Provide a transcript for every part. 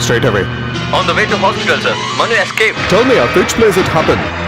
straight away. On the way to hospital, sir. Manu escaped. Tell me at which place it happened.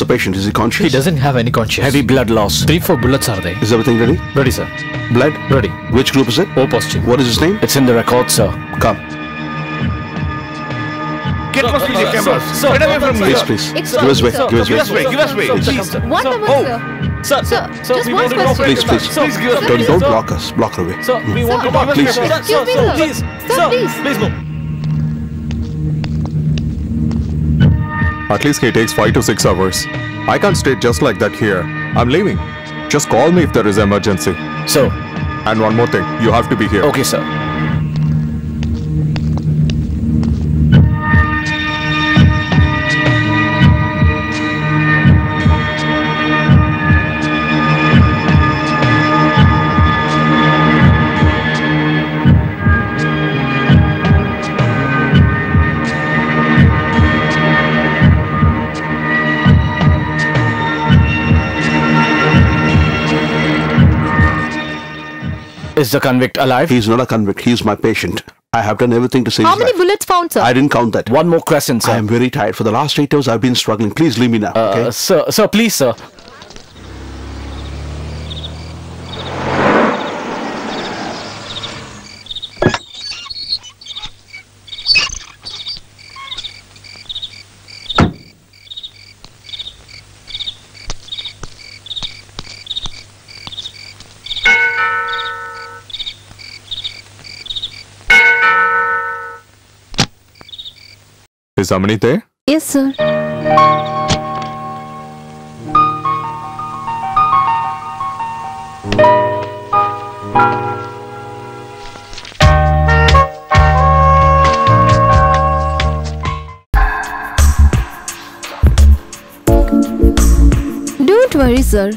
The patient? Is he conscious? He doesn't have any conscience. Heavy blood loss. Three, four bullets are there. Is everything ready? Ready, sir. Blood? Ready. Which group is it? O positive. What is his name? It's in the record, sir. Come. Get close to the cameras. sir, Get away from me. Please, please. Excuse Give us way. Give us way. way. Give us way. Please. One Sir, moment, oh. sir. Sir, Sir, just we one want to know question. Please, please. Please give us Don't, don't sir. block us. Block her way. Sir, we want to Come on, know. please. Sir, sir, Excuse me, sir, sir. please. Sir, Sir, please. please move. At least he takes five to six hours. I can't stay just like that here. I'm leaving. Just call me if there is emergency. So, And one more thing, you have to be here. okay, sir. Is the convict alive? He's not a convict. He's my patient. I have done everything to save him. How his many life. bullets found, sir? I didn't count that. One more question, sir. I am very tired. For the last eight hours, I've been struggling. Please leave me now. Uh, okay? sir, sir, please, sir. Is Ammini there? Yes, sir. Don't worry, sir.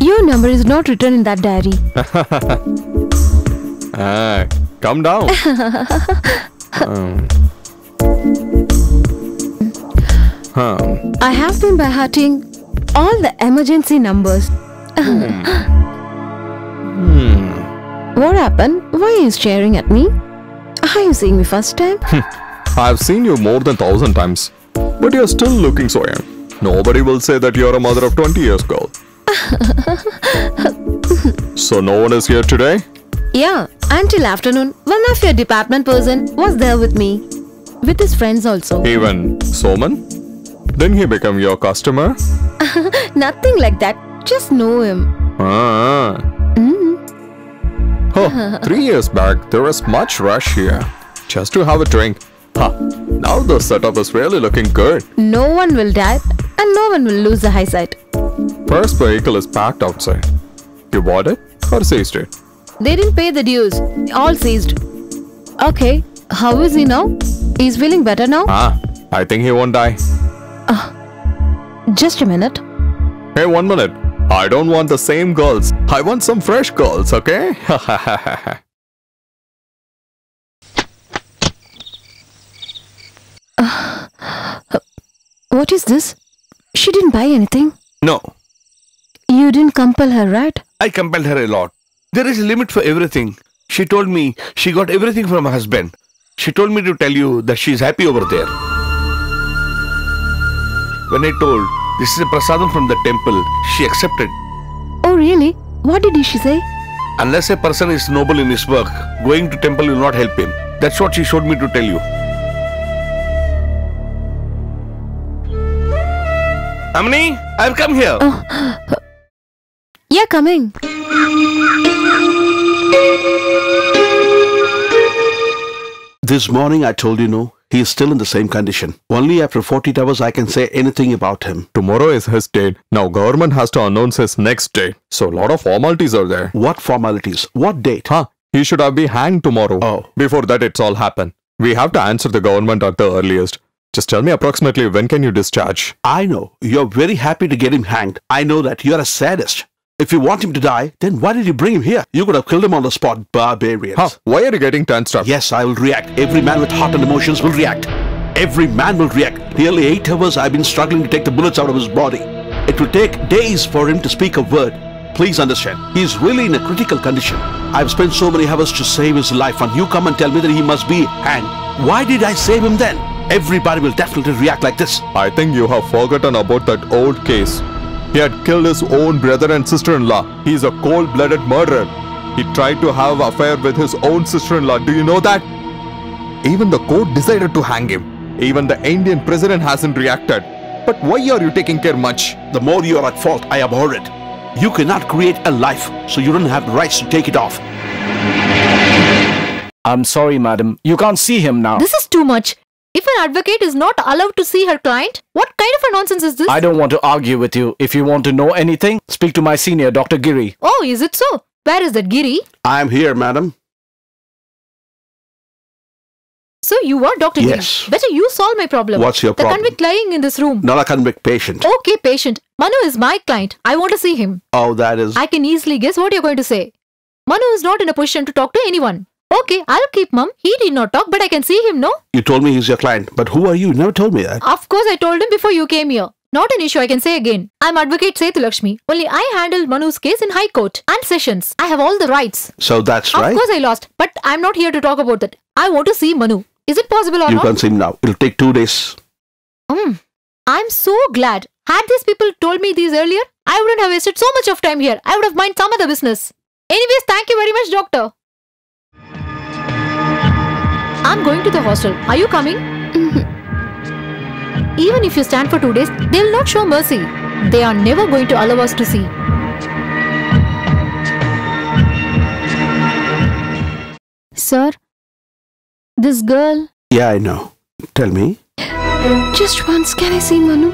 Your number is not written in that diary. Ah, come down. um. Huh. I have been by hearting all the emergency numbers. Hmm. What happened? Why are you staring at me? Are you seeing me first time? I've seen you more than thousand times, but you're still looking so young. Nobody will say that you're a mother of 20 years girl. so no one is here today? yeah, until afternoon, one of your department person was there with me. With his friends also. Even Soman? Then he become your customer? Nothing like that. Just know him. Ah. Oh, three years back, there was much rush here. Just to have a drink. Huh. Now the setup is really looking good. No one will die and no one will lose the eyesight. First vehicle is packed outside. You bought it or seized it? They didn't pay the dues. All seized. Okay, how is he now? He's feeling better now? Ah, I think he won't die. Uh, just a minute. Hey, one minute. I don't want the same girls. I want some fresh girls, okay? Uh, what is this? She didn't buy anything. No, You didn't compel her, right? I compelled her a lot. There is a limit for everything. She told me she got everything from her husband. She told me to tell you that she is happy over there. When I told this is a prasadam from the temple, she accepted. Oh, really? What did she say? Unless a person is noble in his work, going to temple will not help him. That's what she showed me to tell you. Ammini, I've come here. Oh. Yeah, coming. This morning I told you no, he is still in the same condition. Only after 48 hours I can say anything about him. Tomorrow is his date. Now government has to announce his next date. So a lot of formalities are there. What formalities? What date? Huh? He should have been hanged tomorrow. Oh. Before that, it's all happen. We have to answer the government at the earliest. Just tell me approximately when can you discharge? I know. You're very happy to get him hanged. I know that. You're a sadist. If you want him to die, then why did you bring him here? You could have killed him on the spot, barbarians. Huh? Why are you getting tensed up? Yes, I will react. Every man with heart and emotions will react. Every man will react. Nearly eight hours I've been struggling to take the bullets out of his body. It will take days for him to speak a word. Please understand, he is really in a critical condition. I've spent so many hours to save his life and you come and tell me that he must be hanged. Why did I save him then? Everybody will definitely react like this. I think you have forgotten about that old case. He had killed his own brother and sister-in-law. He is a cold-blooded murderer. He tried to have an affair with his own sister-in-law. Do you know that? Even the court decided to hang him. Even the Indian president hasn't reacted. But why are you taking care much? The more you are at fault, I abhor it. You cannot create a life, so you don't have the rights to take it off. I'm sorry, madam. You can't see him now. This is too much. If an advocate is not allowed to see her client, what kind of a nonsense is this? I don't want to argue with you. If you want to know anything, speak to my senior, Dr. Giri. Oh, is it so? Where is that Giri? I am here, madam. So you are Dr. Yes. Giri. Better you solve my problem. What's your the problem? convict lying in this room. Not a convict patient. Okay, patient. Manu is my client. I want to see him. Oh, that is. I can easily guess what you're going to say. Manu is not in a position to talk to anyone. Okay, I'll keep mum. He did not talk, but I can see him, no? You told me he's your client, but who are you? You never told me that. Of course, I told him before you came here. Not an issue, I can say again. I'm Advocate Sethu Lakshmi. Only I handled Manu's case in High Court and Sessions. I have all the rights. So that's Of right. Of course, I lost, but I'm not here to talk about that. I want to see Manu. Is it possible or You not? You can see him now. It'll take two days. Mm. I'm so glad. Had these people told me these earlier, I wouldn't have wasted so much of time here. I would have mind some other business. Anyways, thank you very much, doctor. I'm going to the hostel. Are you coming? Even if you stand for two days, they'll not show mercy. They are never going to allow us to see. Sir, this girl. Yeah, I know. Tell me. Just once, can I see Manu?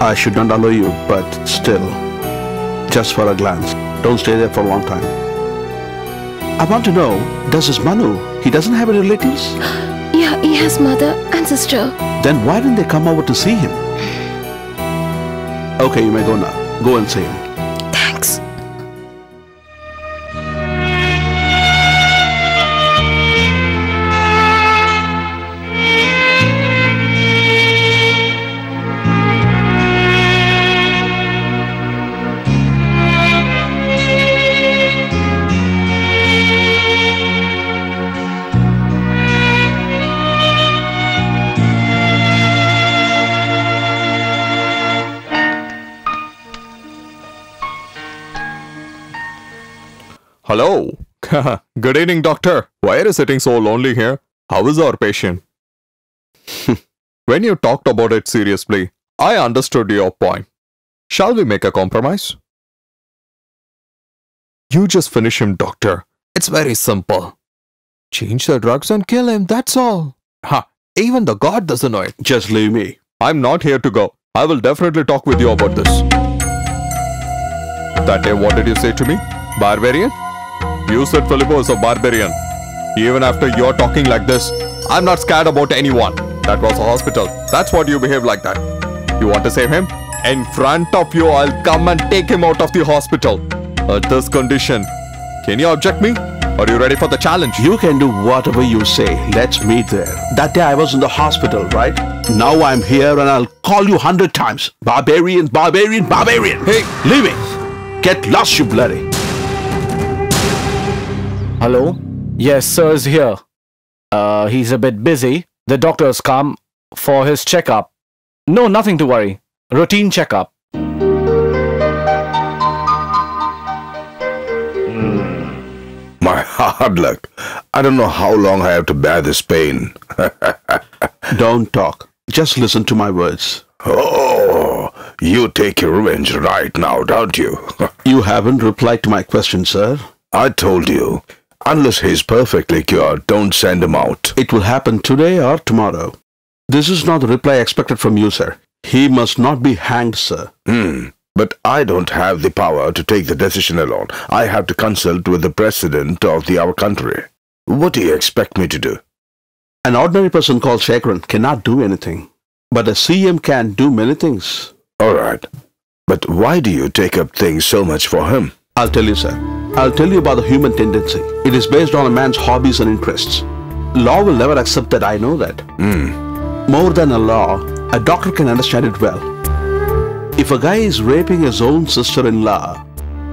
I should not allow you, but still. Just for a glance. Don't stay there for a long time. I want to know, does this Manu, he doesn't have any relatives? Yeah, he has mother and sister. Then why didn't they come over to see him? Okay, you may go now. Go and see him. Hello. Good evening, doctor. Why are you sitting so lonely here? How is our patient? when you talked about it seriously, I understood your point. Shall we make a compromise? You just finish him, doctor. It's very simple. Change the drugs and kill him, that's all. Ha! Even the God doesn't know it. Just leave me. I'm not here to go. I will definitely talk with you about this. That day, what did you say to me? Barbarian? You said Filippo is a barbarian. Even after you're talking like this, I'm not scared about anyone. That was a hospital. That's what you behave like that. You want to save him? In front of you, I'll come and take him out of the hospital. At this condition. Can you object me? Are you ready for the challenge? You can do whatever you say. Let's meet there. That day I was in the hospital, right? Now I'm here and I'll call you hundred times. Barbarian, barbarian, barbarian. Hey. Leave it. Get lost, you bloody. Hello? Yes, sir is here. Uh, he's a bit busy. The doctor's come for his checkup. No, nothing to worry. Routine checkup. My hard luck. I don't know how long I have to bear this pain. Don't talk. Just listen to my words. Oh, you take your revenge right now, don't you? You haven't replied to my question, sir. I told you, unless he's perfectly cured, don't send him out. It will happen today or tomorrow. This is not the reply expected from you, sir. He must not be hanged, sir. Hmm. But I don't have the power to take the decision alone. I have to consult with the president of the our country. What do you expect me to do? An ordinary person called Shekharan cannot do anything. But a CM can do many things. All right. But why do you take up things so much for him? I'll tell you, sir. I'll tell you about the human tendency. It is based on a man's hobbies and interests. Law will never accept that I know that. Hmm. More than a law, a doctor can understand it well. If a guy is raping his own sister-in-law,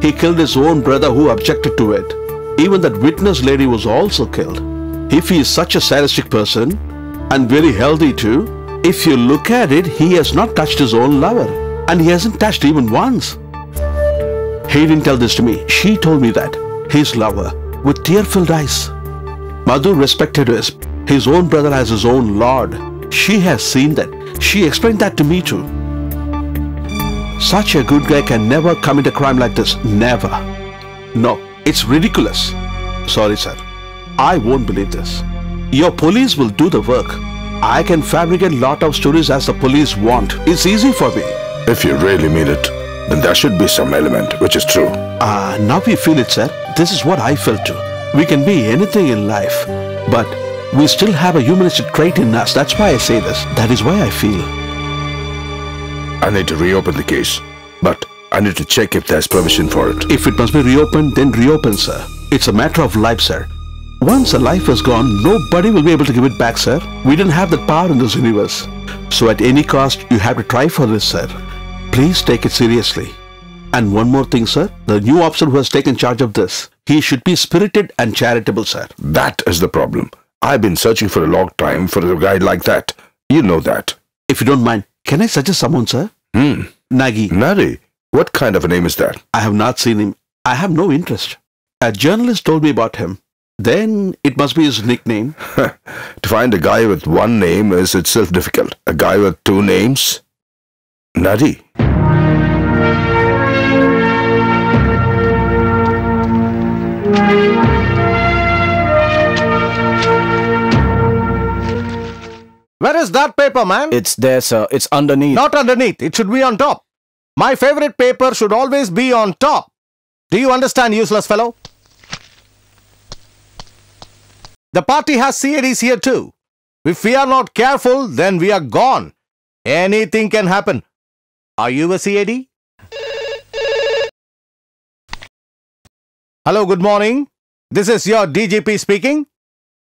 he killed his own brother who objected to it. Even that witness lady was also killed. If he is such a sadistic person, and very healthy too, if you look at it, he has not touched his own lover. And he hasn't touched even once. He didn't tell this to me. She told me that. His lover, with tear-filled eyes. Manu respected his, his own brother as his own lord. She has seen that. She explained that to me too. Such a good guy can never commit a crime like this. Never. No, it's ridiculous. Sorry, sir. I won't believe this. Your police will do the work. I can fabricate a lot of stories as the police want. It's easy for me. If you really mean it, then there should be some element which is true. Ah, now we feel it, sir. This is what I felt too. We can be anything in life, but we still have a humanistic trait in us. That's why I say this. That is why I feel. I need to reopen the case, but I need to check if there's permission for it. If it must be reopened, then reopen, sir. It's a matter of life, sir. Once a life is gone, nobody will be able to give it back, sir. We didn't have that power in this universe. So at any cost, you have to try for this, sir. Please take it seriously. And one more thing, sir. The new officer who has taken charge of this, he should be spirited and charitable, sir. That is the problem. I've been searching for a long time for a guy like that. You know that. If you don't mind, can I suggest someone, sir? Hmm. Nagi. Nari, what kind of a name is that? I have not seen him. I have no interest. A journalist told me about him. Then it must be his nickname. to find a guy with one name is itself difficult. A guy with two names? Nari. Where is that paper, man? It's there, sir. It's underneath. Not underneath. It should be on top. My favorite paper should always be on top. Do you understand, useless fellow? The party has CADs here too. If we are not careful, then we are gone. Anything can happen. Are you a CAD? Hello, good morning. This is your DGP speaking.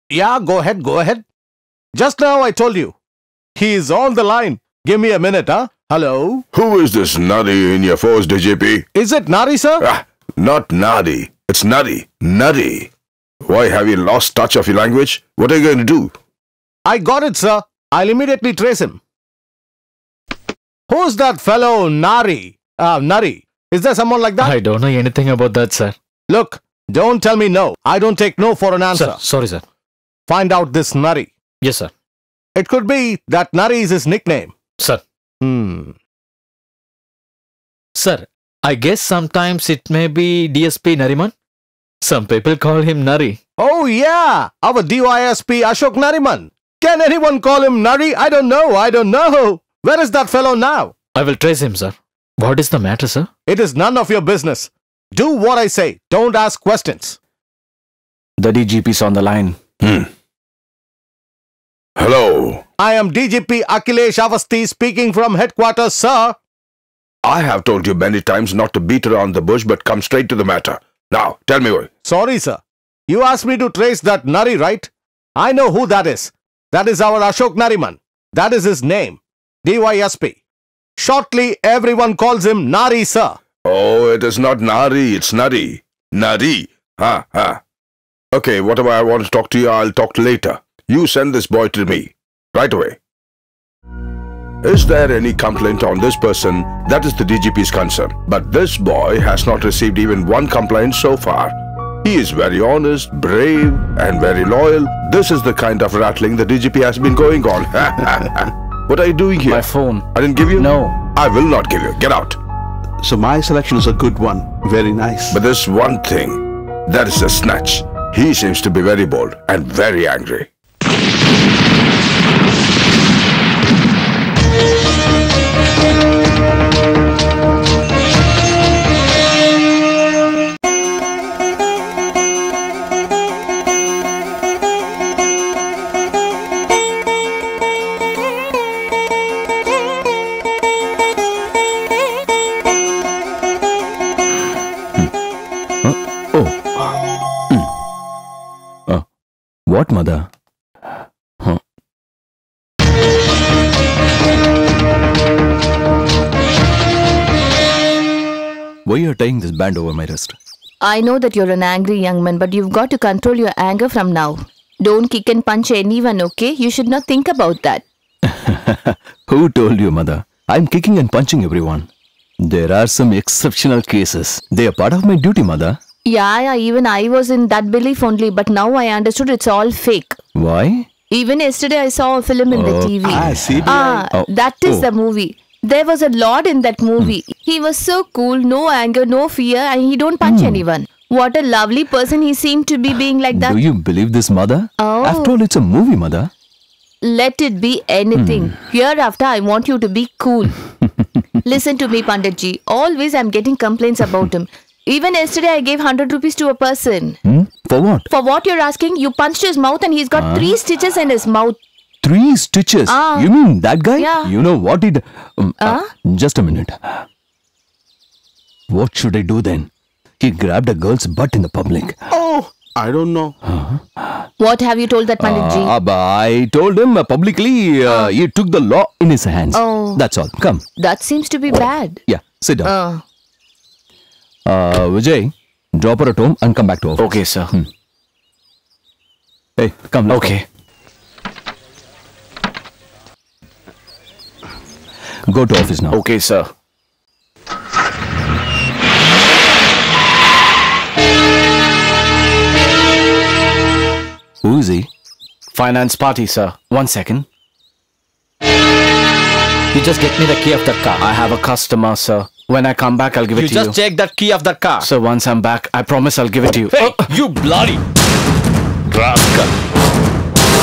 Yeah, go ahead, go ahead. Just now I told you. He is on the line. Give me a minute, huh? Hello? Who is this Nari in your force, DGP? Is it Nari, sir? Ah, not Nadi. It's Nutty. Nutty. Why have you lost touch of your language? What are you going to do? I got it, sir. I'll immediately trace him. Who's that fellow, Nari? Ah, Nari. Is there someone like that? I don't know anything about that, sir. Look, don't tell me no. I don't take no for an answer. Sir, sorry, sir. Find out this Nari. Yes, sir. It could be that Nari is his nickname. Sir. Hmm. Sir, I guess sometimes it may be DSP Nariman. Some people call him Nari. Oh, yeah. Our DYSP Ashok Nariman. Can anyone call him Nari? I don't know. I don't know. Where is that fellow now? I will trace him, sir. What is the matter, sir? It is none of your business. Do what I say. Don't ask questions. The DGP is on the line. Hmm. Hello. I am DGP Akhilesh Avasti speaking from headquarters, sir. I have told you many times not to beat around the bush but come straight to the matter. Now, tell me why. Sorry, sir. You asked me to trace that Nari, right? I know who that is. That is our Ashok Nariman. That is his name. DYSP. Shortly, everyone calls him Nari, sir. Oh, it is not Nari, it's Nari. Nari. Ha, ha. Okay, whatever I want to talk to you, I'll talk later. You send this boy to me. Right away. Is there any complaint on this person? That is the DGP's concern. But this boy has not received even one complaint so far. He is very honest, brave, and very loyal. This is the kind of rattling the DGP has been going on. what are you doing here? My phone. I didn't give you? No. I will not give you. Get out. So my selection is a good one. Very nice. But there's one thing. That is a snatch. He seems to be very bold and very angry. What, mother? Huh. Why you are tying this band over my wrist? I know that you're an angry young man, but you've got to control your anger from now. Don't kick and punch anyone, okay? You should not think about that. Who told you, mother? I'm kicking and punching everyone. There are some exceptional cases. They are part of my duty, mother. Yeah, yeah, even I was in that belief only, but now I understood it's all fake. Why? Even yesterday I saw a film in the Oh. TV. Ah, CBI. Ah, Oh. that is Oh. the movie. There was a lord in that movie. He was so cool, no anger, no fear, and he don't punch anyone. What a lovely person he seemed to be being like that. Do you believe this, mother? Oh. After all, it's a movie, mother. Let it be anything. Hereafter, I want you to be cool. Listen to me, Panditji. Always I'm getting complaints about him. Even yesterday, I gave 100 rupees to a person. Hmm? For what? For what you're asking, you punched his mouth and he's got three stitches in his mouth. Three stitches. Ah. You mean that guy? Yeah. You know what he d- um, uh, Ah? Just a minute. What should I do then? He grabbed a girl's butt in the public. Oh, I don't know. What have you told that Panditji? Uh, I told him uh, publicly uh, he took the law in his hands. Oh. That's all. Come. that seems to be bad. Yeah, sit down. Uh, Uh, Vijay, drop her at home and come back to office. Okay, sir. Hey, come. let's go. Okay. Go to office now. Okay, sir. Who is he? Finance party, sir. One second. You just get me the key of that car. I have a customer, sir. When I come back, I'll give you it to just you. Just check that key of that car. So once I'm back, I promise I'll give it to you. hey, you bloody rascal.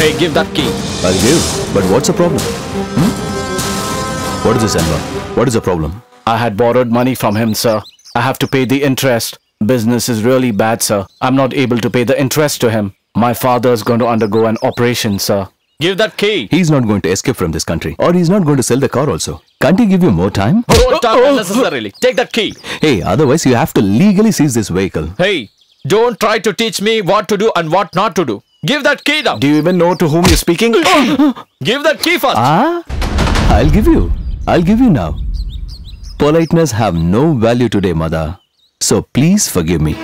Hey, give that key. I'll give. But what's the problem? Hmm? What is this, Anwar? What is the problem? I had borrowed money from him, sir. I have to pay the interest. Business is really bad, sir. I'm not able to pay the interest to him. My father's going to undergo an operation, sir. Give that key. He's not going to escape from this country. Or he's not going to sell the car also. Can't he give you more time? Don't talk unnecessarily. Take that key. Hey, otherwise you have to legally seize this vehicle. Hey, don't try to teach me what to do and what not to do. Give that key now. Do you even know to whom you're speaking? Give that key first. Ah? I'll give you. I'll give you now. Politeness have no value today, mother. So please forgive me.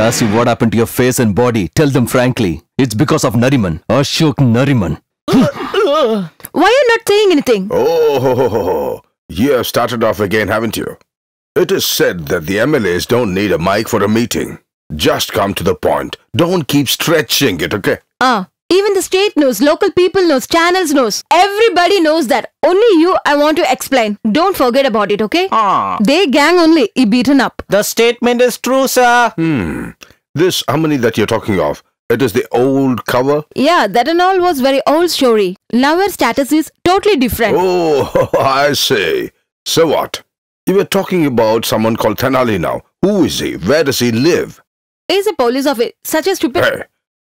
If anybody asks you what happened to your face and body, tell them frankly. It's because of Nariman. Ashok Nariman. Why are you not saying anything? Oh, you have started off again, haven't you? It is said that the MLAs don't need a mic for a meeting. Just come to the point. Don't keep stretching it, okay? Ah, even the state knows, local people knows, channels knows. Everybody knows that. Only you I want to explain. Don't forget about it, okay? Ah. They gang only, he beaten up. The statement is true, sir. Hmm. This harmony that you're talking of, it is the old cover? Yeah, that and all was very old story. Now our status is totally different. Oh, I see. So what? You were talking about someone called Thanali now. Who is he? Where does he live? He's a police officer. Such a stupid... Hey,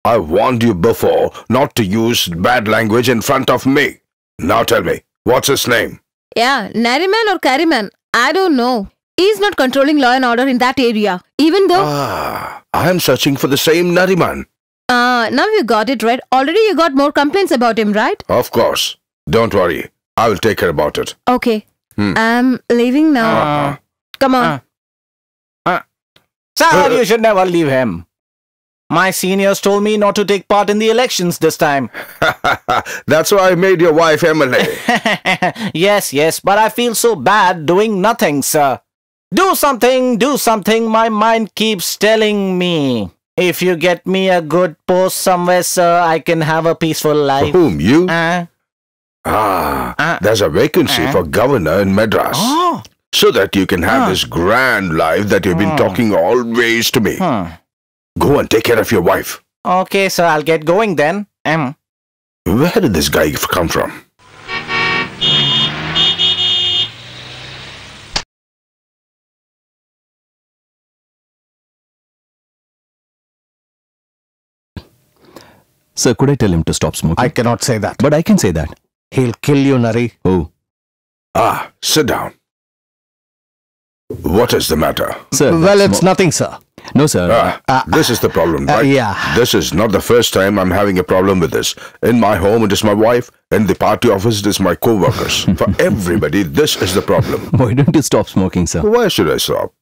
I warned you before not to use bad language in front of me. Now tell me, what's his name? Yeah, Nariman or Kariman. I don't know. He's not controlling law and order in that area. Even though... Ah, I am searching for the same Nariman. Uh, now you got it right. Already you got more complaints about him, right? Of course. Don't worry. I will take care about it. Okay. Hmm. I'm leaving now. Uh-huh. Come on. Sir, you should never leave him. My seniors told me not to take part in the elections this time. That's why I made your wife MLA. yes, yes, but I feel so bad doing nothing, sir. Do something, do something, my mind keeps telling me. If you get me a good post somewhere, sir, I can have a peaceful life. Whom, you? Uh, Ah, there's a vacancy Uh. for governor in Madras. oh, So that you can have this grand life that you've been talking always to me. hmm. Go and take care of your wife. Okay, sir, I'll get going then. Um, Where did this guy come from? Sir, could I tell him to stop smoking? I cannot say that. but I can say that. He'll kill you, Nari. Oh, Ah, sit down. What is the matter? sir. well, it's nothing, sir. No, sir. Ah, Uh, this is the problem, uh, right? yeah. This is not the first time I'm having a problem with this. In my home, it is my wife. In the party office, it is my co-workers. For everybody, this is the problem. Why don't you stop smoking, sir? Why should I stop?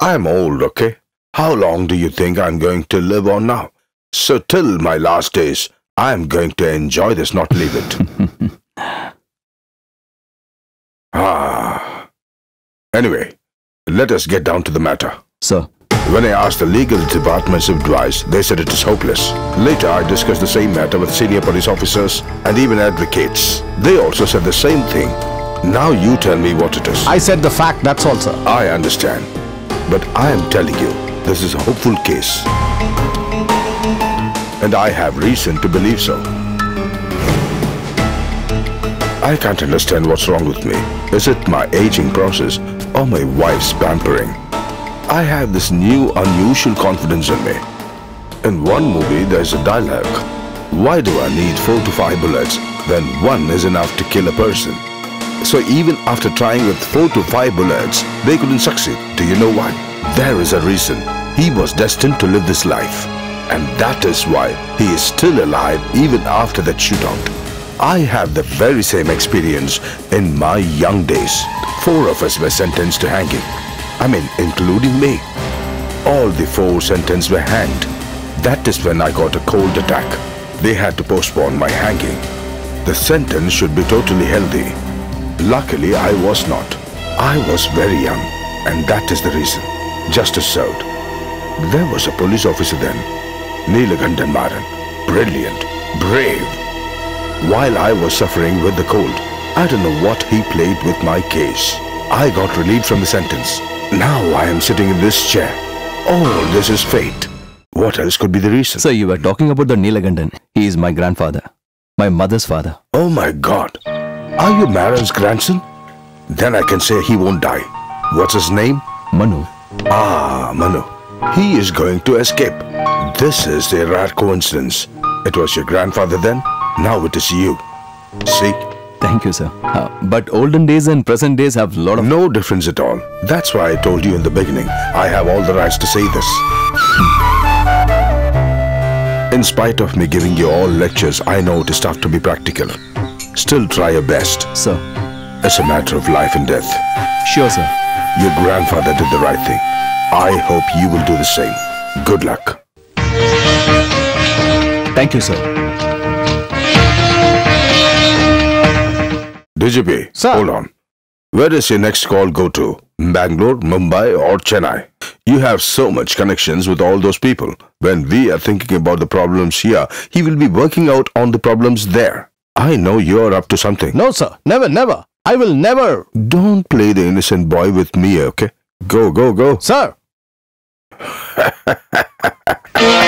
I'm old, okay? How long do you think I'm going to live on now? So till my last days, I'm going to enjoy this, not leave it. ah. Anyway, let us get down to the matter. Sir, When I asked the legal department's advice, they said it is hopeless. Later, I discussed the same matter with senior police officers and even advocates. They also said the same thing. Now you tell me what it is. I said the fact, that's all, sir. I understand. But I am telling you, this is a hopeful case. And I have reason to believe so. I can't understand what's wrong with me. Is it my aging process or my wife's pampering? I have this new unusual confidence in me. In one movie, there's a dialogue. Why do I need four to five bullets when one is enough to kill a person? So even after trying with four to five bullets, they couldn't succeed. Do you know why? There is a reason. He was destined to live this life. And that is why he is still alive even after that shootout. I have the very same experience in my young days. Four of us were sentenced to hanging. I mean, including me. All the four sentenced were hanged. That is when I got a cold attack. They had to postpone my hanging. The sentence should be totally healthy. Luckily, I was not. I was very young, and that is the reason. Justice served. There was a police officer then, Neelagandan Maran. Brilliant, brave. While I was suffering with the cold, I don't know what he played with my case. I got relieved from the sentence. Now I am sitting in this chair. All this is fate. What else could be the reason? sir, you were talking about the Neelagandan. He is my grandfather. My mother's father. Oh my god. Are you Maran's grandson? Then I can say he won't die. What's his name? Manu. Ah, Manu. He is going to escape. This is a rare coincidence. It was your grandfather then, now it is you. See? Thank you, sir. Uh, but olden days and present days have a lot of... No difference at all. That's why I told you in the beginning. I have all the rights to say this. In spite of me giving you all lectures, I know it is tough to be practical. Still try your best. Sir. It's a matter of life and death. Sure, sir. Your grandfather did the right thing. I hope you will do the same. Good luck. Thank you, sir. DGP, Sir. hold on. Where does your next call go to? Bangalore, Mumbai, or Chennai? You have so much connections with all those people. When we are thinking about the problems here, he will be working out on the problems there. I know you're up to something. No, sir. Never, never. I will never. Don't play the innocent boy with me, okay? Go, go, go. Sir.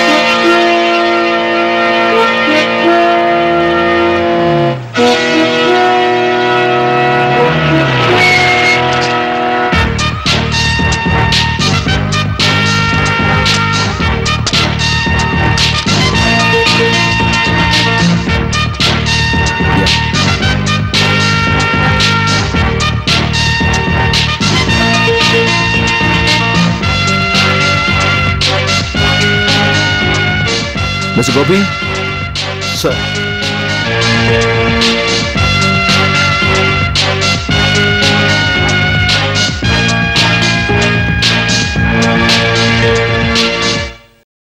Mr. Gopi, Sir.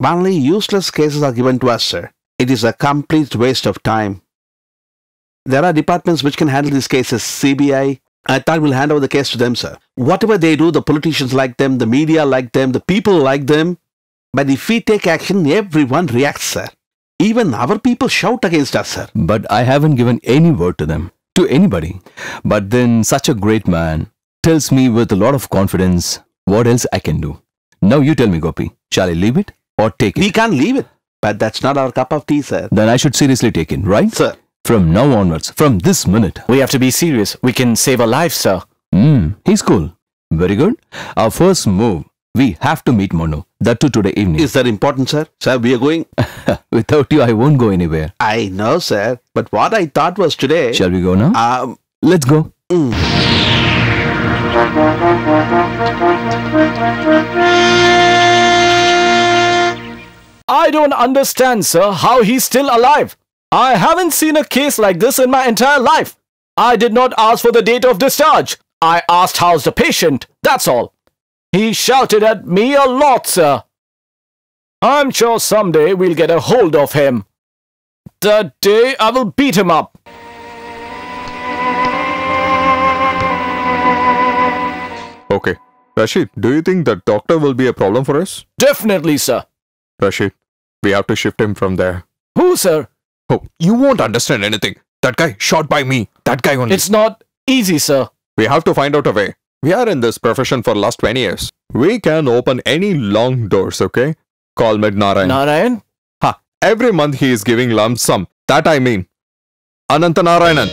Only useless cases are given to us, sir. It is a complete waste of time. There are departments which can handle these cases. CBI, I thought we'll hand over the case to them, sir. Whatever they do, the politicians like them, the media like them, the people like them. But if we take action, everyone reacts, sir. Even our people shout against us, sir. but I haven't given any word to them, to anybody. But then such a great man tells me with a lot of confidence what else I can do. Now you tell me, Gopi, shall I leave it or take it? We can't leave it. But that's not our cup of tea, sir. Then I should seriously take it, right? Sir. From now onwards, from this minute. We have to be serious. We can save a life, sir. Hmm, he's cool. Very good. Our first move, we have to meet Manu. That too today evening. Is that important, sir? Sir, we are going. Without you, I won't go anywhere. I know, sir. But what I thought was today. Shall we go now? Um, Let's go. I don't understand, sir, how he's still alive. I haven't seen a case like this in my entire life. I did not ask for the date of discharge. I asked how's the patient, that's all. He shouted at me a lot, sir. I'm sure someday we'll get a hold of him. The day I will beat him up. Okay. Rashid, do you think the doctor will be a problem for us? Definitely, sir. Rashid, we have to shift him from there. Who, sir? Oh, you won't understand anything. That guy shot by me. That guy only. It's not easy, sir. We have to find out a way. We are in this profession for last 20 years. We can open any long doors, okay? Call Mid Narayan. Narayan? Ha, every month he is giving lump sum. That I mean. Ananta Narayanan.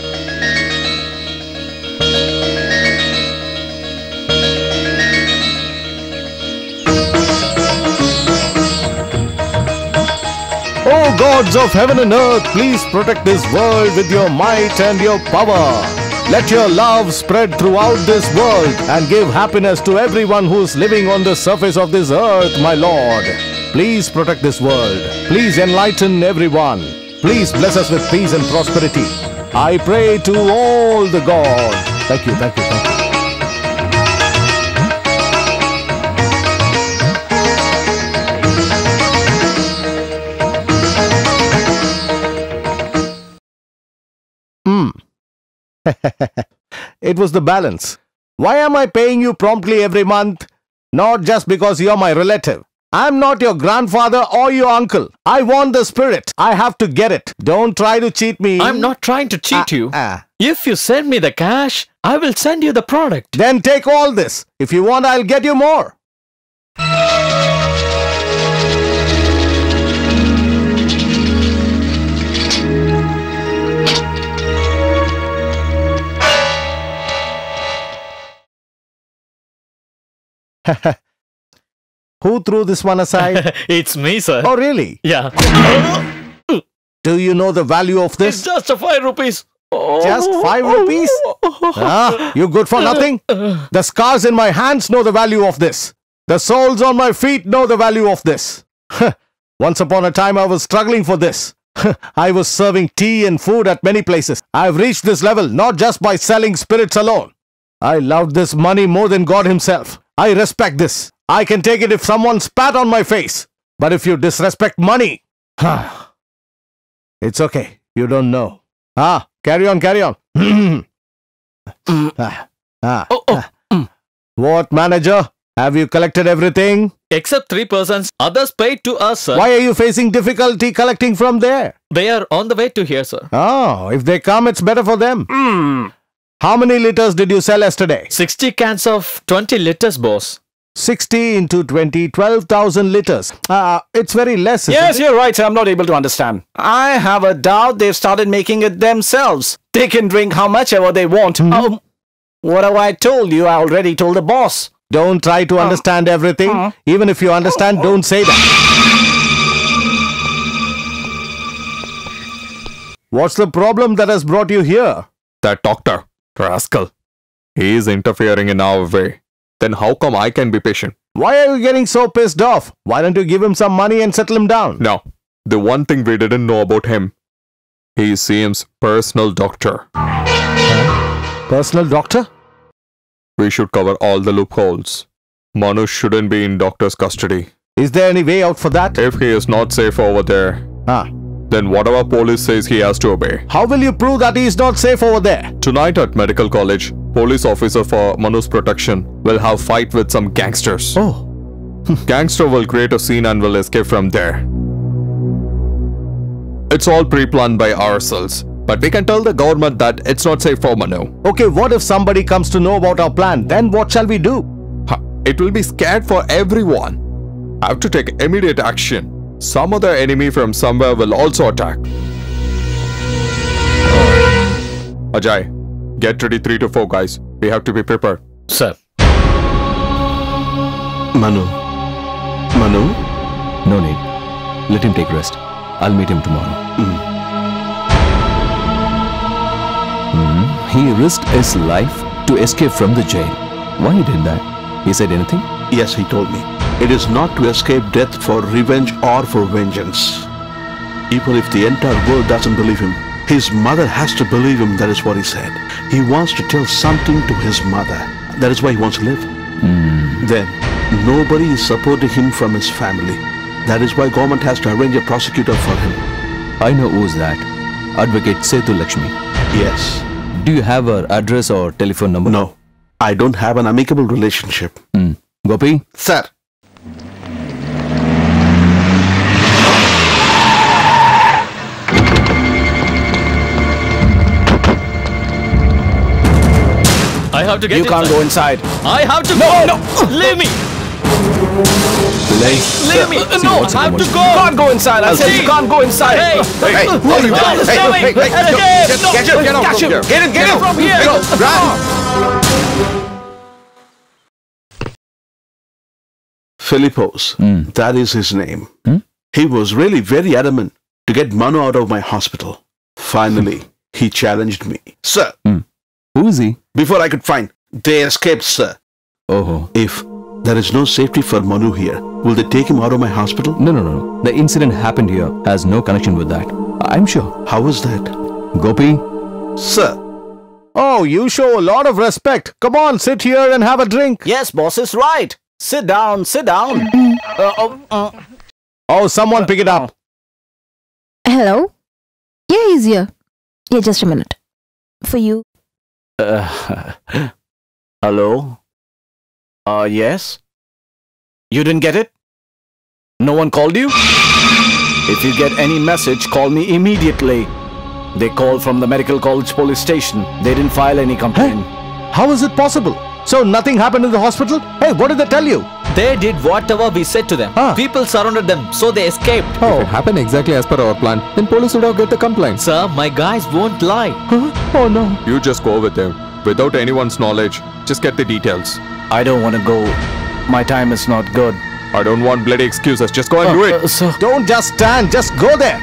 O gods of heaven and earth, please protect this world with your might and your power. Let your love spread throughout this world and give happiness to everyone who's living on the surface of this earth, my Lord. Please protect this world. Please enlighten everyone. Please bless us with peace and prosperity. I pray to all the gods. Thank you, thank you, it was the balance. Why am I paying you promptly every month? Not just because you're my relative. I'm not your grandfather or your uncle. I want the spirit. I have to get it. Don't try to cheat me. I'm not trying to cheat Ah, you. ah. If you send me the cash, I will send you the product. Then take all this. If you want, I'll get you more. Who threw this one aside? it's me, sir. oh, really? Yeah. Do you know the value of this? It's just a five rupees. Just five rupees? Ah, you good for nothing? The scars in my hands know the value of this. The soles on my feet know the value of this. Once upon a time, I was struggling for this. I was serving tea and food at many places. I've reached this level not just by selling spirits alone. I loved this money more than God Himself. I respect this. I can take it if someone spat on my face. But if you disrespect money, it's okay. You don't know. Ah, carry on, carry on. ah, ah, ah. What, manager? Have you collected everything? Except three persons, others paid to us, sir. Why are you facing difficulty collecting from there? They are on the way to here, sir. Oh, if they come, it's better for them. How many liters did you sell yesterday? 60 cans of 20 liters, boss. 60 into 20, 12,000 liters. Ah, it's very less. isn't Yes, it? you're right. I'm not able to understand. I have a doubt they've started making it themselves. They can drink how much ever they want. Um, what have I told you? I already told the boss. Don't try to understand everything. uh. Even if you understand, don't say that. What's the problem that has brought you here? That doctor, rascal. He is interfering in our way. Then how come I can be patient? Why are you getting so pissed off? Why don't you give him some money and settle him down? No. The one thing we didn't know about him. He seems personal doctor. Personal doctor? We should cover all the loopholes. Manu shouldn't be in doctor's custody. Is there any way out for that? If he is not safe over there, Ah. Then whatever police says he has to obey. How will you prove that he is not safe over there? Tonight at medical college, police officer for Manu's protection will have fight with some gangsters. Oh. Gangster will create a scene and will escape from there. It's all pre-planned by ourselves, but we can tell the government that it's not safe for Manu. Okay, what if somebody comes to know about our plan? Then what shall we do? It will be scared for everyone. I have to take immediate action. Some other enemy from somewhere will also attack. Ajay, get ready 3 to 4 guys. We have to be prepared. Sir. Manu. Manu? No need. Let him take rest. I'll meet him tomorrow. Hmm, He risked his life to escape from the jail. Why he did that? He said anything? Yes, he told me. It is not to escape death for revenge or for vengeance. Even if the entire world doesn't believe him, his mother has to believe him, that is what he said. He wants to tell something to his mother. That is why he wants to live. Then, nobody is supporting him from his family. That is why government has to arrange a prosecutor for him. I know who's that. Advocate Sethu Lakshmi. Yes. Do you have her address or telephone number? No. I don't have an amicable relationship. Hmm. Gopi? Sir. I have to get You can't go inside. I have to No, go. no. Leave me. Delay. Leave me. See, no, what's I have to go. You can't go inside. I said you can't go inside. Hey, Hey, no, who are you? no, Hey, stop hey, it. hey, hey, Escape. get- No, get- get out catch from him. here. Get him. Get him from here. Philippose. Hmm. That is his name. Hmm? He was really very adamant to get Manu out of my hospital. Finally, he challenged me. Sir, Who is he? before I could find, they escaped, sir. Oh. If there is no safety for Manu here, will they take him out of my hospital? No, no, no, no. The incident happened here has no connection with that. I'm sure. How is that? Gopi? Sir, Oh, you show a lot of respect. Come on, sit here and have a drink. Yes, boss is right. Sit down, sit down. Uh, uh, uh. Oh, someone pick it up. Hello? Yeah, he's here. Yeah, just a minute. For you. Uh, hello? Uh, yes? You didn't get it? No one called you? If you get any message, call me immediately. They called from the medical college police station. They didn't file any complaint. How is it possible? So nothing happened in the hospital? Hey, what did they tell you? They did whatever we said to them. Ah. People surrounded them, so they escaped. If it happened exactly as per our plan, then police would have get the complaint. Sir, my guys won't lie. Oh no. You just go with them. Without anyone's knowledge, just get the details. I don't want to go. My time is not good. I don't want bloody excuses. Just go and do it. Uh, so, Don't just stand, just go there.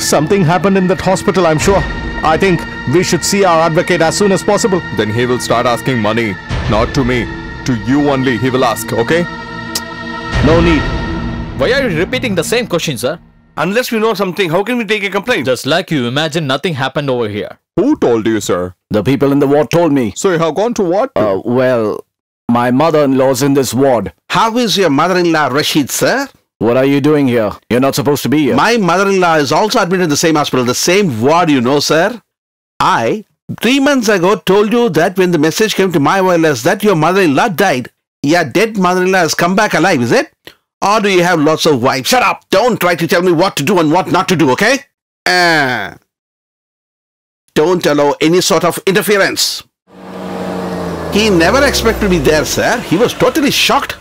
Something happened in that hospital, I'm sure. I think we should see our advocate as soon as possible. Then he will start asking money. Not to me. To you only he will ask, okay? No need. Why are you repeating the same question, sir? Unless we know something, how can we take a complaint? Just like you imagine nothing happened over here. Who told you, sir? the people in the ward told me. So you have gone to what? Uh, well, My mother-in-law's in this ward. How is your mother-in-law, Rashid, sir? What are you doing here? You're not supposed to be here. My mother-in-law is also admitted in the same hospital, the same ward, you know, sir. I, three months ago, told you that when the message came to my wireless that your mother-in-law died. Your dead mother-in-law has come back alive, is it? Or do you have lots of wives? Shut up! Don't try to tell me what to do and what not to do, okay? Ah. don't allow any sort of interference. He never expected to be there, sir. He was totally shocked.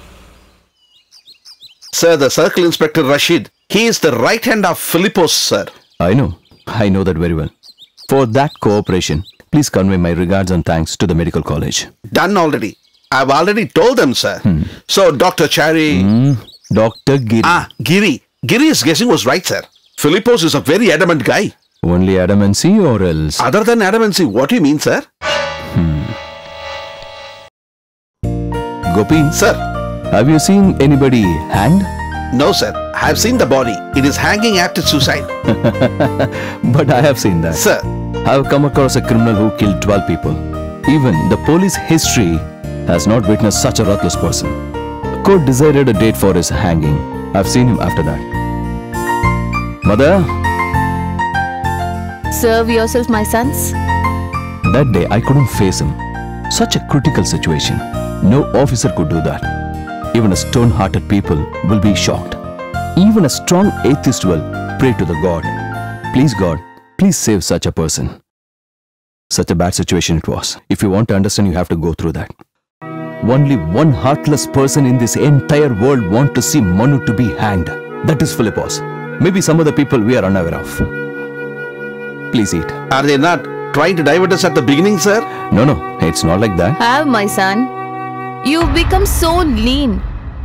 Sir, the circle inspector Rashid, he is the right hand of Philippose, sir. I know. I know that very well. For that cooperation, please convey my regards and thanks to the medical college. Done already. I've already told them, sir. Hmm. So, Dr. Chari. Dr. Giri. Ah, Giri. Giri's guessing was right, sir. Philippose is a very adamant guy. Only adamancy or else? Other than adamancy, what do you mean, sir? Hmm. Gopi. Sir. Have you seen anybody hanged? No, sir. I've seen the body. It is hanging after suicide. but I have seen that. Sir. I have come across a criminal who killed 12 people. Even the police history has not witnessed such a ruthless person. Court decided a date for his hanging. I've seen him after that. Mother, Serve yourself, my sons. that day I couldn't face him. Such a critical situation. No officer could do that. Even a stone-hearted people will be shocked. Even a strong atheist will pray to the God. Please God, please save such a person. Such a bad situation it was. If you want to understand, you have to go through that. Only one heartless person in this entire world want to see Manu to be hanged. That is Philippose. Maybe some other people we are unaware of. Please eat. Are they not trying to divert us at the beginning, sir? No, no, it's not like that. Have, my son. You've become so lean.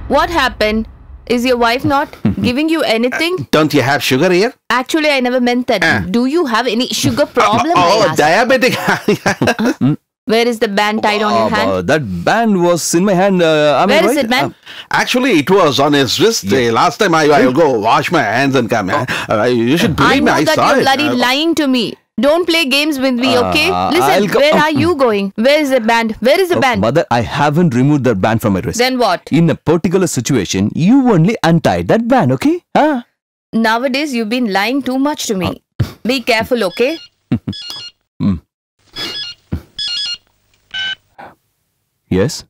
What happened? Is your wife not giving you anything? Don't you have sugar here? Actually, I never meant that. Do you have any sugar problem? I Oh, asked? diabetic. Where is the band tied on your hand? Uh, that band was in my hand. Uh, am I Where is right? it, man? Actually, it was on his wrist. Uh, Last time I, I'll go wash my hands and come. Uh, uh, you should I believe me. know I that saw you're it. bloody Uh, lying to me. Don't play games with me, okay? Uh, Listen, I'll go- where are you going? Where is the band? Where is the Uh, band? Mother, I haven't removed that band from my wrist. Then what? In a particular situation, you only untied that band, okay? Huh? Nowadays, you've been lying too much to me. Be careful, okay? Yes?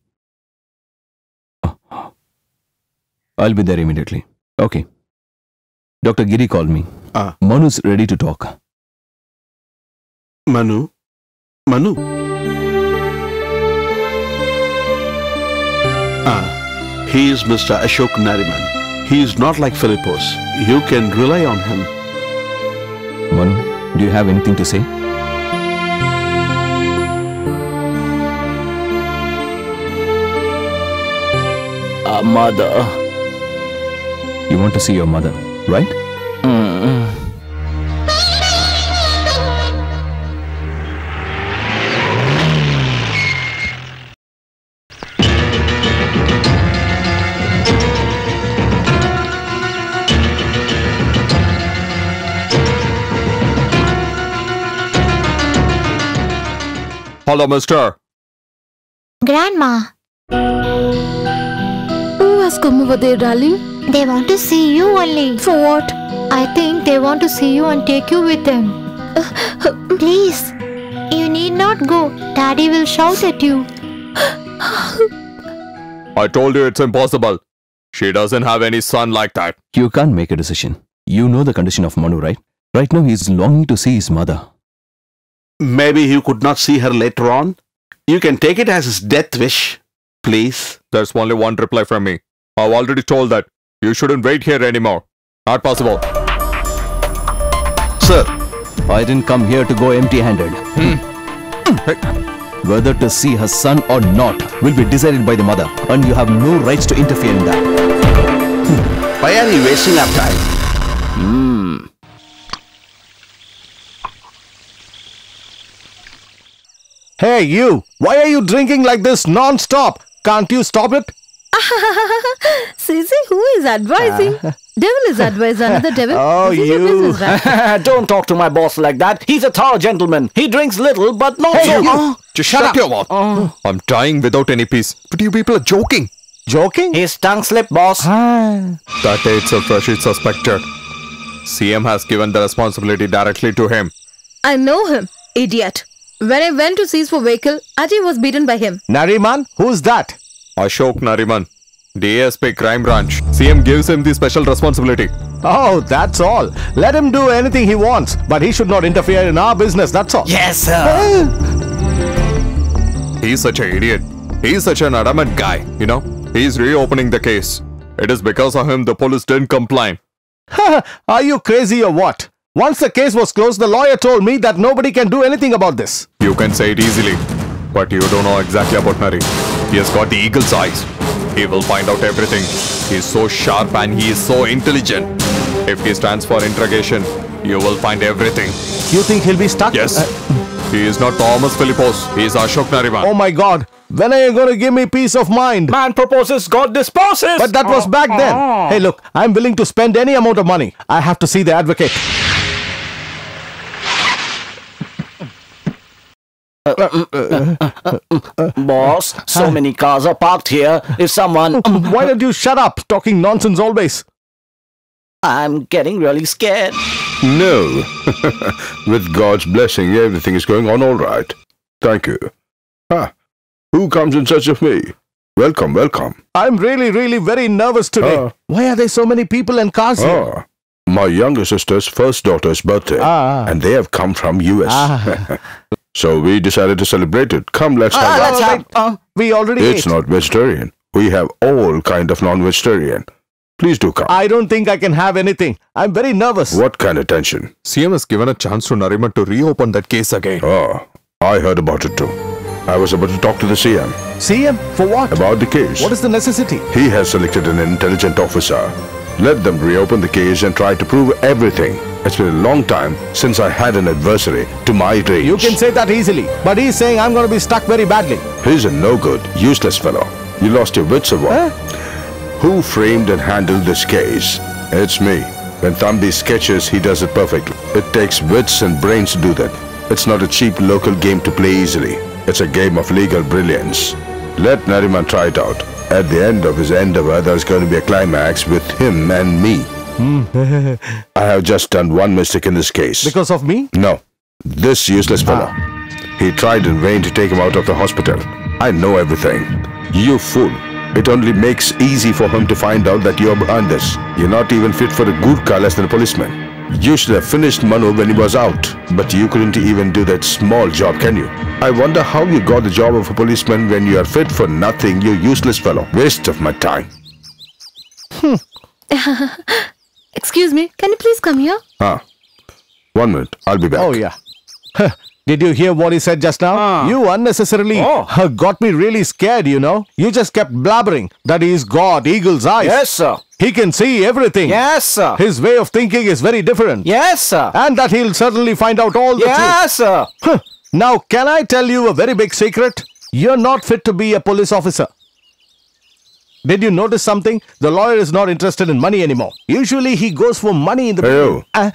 Oh. I'll be there immediately. Okay. Dr. Giri called me. Ah. Manu's ready to talk. Manu. Manu. Ah, he is Mr. Ashok Nariman. He is not like Philippose. You can rely on him. Manu, do you have anything to say? Uh, mother. You want to see your mother, right? Hello, mister. Grandma, Who has come over there, darling? they want to see you only. For what? I think they want to see you and take you with them. Please, you need not go. Daddy will shout at you. I told you it's impossible. She doesn't have any son like that. You can't make a decision. You know the condition of Manu, right? Right now, he is longing to see his mother. Maybe you could not see her later on. You can take it as his death wish. Please. There's only one reply from me. I've already told that. You shouldn't wait here anymore. Not possible. Sir, I didn't come here to go empty handed. Hmm. Whether to see her son or not will be decided by the mother, and you have no rights to interfere in that. why are you wasting our time? Hmm. Hey, you! Why are you drinking like this non-stop? Can't you stop it? I Sissy, who is advising? Ah. devil is advising another devil. Oh, this you. business, right? Don't talk to my boss like that. He's a tall gentleman. He drinks little, but not Hey, so. you. Oh, Just shut, your mouth. Oh. I'm dying without any peace. But you people are joking. Joking? His tongue slip, boss. Ah. That itself Rashid suspected. CM has given the responsibility directly to him. I know him, idiot. When I went to seize for vehicle, Ajay was beaten by him. Nariman, who's that? Ashok Nariman, DSP Crime Branch. CM gives him the special responsibility. Oh, that's all. Let him do anything he wants, but he should not interfere in our business, that's all. Yes, sir. He's such an idiot. He's such an adamant guy, you know? He's reopening the case. It is because of him the police didn't comply. Are you crazy or what? Once the case was closed, the lawyer told me that nobody can do anything about this. You can say it easily, but you don't know exactly about Nari. He has got the eagle's eyes. He will find out everything. He's so sharp and he is so intelligent. If he stands for interrogation, you will find everything. You think he'll be stuck? Yes. Uh, he is not Thomas Philippose. He is Ashok Nariman. oh my god. When are you going to give me peace of mind? Man proposes, God disposes. But that was back then. Hey, look, I'm willing to spend any amount of money. I have to see the advocate. Boss, so many cars are parked here. If someone. Why don't you shut up, talking nonsense always? I'm getting really scared. No. With God's blessing, everything is going on all right. Thank you. Ah, who comes in search of me? Welcome, welcome. I'm really, really very nervous today. Ah. Why are there so many people and cars here? Ah, my younger sister's first daughter's birthday, Ah. and they have come from US. So we decided to celebrate it. Come, let's Ah, have let's it. have. Uh, We already It's ate. not vegetarian. We have all kind of non-vegetarian. Please do come. I don't think I can have anything. I'm very nervous. What kind of tension? CM has given a chance to Nariman to reopen that case again. Oh, I heard about it too. I was about to talk to the CM CM, for what? about the case. What is the necessity? He has selected an intelligent officer. Let them reopen the case and try to prove everything. It's been a long time since I had an adversary to my range. You can say that easily, but he's saying I'm going to be stuck very badly. He's a no-good, useless fellow. You lost your wits or what? Who framed and handled this case? It's me. When Thampi sketches, he does it perfectly. It takes wits and brains to do that. It's not a cheap local game to play easily. It's a game of legal brilliance. Let Nariman try it out. At the end of his endeavor, there's going to be a climax with him and me. Hmm. I have just done one mistake in this case. Because of me? No. This useless ah. fellow. He tried in vain to take him out of the hospital. I know everything. You fool. It only makes easy for him to find out that you're behind this. You're not even fit for a Gurkha less than a policeman. You should have finished Manu when he was out, but you couldn't even do that small job, can you? I wonder how you got the job of a policeman when you are fit for nothing, you useless fellow. Waste of my time. Excuse me, can you please come here? Ah. One minute, I'll be back. Oh, yeah. Did you hear what he said just now? You unnecessarily uh, got me really scared, you know. You just kept blabbering that he's got eagle's eyes. yes, sir. He can see everything. Yes, sir. His way of thinking is very different. Yes, sir. And that he'll certainly find out all the truth. Yes, sir. Huh. Now, can I tell you a very big secret? You're not fit to be a police officer. Did you notice something? The lawyer is not interested in money anymore. Usually he goes for money in the Hey, you. Uh,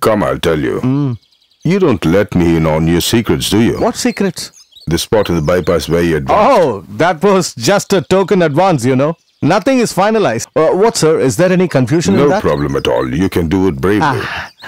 Come, I'll tell you. You don't let me in on your secrets, do you? what secrets? The spot in the bypass where you advanced. Oh, that was just a token advance, you know. Nothing is finalized. Uh, what, sir? Is there any confusion in no problem at all. You can do it bravely.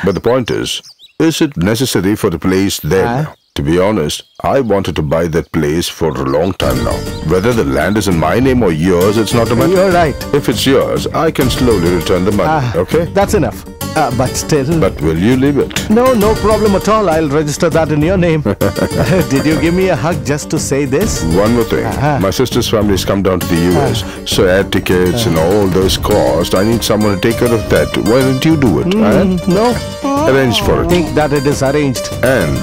But the point is, is it necessary for the place then? Ah. To be honest, I wanted to buy that place for a long time now. Whether the land is in my name or yours, it's not a matter. You're right. If it's yours, I can slowly return the money, Ah, okay? That's enough. Uh, but still. But will you leave it? no, no problem at all. I'll register that in your name. Did you give me a hug just to say this? One more thing. Uh-huh. My sister's family has come down to the US, so air tickets and all those costs, I need someone to take care of that. Why don't you do it? huh? Mm, no. Arrange for I it. think that it is arranged. And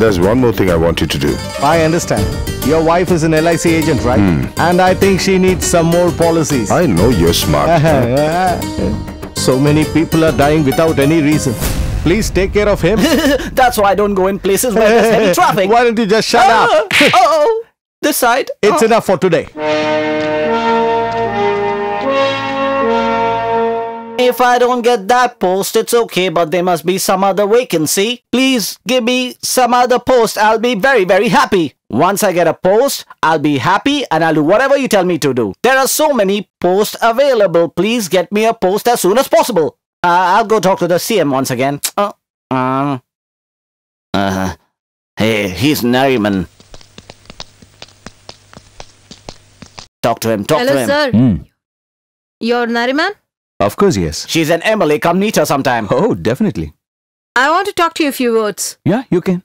there's one more thing I want you to do. I understand. Your wife is an LIC agent, right? Hmm. And I think she needs some more policies. I know you're smart. so many people are dying without any reason. Please take care of him. That's why I don't go in places where there's heavy traffic. Why don't you just shut up? oh, this side. It's Oh. enough for today. If I don't get that post, it's okay, but there must be some other vacancy. Please give me some other post. I'll be very, very happy. Once I get a post, I'll be happy and I'll do whatever you tell me to do. There are so many posts available. Please get me a post as soon as possible. Uh, I'll go talk to the CM once again. Uh, um, uh, hey, he's Nariman. Talk to him, talk Hello, to him. Hello, sir. Hmm. You're Nariman? Of course, yes. She's an MLA. Come meet her sometime. Oh, definitely. I want to talk to you a few words. Yeah, you can.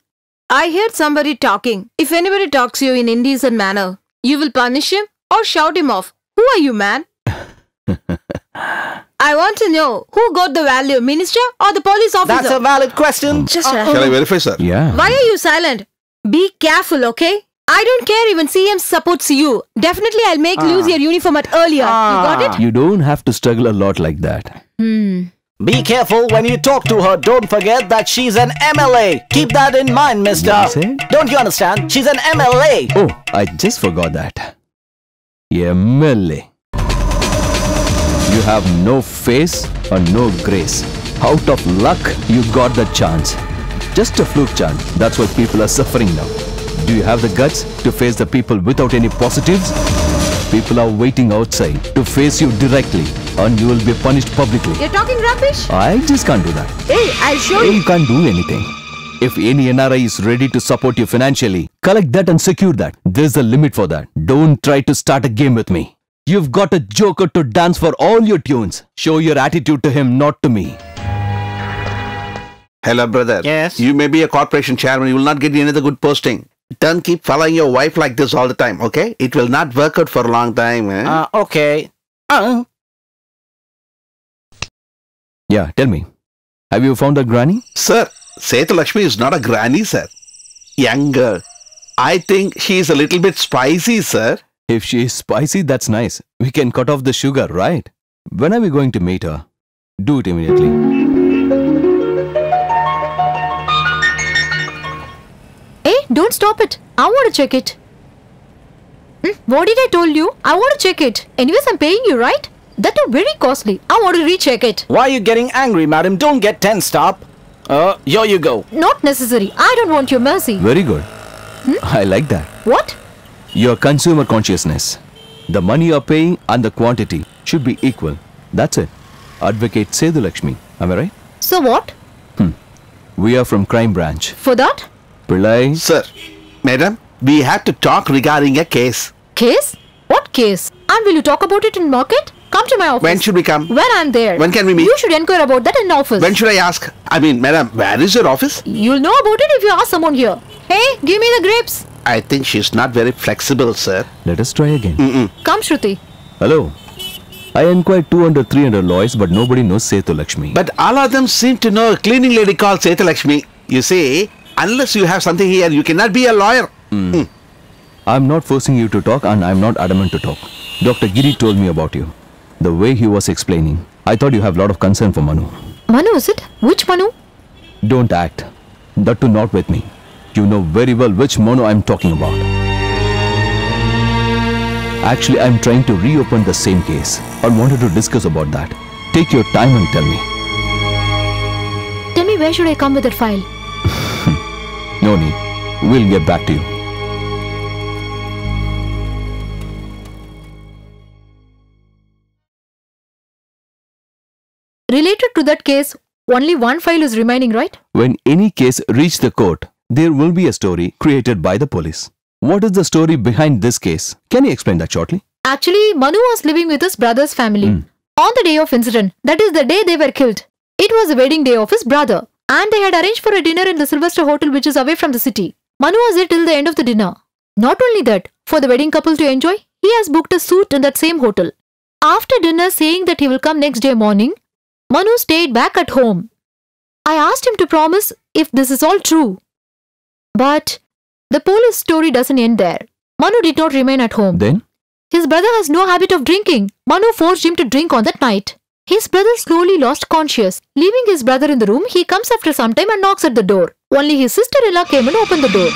I heard somebody talking. If anybody talks to you in indecent manner, you will punish him or shout him off. Who are you, man? I want to know who got the value, minister or the police officer? That's a valid question. Just Shall I verify, sir? Yeah. Why are you silent? Be careful, okay? I don't care even CM supports you. Definitely I'll make lose your uniform at earlier. You got it? You don't have to struggle a lot like that. Hmm. Be careful when you talk to her. Don't forget that she's an MLA. Keep that in mind, mister. What you? Don't you understand? She's an MLA. Oh, I just forgot that. MLA. You have no face or no grace. Out of luck, you got the chance. Just a fluke chance. That's why people are suffering now. Do you have the guts to face the people without any positives? People are waiting outside to face you directly and you will be punished publicly. You're talking rubbish? I just can't do that. Hey, I'll show You you. can't do anything. If any NRI is ready to support you financially, collect that and secure that. There's a limit for that. Don't try to start a game with me. You've got a joker to dance for all your tunes. Show your attitude to him, not to me. Hello, brother. Yes? You may be a corporation chairman. You will not get any another good posting. Don't keep following your wife like this all the time, okay? It will not work out for a long time. Eh? Uh, okay. Uh, Yeah, tell me. Have you found a granny? Sir, Sethu Lakshmi is not a granny, sir. Young girl. I think she is a little bit spicy, sir. If she is spicy, that's nice. We can cut off the sugar, right? When are we going to meet her? Do it immediately. Don't stop it. I want to check it. Hmm, what did I told you? I want to check it. Anyways, I'm paying you, right? That too very costly. I want to recheck it. why are you getting angry, madam? Don't get tensed up. Uh, here you go. Not necessary. I don't want your mercy. Very good. I like that. What? Your consumer consciousness. The money you're paying and the quantity should be equal. That's it. Advocate Sethu Lakshmi. Am I right? So what? Hmm. We are from crime branch. For that? Pillai, Sir, madam, we have to talk regarding a case. Case? What case? And will you talk about it in market? Come to my office. When should we come? When I'm there. When can we meet? You should inquire about that in office. When should I ask? I mean, madam, where is your office? You'll know about it if you ask someone here. Hey, give me the grapes. I think she's not very flexible, sir. let us try again. Come, Shruti. Hello. I inquired 200, 300 lawyers, but nobody knows Sethu Lakshmi. But all of them seem to know a cleaning lady called Sethu Lakshmi. You see, unless you have something here, you cannot be a lawyer. Hmm. Hmm. I'm not forcing you to talk and I'm not adamant to talk. Dr. Giri told me about you. The way he was explaining, I thought you have a lot of concern for Manu. Manu, is it? Which Manu? Don't act. That too not with me. You know very well which Manu I'm talking about. Actually, I'm trying to reopen the same case. I wanted to discuss about that. Take your time and tell me. Tell me where should I come with that file? No need. We'll get back to you. Related to that case, only one file is remaining, right? When any case reach the court, there will be a story created by the police. What is the story behind this case? Can you explain that shortly? Actually, Manu was living with his brother's family. Hmm. On the day of incident, that is the day they were killed. It was the wedding day of his brother, and they had arranged for a dinner in the Sylvester Hotel, which is away from the city. Manu was there till the end of the dinner. Not only that, for the wedding couple to enjoy, he has booked a suite in that same hotel. After dinner, saying that he will come next day morning, Manu stayed back at home. I asked him to promise if this is all true. But the police story doesn't end there. Manu did not remain at home. Then? His brother has no habit of drinking. Manu forced him to drink on that night. His brother slowly lost conscious. Leaving his brother in the room, he comes after some time and knocks at the door. Only his sister-in-law came and opened the door.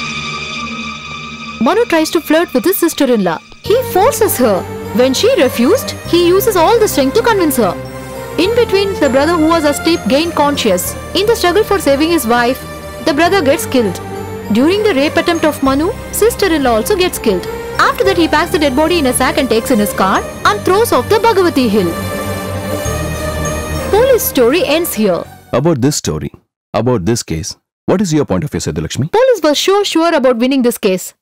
Manu tries to flirt with his sister-in-law. He forces her. When she refused, he uses all the strength to convince her. In between, the brother who was asleep gained conscious. In the struggle for saving his wife, the brother gets killed. During the rape attempt of Manu, sister-in-law also gets killed. After that, he packs the dead body in a sack and takes in his car and throws off the Bhagavati hill. Police story ends here. About this story, about this case, what is your point of view, Sethu Lakshmi? Police was so sure about winning this case.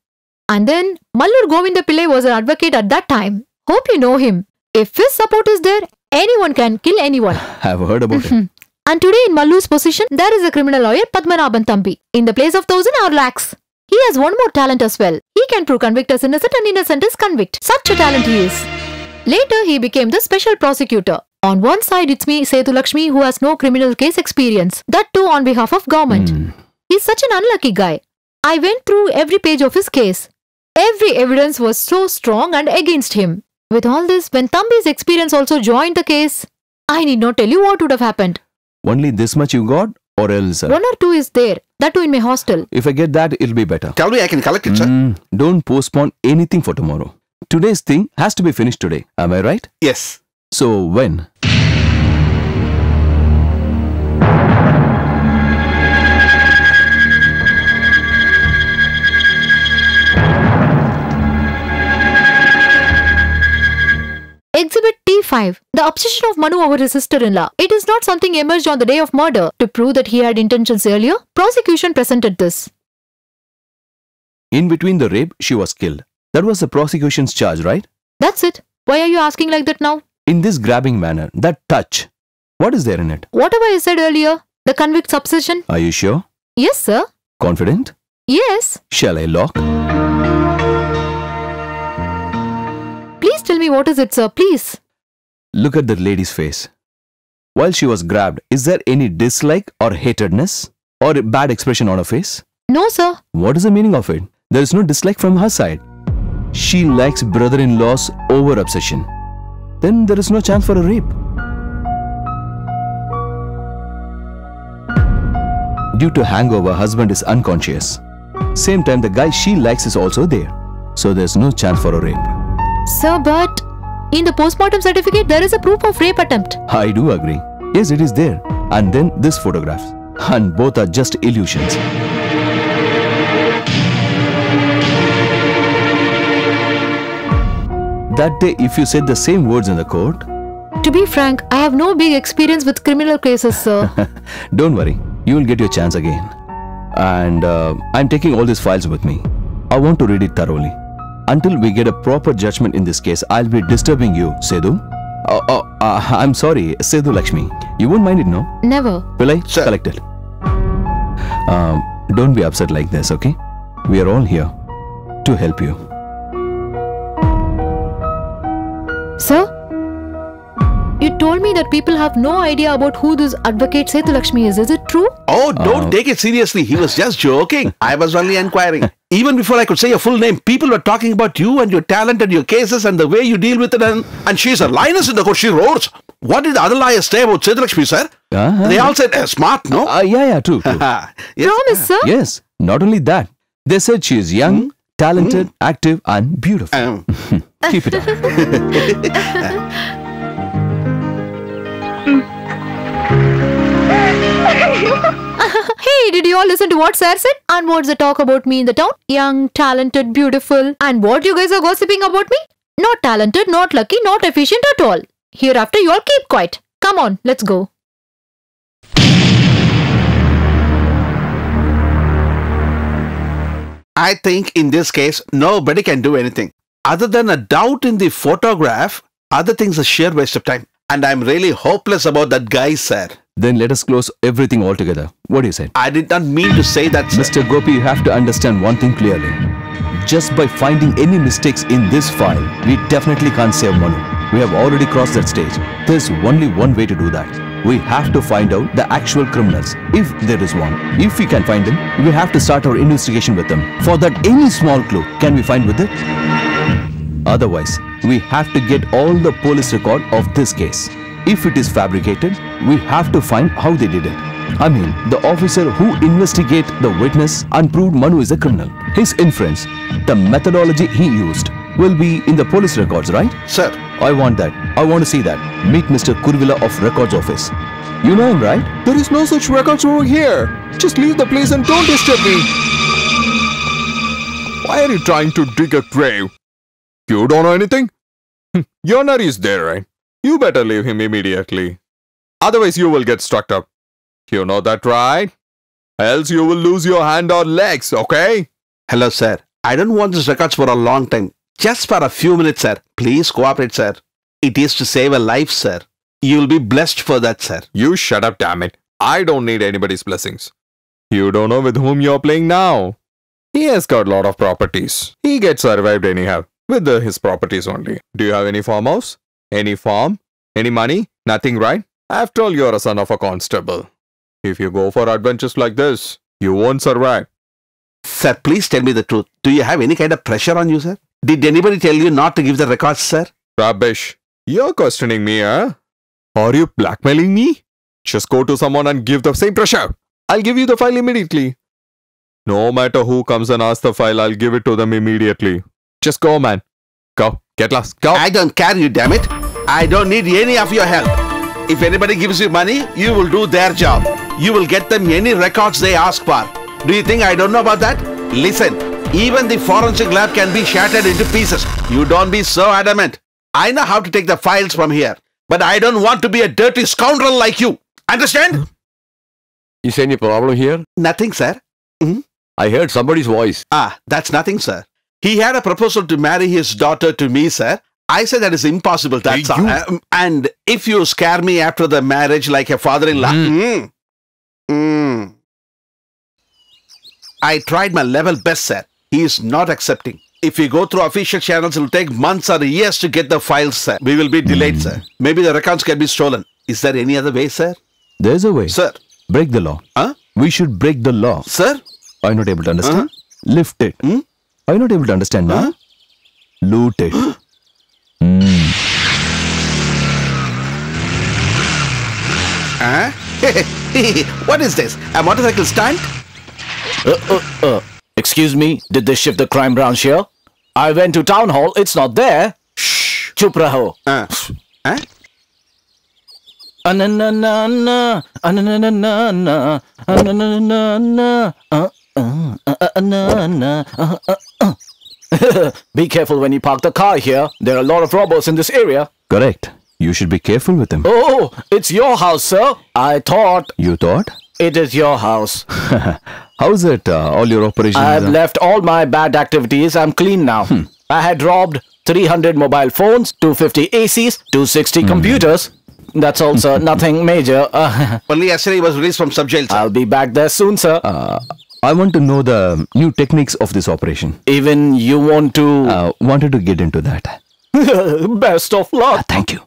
And then Mallur Govinda Pillai was an advocate at that time. Hope you know him. If his support is there, anyone can kill anyone. I've heard about it. And today in Mallu's position, there is a criminal lawyer Padmanabhan Thampi. In the place of thousand or lakhs. He has one more talent as well. He can prove convict as innocent and innocent as convict. Such a talent he is. Later, he became the special prosecutor. On one side, it's me, Sethu Lakshmi, who has no criminal case experience. That too on behalf of government. He's such an unlucky guy. I went through every page of his case. Every evidence was so strong and against him. With all this, when Thampi's experience also joined the case, I need not tell you what would have happened. Only this much you got, or else? uh, One or two is there. That too in my hostel. If I get that, it'll be better. Tell me I can collect it, sir. Mm, don't postpone anything for tomorrow. Today's thing has to be finished today. Am I right? Yes. So when? Exhibit T5 The obsession of Manu over his sister in law. It is not something emerged on the day of murder. To prove that he had intentions earlier, prosecution presented this. In between the rape, she was killed. That was the prosecution's charge, right? That's it. Why are you asking like that now? In this grabbing manner, that touch. What is there in it? Whatever I said earlier, the convict's obsession. Are you sure? Yes, sir. Confident? Yes. Shall I lock? Please tell me what is it, sir. Please. Look at the lady's face. While she was grabbed, is there any dislike or hatredness or a bad expression on her face? No, sir. What is the meaning of it? There is no dislike from her side. She likes brother in law's over obsession. Then there is no chance for a rape. Due to hangover, husband is unconscious. Same time, the guy she likes is also there. So there's no chance for a rape. Sir, but in the postmortem certificate, there is a proof of rape attempt. I do agree. Yes, it is there. And then this photograph. And both are just illusions. That day, if you said the same words in the court, To be frank, I have no big experience with criminal cases, sir. don't worry, you will get your chance again. And uh, I'm taking all these files with me. I want to read it thoroughly. Until we get a proper judgment in this case, I'll be disturbing you, Sethu. Oh, oh, uh, I'm sorry, Sethu Lakshmi. You won't mind it, no? Never. Will I? Collect it. Um, don't be upset like this, okay? We are all here to help you. Sir? You told me that people have no idea about who this advocate Sethu Lakshmi is. Is it true? Oh, don't take it seriously. He was just joking. I was only inquiring. Even before I could say your full name, people were talking about you and your talent and your cases and the way you deal with it. And, and she's a lioness in the court. She roars. What did the other liars say about Sethu Lakshmi, sir? Uh-huh. They all said, uh, smart, no? Uh, yeah, yeah, true. true. Promise, sir? yes, not only that. They said she is young, talented, mm. active, and beautiful. Um. Keep it up. hey, did you all listen to what Sir said? And what's the talk about me in the town? Young, talented, beautiful. And what you guys are gossiping about me? Not talented, not lucky, not efficient at all. Hereafter, you all keep quiet. Come on, let's go. I think in this case, nobody can do anything. Other than a doubt in the photograph, other things are sheer waste of time. And I'm really hopeless about that guy, sir. Then let us close everything altogether. What do you say? I did not mean to say that, sir. Mr. Gopi, you have to understand one thing clearly. Just by finding any mistakes in this file, we definitely can't save Manu. We have already crossed that stage. There's only one way to do that. We have to find out the actual criminals, if there is one. If we can find them, we have to start our investigation with them. For that, any small clue can we find with it? Otherwise, we have to get all the police record of this case. If it is fabricated, we have to find how they did it. I mean, the officer who investigate the witness and proved Manu is a criminal. His inference, the methodology he used, will be in the police records, right? Sir. I want that. I want to see that. Meet Mr. Kuruvilla of Records Office. You know him, right? There is no such records over here. Just leave the place and don't disturb me. Why are you trying to dig a grave? You don't know anything? Hm, your nari is there, right? You better leave him immediately. Otherwise, you will get struck up. You know that, right? Else you will lose your hand or legs, okay? Hello, sir. I don't want these records for a long time. Just for a few minutes, sir. Please cooperate, sir. It is to save a life, sir. You will be blessed for that, sir. You shut up, damn it. I don't need anybody's blessings. You don't know with whom you're playing now. He has got a lot of properties. He gets survived anyhow, with the, his properties only. Do you have any farmhouse? Any farm? Any money? Nothing, right? After all, you're a son of a constable. If you go for adventures like this, you won't survive. Sir, please tell me the truth. Do you have any kind of pressure on you, sir? Did anybody tell you not to give the records, sir? Rubbish. You're questioning me, huh? Are you blackmailing me? Just go to someone and give the same pressure. I'll give you the file immediately. No matter who comes and asks the file, I'll give it to them immediately. Just go, man. Go. Get lost. Go. I don't care, you damn it. I don't need any of your help. If anybody gives you money, you will do their job. You will get them any records they ask for. Do you think I don't know about that? Listen, even the forensic lab can be shattered into pieces. You don't be so adamant. I know how to take the files from here, but I don't want to be a dirty scoundrel like you. Understand? Is any problem here? Nothing, sir. I heard somebody's voice. Ah, that's nothing, sir. He had a proposal to marry his daughter to me, sir. I said that is impossible. That's all. Um, and if you scare me after the marriage like a father-in-law, mm. Mm. I tried my level best, sir. He is not accepting. If we go through official channels, it will take months or years to get the files, sir. We will be delayed, sir. Maybe the records can be stolen. Is there any other way, sir? There's a way. Sir. Break the law. Huh? We should break the law. Sir? Are you not able to understand? Lift it. Are you not able to understand now? Loot it. Hmm. Huh? what is this? A motorcycle stunt? Uh, uh, uh. Excuse me, did they shift the crime branch here? I went to town hall, it's not there. Shh. Chup raho. Uh. Huh? Ananana, ananana, ananana, uh, uh, uh, anana, uh, uh, uh. Be careful when you park the car here. There are a lot of robbers in this area. Correct. You should be careful with them. Oh, it's your house, sir. I thought You thought? It is your house. How's it? Uh, all your operations? I've uh, left all my bad activities. I'm clean now. I had robbed 300 mobile phones, 250 ACs, 260 computers. That's also nothing major. Uh, Only yesterday he was released from sub jail, sir. I'll be back there soon, sir. Uh, I want to know the new techniques of this operation. Even you want to. Uh, wanted to get into that. Best of luck. Thank you.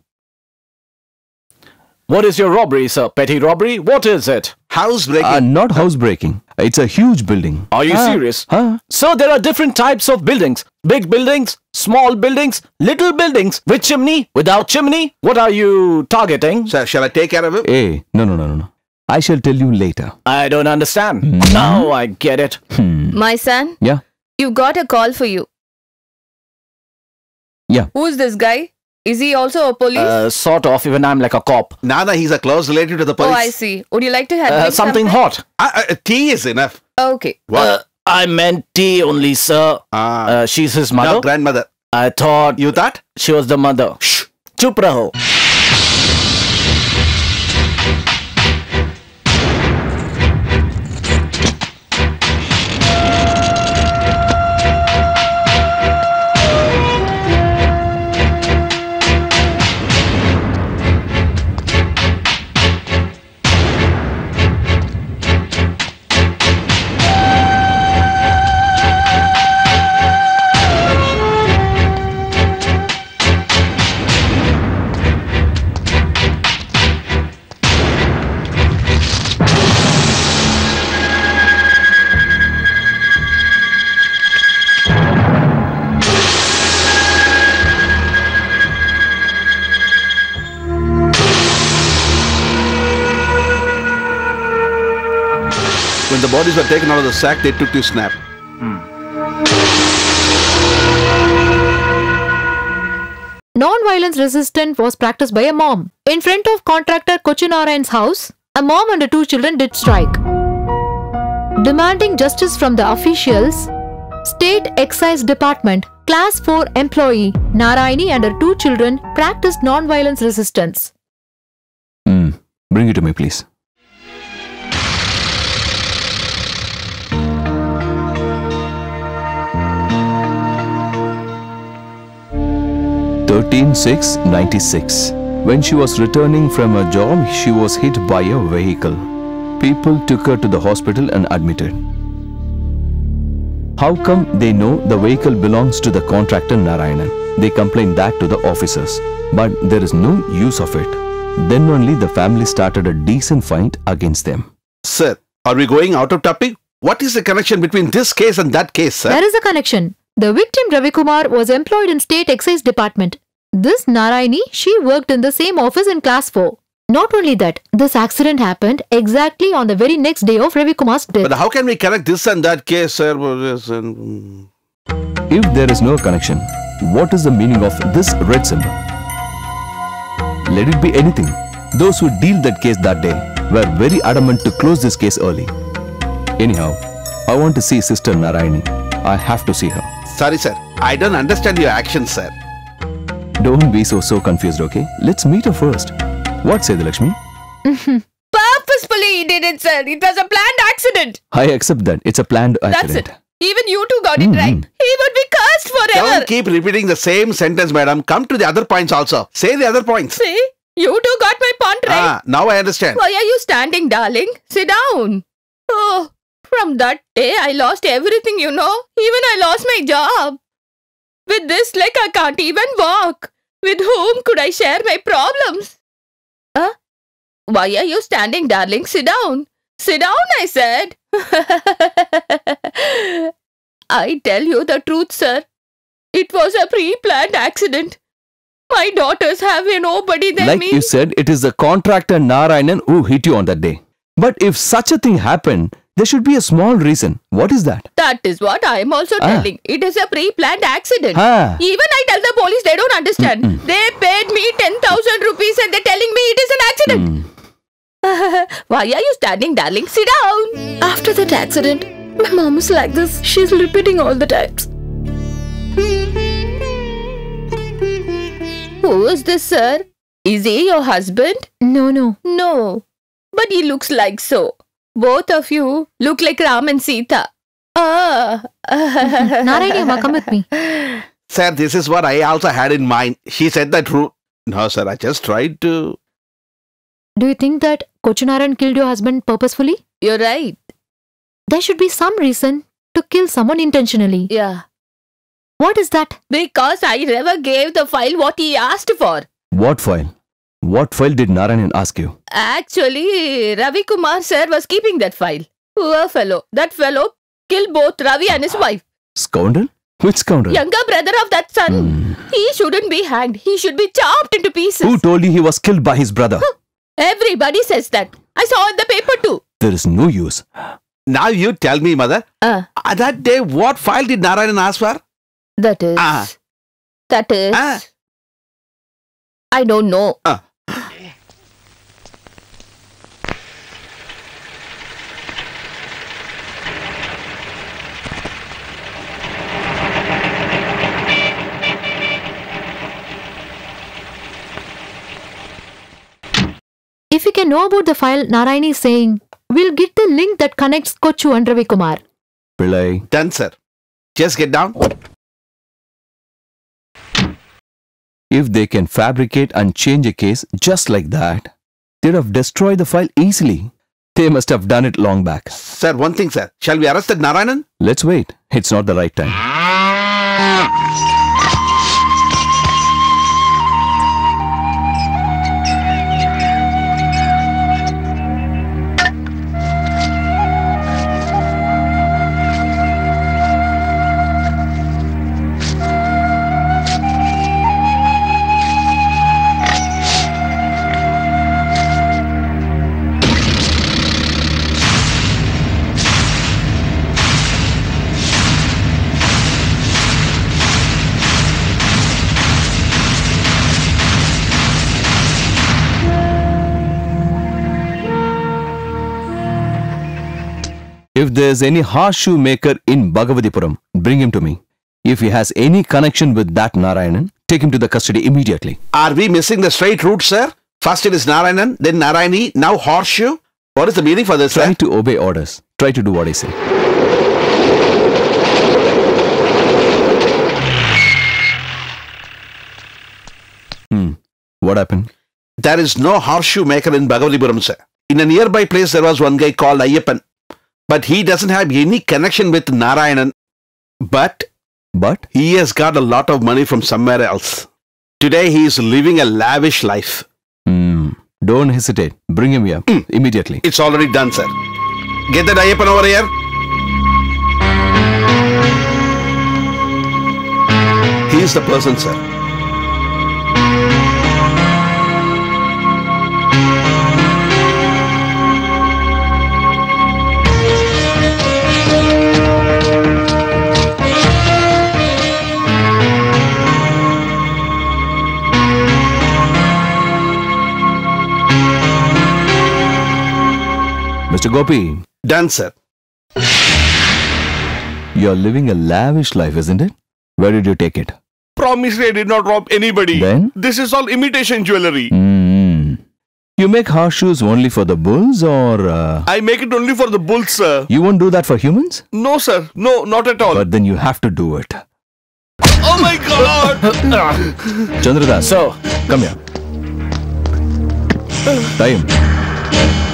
What is your robbery, sir? Petty robbery? What is it? Housebreaking. Uh, not housebreaking. It's a huge building. Are you serious? Huh? So there are different types of buildings. Big buildings, small buildings, little buildings, with chimney, without chimney. What are you targeting? Sir, shall I take care of him? Eh, hey, no, no, no, no, no. I shall tell you later. I don't understand. Hmm? Now I get it. Hmm. My son, Yeah, you've got a call for you. yeah. Who's this guy? Is he also a police? Uh, sort of, even I'm like a cop. Nana, he's a close relative to the police. oh. I see. Would you like to have Uh, drink something hot. Uh, uh, tea is enough. Okay. What? Uh, I meant tea only, sir. Ah. Uh, she's his mother. no, grandmother. I thought You thought? she was the mother. Shh. Chup raho. Bodies were taken out of the sack, they took to snap. Non non-violence resistance was practiced by a mom. In front of contractor Kochunarayan's house, a mom and her two children did strike. Demanding justice from the officials, State Excise Department Class 4 employee Narayani and her two children practiced non-violence resistance. Hmm. Bring it to me, please. Thirteen six ninety six. When she was returning from her job, she was hit by a vehicle. People took her to the hospital and admitted. How come they know the vehicle belongs to the contractor Narayanan? They complained that to the officers, but there is no use of it. Then only the family started a decent fight against them. Sir, are we going out of topic? What is the connection between this case and that case, sir? There is a connection. The victim Ravi Kumar was employed in State Excise Department. This Narayani, she worked in the same office in class 4. Not only that, this accident happened exactly on the very next day of Ravi Kumar's death. But how can we connect this and that case, sir? If there is no connection, what is the meaning of this red symbol? Let it be anything. Those who deal that case that day were very adamant to close this case early. Anyhow, I want to see Sister Narayani. I have to see her. Sorry, sir. I don't understand your actions, sir. Don't be so so confused, okay? Let's meet her first. What say the Lakshmi? Purposefully he did it, sir. It was a planned accident. I accept that. It's a planned accident. That's it. Even you two got it Mhm. right. He would be cursed forever. Don't keep repeating the same sentence, madam. Come to the other points also. Say the other points. See? You two got my point right. Ah, now I understand. Why are you standing, darling? Sit down. Oh, from that day I lost everything, you know. Even I lost my job. With this leg, I can't even walk. With whom could I share my problems? Huh? Why are you standing, darling? Sit down. Sit down, I said. I tell you the truth, sir. It was a pre-planned accident. My daughters have a nobody than Like me. you said, it is the contractor Narayanan who hit you on that day. But if such a thing happened, there should be a small reason. What is that? That is what I am also Ah. telling. It is a pre-planned accident. Ah. Even I tell the police they don't understand. They paid me 10,000 rupees and they're telling me it is an accident. Why are you standing, darling? Sit down. After that accident, my mom is like this. She's repeating all the times. Who is this, sir? Is he your husband? No, no. No. But he looks like so. Both of you look like Ram and Sita. Ah. Narayani, Amma, come with me. Sir, this is what I also had in mind. She said that true. No, sir, I just tried to. Do you think that Kochunaran killed your husband purposefully? You're right. There should be some reason to kill someone intentionally. Yeah. What is that? Because I never gave the file what he asked for. What file? What file did Narayanan ask you? Actually, Ravi Kumar sir was keeping that file. Poor fellow. That fellow killed both Ravi and his wife. Scoundrel? Which scoundrel? Younger brother of that son. He shouldn't be hanged. He should be chopped into pieces. Who told you he was killed by his brother? Everybody says that. I saw in the paper too. There is no use. Now you tell me, mother. Uh, Uh, that day, what file did Narayanan ask for? that is. Ah. That is. Ah. I don't know. Ah. If we can know about the file Narayani is saying, we'll get the link that connects Kochu and Ravi Kumar. Pillai. Done, sir. Just get down. If they can fabricate and change a case just like that, they'd have destroyed the file easily. They must have done it long back. Sir, one thing, sir. Shall we arrest that Narayanan? Let's wait. It's not the right time. If there's any horseshoe maker in Bhagavatipuram, bring him to me. If he has any connection with that Narayanan, take him to the custody immediately. Are we missing the straight route, sir? First it is Narayanan, then Narayani, now Horseshoe. What is the meaning for this, Try sir? to obey orders. Try to do what I say. Hmm. What happened? There is no horseshoe maker in Bhagavatipuram, sir. In a nearby place, there was one guy called Ayyappan. But he doesn't have any connection with Narayanan. But But he has got a lot of money from somewhere else. Today, he is living a lavish life. hmm. Don't hesitate. Bring him here immediately. It's already done, sir. Get that Ayyappan over here. He is the person, sir. Gopi, Done, sir. you're living a lavish life, isn't it? Where did you take it? Promise me I did not rob anybody. Then? This is all imitation jewelry. Hmm. You make horseshoes only for the bulls or uh, I make it only for the bulls, sir. you won't do that for humans? No, sir. No, not at all. But then you have to do it. oh my god! Chandradas. So, Come here. Tie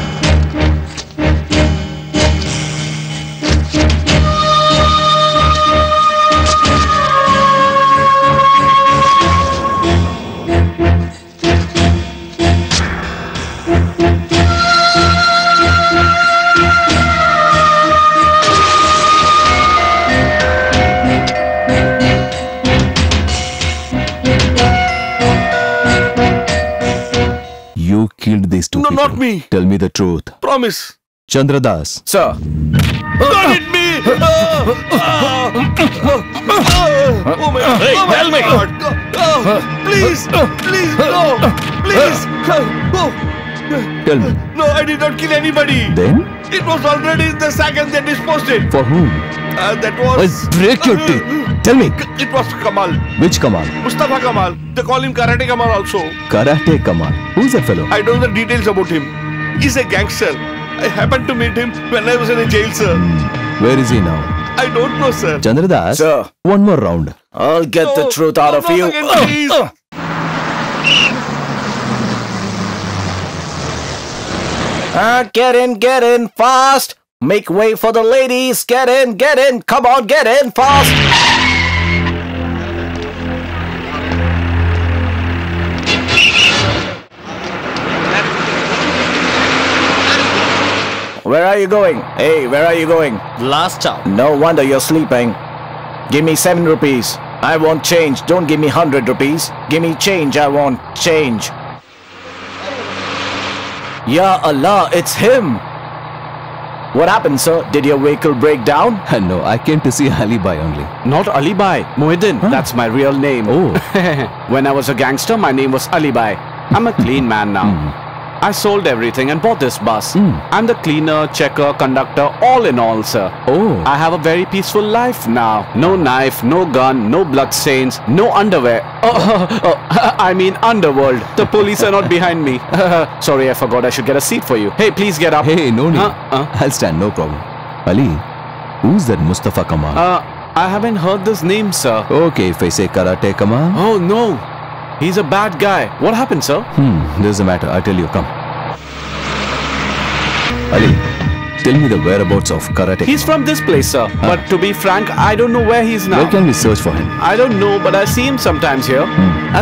these two No, people. not me. Tell me the truth. Promise. Chandradas. sir, Don't hit me! Oh, my god! Hey, oh my tell me. god! Oh, please! Please, no! Please! Oh, Tell me. no, I did not kill anybody! Then? It was already in the sack and they disposed it! For whom? Uh, that I'll was... break your teeth. Tell me. It was Kamal. Which Kamal? Musthafa Kamal. They call him Karate Kamal also. Karate Kamal. Who's that fellow? I don't know the details about him. He's a gangster. I happened to meet him when I was in a jail, sir. Where is he now? I don't know, sir. Chandradas. Sir. One more round. I'll get the truth out no, of not you. again, Ugh, please. ugh. Ah, get in, get in, fast! Make way for the ladies! Get in, get in! Come on, get in, fast! Where are you going? Hey, where are you going? Last stop. No wonder you're sleeping. Give me seven rupees. I want change. Don't give me hundred rupees. Give me change. I want change. Ya Allah, it's him. What happened, sir? Did your vehicle break down? no, I came to see Alibi only. Not Alibai, Muhyiddin. That's my real name. Oh. when I was a gangster, my name was Alibai. I'm a clean man now. Hmm. I sold everything and bought this bus. I'm the cleaner, checker, conductor, all in all, sir. Oh. I have a very peaceful life now. No knife, no gun, no blood stains, no underwear. Oh, oh, I mean underworld. The police are not behind me. Sorry, I forgot I should get a seat for you. Hey, please get up. Hey, no need. Huh? Uh, I'll stand, no problem. Ali, who's that Musthafa Kamal? uh, I haven't heard this name, sir. okay, if I say Karate Kamal. Oh no, he's a bad guy. What happened, sir? Hmm, there's a matter. I'll tell you. Come. Ali, tell me the whereabouts of Karate He's from this place, sir. But to be frank, I don't know where he's now. Where can we search for him? I don't know, but I see him sometimes here.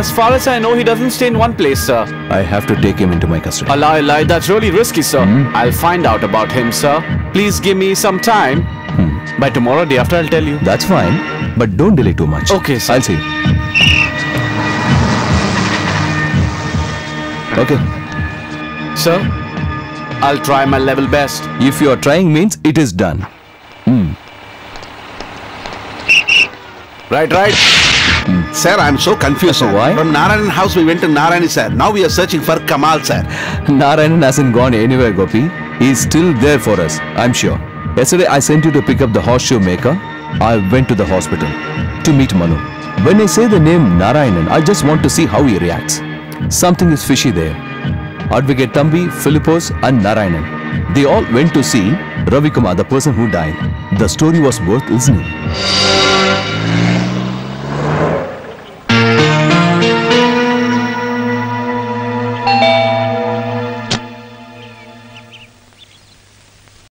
As far as I know, he doesn't stay in one place, sir. I have to take him into my custody. A lie, lie, that's really risky, sir. Hmm. I'll find out about him, sir. Please give me some time. Hmm. By tomorrow, day after, I'll tell you. That's fine, but don't delay too much. Okay, sir. I'll see. Okay. Sir, I'll try my level best. If you are trying means it is done. Hmm. Right, right. Sir, I'm so confused. So why? From Narayan house, we went to Narayani, sir. Now we are searching for Kamal, sir. Narayanan hasn't gone anywhere, Gopi. He's still there for us. I'm sure. Yesterday I sent you to pick up the horseshoe maker. I went to the hospital to meet Manu. When I say the name Narayanan, I just want to see how he reacts. Something is fishy there. Advocate Thampi, Philippose and Narayanan. They all went to see Ravi Kumar, the person who died. The story was worth listening.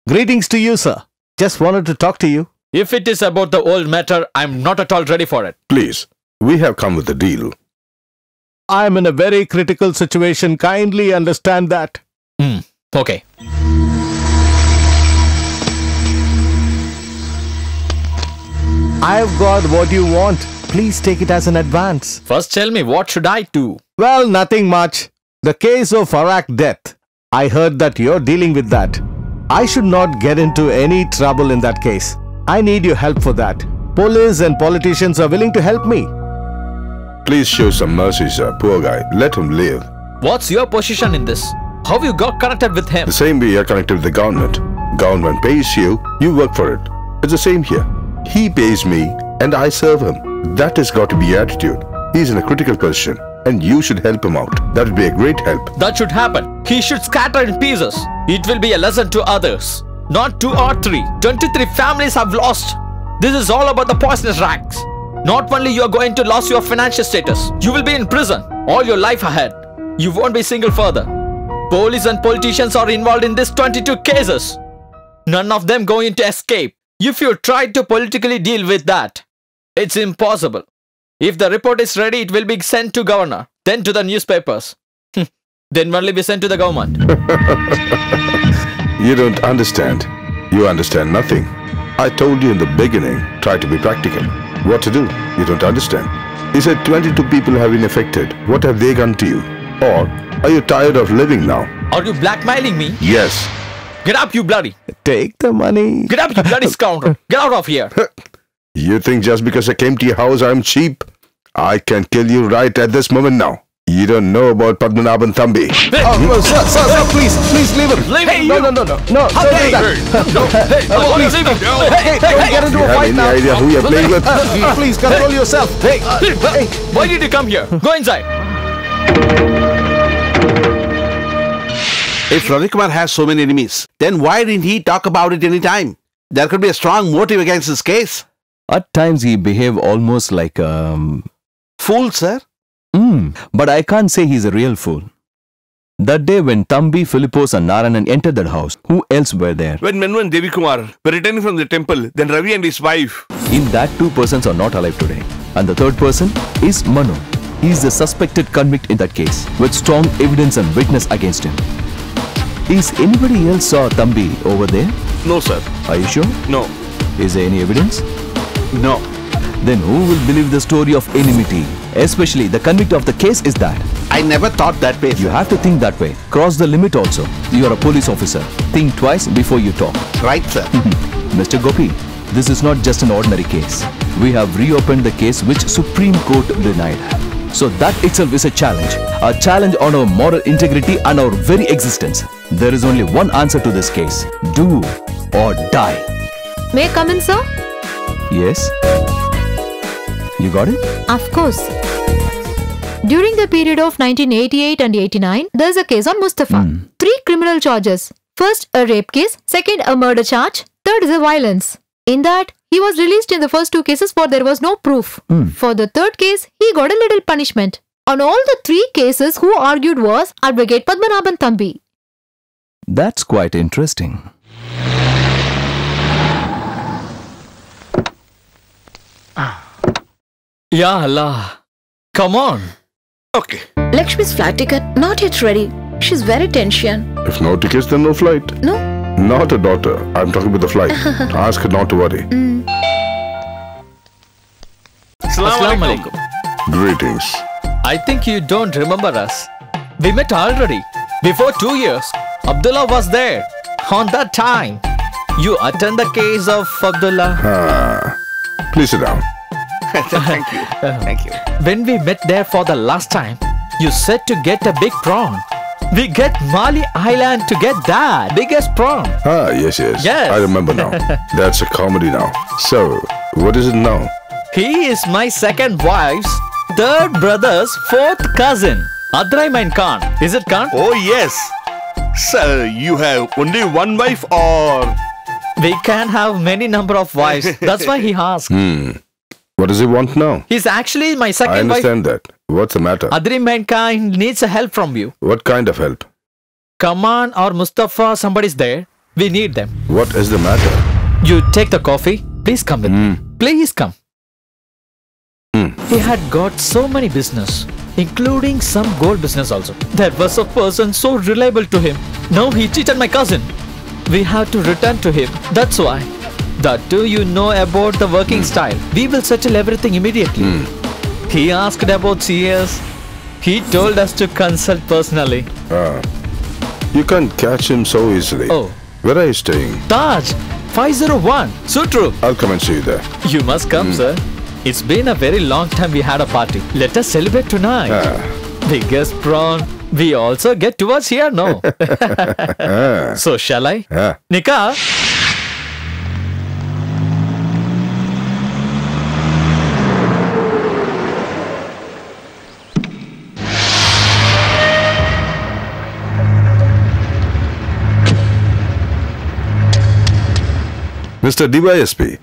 Greetings to you, sir. Just wanted to talk to you. If it is about the old matter, I'm not at all ready for it. Please, we have come with a deal. I am in a very critical situation. Kindly understand that. Hmm. Okay. I've got what you want. Please take it as an advance. First tell me what should I do? Well, nothing much. The case of Farak death. I heard that you're dealing with that. I should not get into any trouble in that case. I need your help for that. Police and politicians are willing to help me. Please show some mercy, sir. Poor guy. Let him live. What's your position in this? How have you got connected with him? The same way you're connected with the government. Government pays you, you work for it. It's the same here. He pays me and I serve him. That has got to be your attitude. He's in a critical position and you should help him out. That would be a great help. That should happen. He should scatter in pieces. It will be a lesson to others. Not two or three. 23 families have lost. This is all about the poisonous rags. Not only you are going to lose your financial status, you will be in prison all your life ahead. You won't be single further. Police and politicians are involved in these 22 cases. None of them going to escape. If you try to politically deal with that, it's impossible. If the report is ready, it will be sent to governor, then to the newspapers. Hmm. then only be sent to the government. You don't understand. You understand nothing. I told you in the beginning, try to be practical. What to do? You don't understand. He said 22 people have been affected. What have they done to you? Or are you tired of living now? Are you blackmailing me? Yes. Get up, you bloody! Take the money. Get up, you bloody scoundrel! Get out of here! You think just because I came to your house I'm cheap? I can kill you right at this moment now. You don't know about Padhmanabhan Thampi. Oh, no, sir, sir, sir, please, please leave him. Leave hey, him. no, no, no, no, no, How don't dare do that. you. No, Hey, oh, please, is he doing? hey, hey, don't get into You a have fight any now. idea who you're playing with? Please control yourself. Hey, hey, Why did you come here? Go inside. If Ravi Kumar has so many enemies, then why didn't he talk about it any time? There could be a strong motive against this case. At times he behave almost like um Fool, sir. Mm, but I can't say he's a real fool. That day when Thampi, Philippose and Narayanan entered that house, who else were there? When Manu and Devi Kumar were returning from the temple, then Ravi and his wife. In that two persons are not alive today. And the third person is Manu. He is the suspected convict in that case, with strong evidence and witness against him. Is anybody else saw Thampi over there? No, sir. Are you sure? No. Is there any evidence? No. Then who will believe the story of enmity? Especially the convict of the case is that. I never thought that way. You have to think that way. Cross the limit also. You are a police officer. Think twice before you talk. Right, sir. Mr. Gopi, this is not just an ordinary case. We have reopened the case which Supreme Court denied. So that itself is a challenge. A challenge on our moral integrity and our very existence. There is only one answer to this case. Do or die. May I come in, sir? Yes? You got it? Of course. During the period of 1988 and 89, there's a case on Musthafa. Hmm. Three criminal charges. First, a rape case. Second, a murder charge. Third is a violence. In that, he was released in the first two cases for there was no proof. Hmm. For the third case, he got a little punishment. On all the three cases, who argued was Advocate Padhmanabhan Thampi. That's quite interesting. Ya Allah. Come on. Okay. Lakshmi's flight ticket not yet ready. She's very tension. If no tickets, then no flight. No. Not a daughter. I'm talking about the flight. Ask her not to worry. Assalamu alaikum. Greetings. I think you don't remember us. We met already. Before two years. Abdullah was there. On that time. You attend the case of Abdullah. Ah. Please sit down. Thank you. Thank you. When we met there for the last time, you said to get a big prawn. We get Mali Island to get that biggest prawn. Ah, yes, yes. Yes. I remember now. That's a comedy now. So, what is it now? He is my second wife's third brother's fourth cousin. Adraiman Khan. Is it Khan? Oh, yes. Sir, you have only one wife or. We can have many number of wives. That's why he asked. Hmm. What does he want now? He's actually my second wife. I understand that. What's the matter? Adri mankind needs a help from you. What kind of help? Kaman or Musthafa, somebody's there. We need them. What is the matter? You take the coffee. Please come with me. Hmm. Please come. Hmm. He had got so many business, including some gold business also. There was a person so reliable to him. Now he cheated my cousin. We have to return to him. That's why. That too you know about the working style. We will settle everything immediately. He asked about CS. He told us to consult personally. Ah. You can't catch him so easily. Oh. Where are you staying? Taj, 501, Sutru. I'll come and see you there. You must come, sir. It's been a very long time we had a party. Let us celebrate tonight. Ah. Biggest prawn. We also get towards here, no? Ah. so, shall I? Ah. Nika? Mr. DYSP.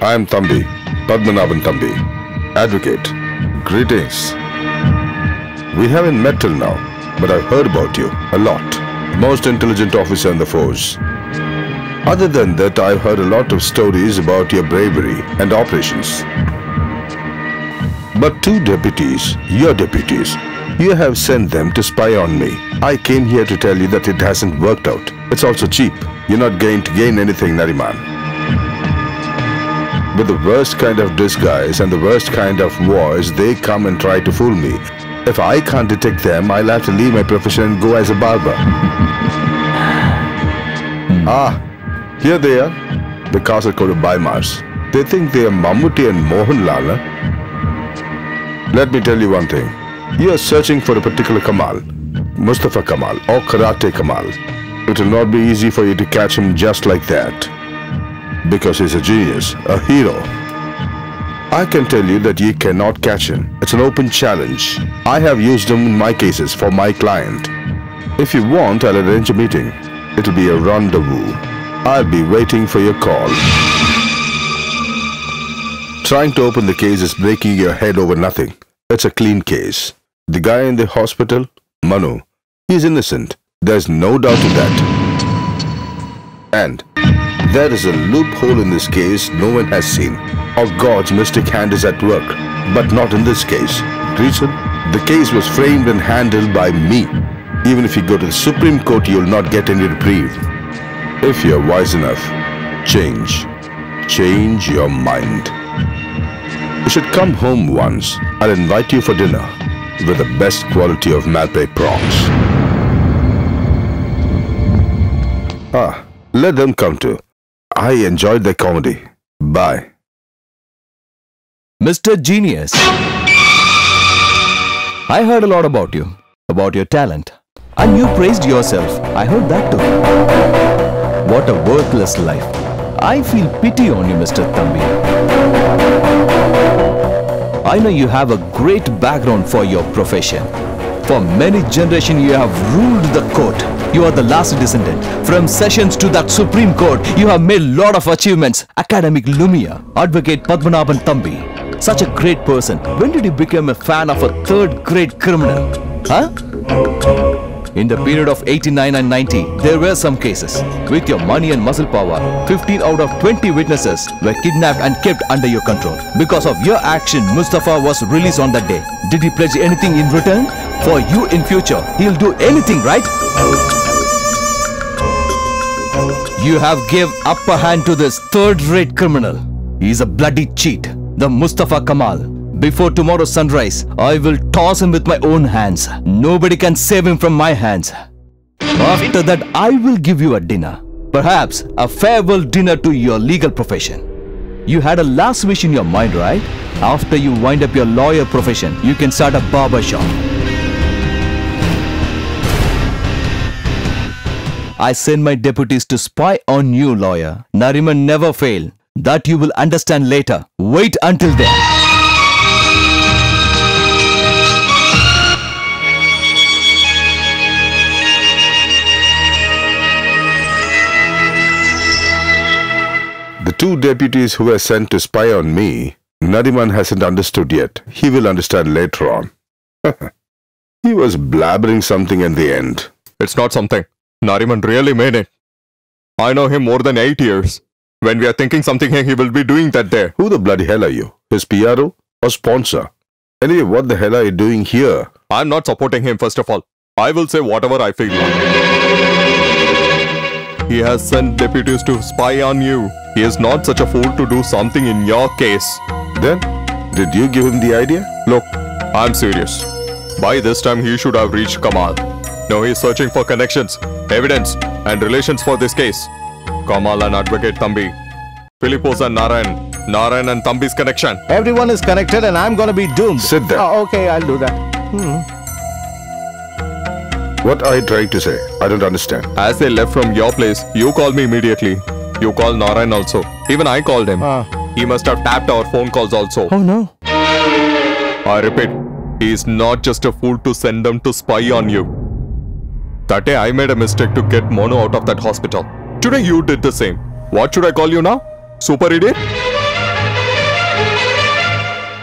I am Thampi, Padhmanabhan Thampi, advocate. Greetings. We haven't met till now, but I've heard about you a lot. Most intelligent officer in the force. Other than that, I've heard a lot of stories about your bravery and operations. But two deputies, your deputies, you have sent them to spy on me. I came here to tell you that it hasn't worked out. It's also cheap. You're not going to gain anything, Nariman. With the worst kind of disguise and the worst kind of voice, they come and try to fool me. If I can't detect them, I'll have to leave my profession and go as a barber. ah, here they are, the Kasarkod of Baimars. They think they are Mammootty and Mohanlal. Let me tell you one thing. You are searching for a particular Kamal, Musthafa Kamal or Karate Kamal. It will not be easy for you to catch him just like that. Because he's a genius, a hero. I can tell you that you cannot catch him. It's an open challenge. I have used him in my cases for my client. If you want, I'll arrange a meeting. It'll be a rendezvous. I'll be waiting for your call. Trying to open the case is breaking your head over nothing. It's a clean case. The guy in the hospital, Manu, he's innocent. There's no doubt of that. And there is a loophole in this case no one has seen. Or God's mystic hand is at work. But not in this case. Reason? The case was framed and handled by me. Even if you go to the Supreme Court, you'll not get any reprieve. If you're wise enough, change. Change your mind. You should come home once. I'll invite you for dinner with the best quality of Malpay prawns. Ah, let them come too. I enjoyed their comedy. Bye. Mr. Genius. I heard a lot about you, about your talent. And you praised yourself. I heard that too. What a worthless life. I feel pity on you, Mr. Thampi. I know you have a great background for your profession. For many generations, you have ruled the court. You are the last descendant. From sessions to that Supreme Court, you have made lot of achievements. Academic Lumia, Advocate Padhmanabhan Thampi. Such a great person. When did you become a fan of a third grade criminal? Huh? In the period of 89 and 90, there were some cases. With your money and muscle power, 15 out of 20 witnesses were kidnapped and kept under your control. Because of your action, Musthafa was released on that day. Did he pledge anything in return? For you in future, he'll do anything, right? You have give upper hand to this third-rate criminal. He's a bloody cheat, the Musthafa Kamal. Before tomorrow's sunrise, I will toss him with my own hands. Nobody can save him from my hands. After that, I will give you a dinner. Perhaps a farewell dinner to your legal profession. You had a last wish in your mind, right? After you wind up your lawyer profession, you can start a barber shop. I send my deputies to spy on you, lawyer. Nariman never fail. That you will understand later. Wait until then. The two deputies who were sent to spy on me, Nariman hasn't understood yet. He will understand later on. he was blabbering something in the end. It's not something. Nariman really made it. I know him more than eight years. When we are thinking something here, he will be doing that there. Who the bloody hell are you? His PRO or sponsor? Anyway, what the hell are you doing here? I'm not supporting him, first of all. I will say whatever I feel. He has sent deputies to spy on you. He is not such a fool to do something in your case. Then, did you give him the idea? Look, I'm serious. By this time, he should have reached Kamal. Now he's searching for connections, evidence, and relations for this case. Kamal and Advocate Thampi. Philippose and Narayan. Narayan and Thampi's connection. Everyone is connected and I'm gonna be doomed. Sit there. Oh, okay, I'll do that. Hmm. What are you trying to say? I don't understand. As they left from your place, you called me immediately. You called Narayan also. Even I called him. Ah. He must have tapped our phone calls also. Oh no. I repeat, he is not just a fool to send them to spy on you. That day I made a mistake to get Manu out of that hospital. Today you did the same. What should I call you now? Super idiot?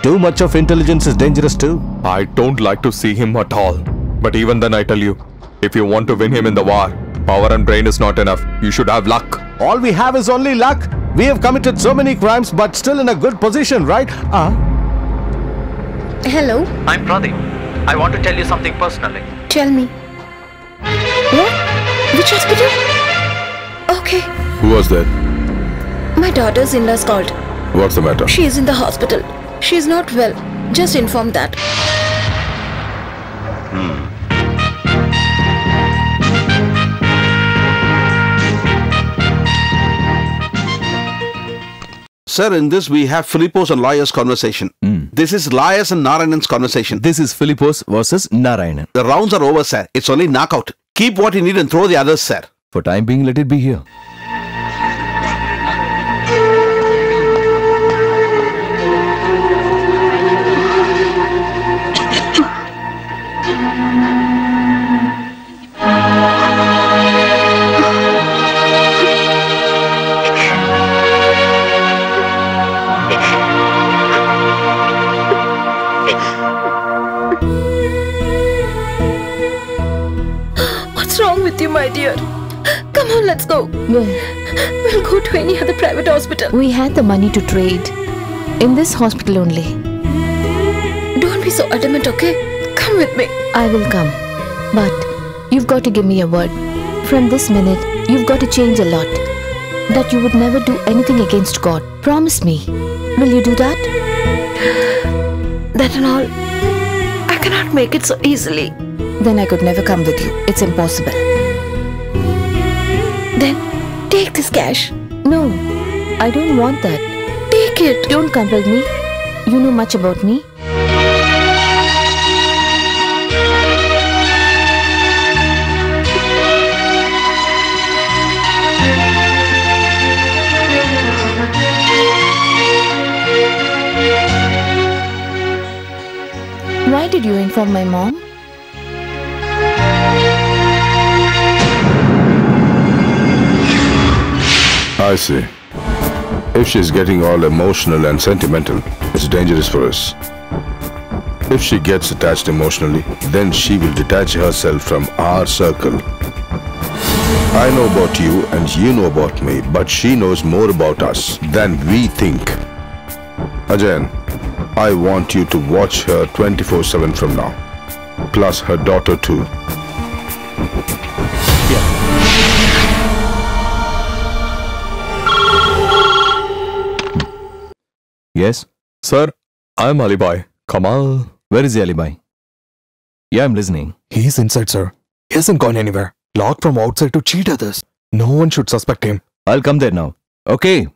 Too much of intelligence is dangerous too. I don't like to see him at all. But even then I tell you, if you want to win him in the war, power and brain is not enough. You should have luck. All we have is only luck. We have committed so many crimes but still in a good position, right? Ah. Hello, I'm Pradeep. I want to tell you something personally. tell me. What? Which hospital? Okay, Who was that? my daughter's in-laws called. What's the matter? She is in the hospital. She is not well. Just inform that. Sir, in this we have Philippose and lawyers conversation. Hmm. This is lawyers and Narayan's conversation. This is Philippose versus Narayanan. The rounds are over, sir. It's only knockout. Keep what you need and throw the others, sir. For time being, let it be here. Let's go. We'll go to any other private hospital. We had the money to trade. In this hospital only. Don't be so adamant, okay? Come with me. I will come. But you've got to give me a word. From this minute, you've got to change a lot. That you would never do anything against God. Promise me. Will you do that? That and all, I cannot make it so easily. Then I could never come with you. It's impossible. Then take this cash. No, I don't want that. Take it. Don't compel me. You know much about me. Why did you inform my mom? I see. If she's getting all emotional and sentimental, it's dangerous for us. If she gets attached emotionally, then she will detach herself from our circle. I know about you and you know about me, but she knows more about us than we think. Ajan, I want you to watch her 24-7 from now. Plus her daughter too. Yes? Sir, I'm Ali Alibai. Kamal. Where is the alibi? Yeah, I'm listening. He's inside, sir. He hasn't gone anywhere. Locked from outside to cheat others. No one should suspect him. I'll come there now. Okay.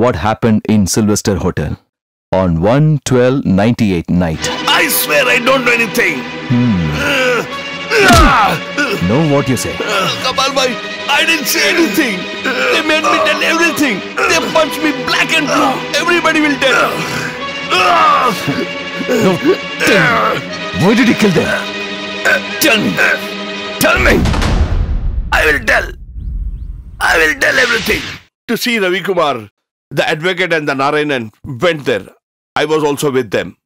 What happened in Silver Star Hotel on 1 12 98 night? I swear I don't know anything. Hmm. Know what you say. Kapal bhai, I didn't say anything. They made me tell everything. They punched me black and blue. Everybody will tell. No, tell me. Why did he kill them? Tell me. Tell me. I will tell. I will tell everything. To see Ravi Kumar, the advocate and the Narayanan went there. I was also with them.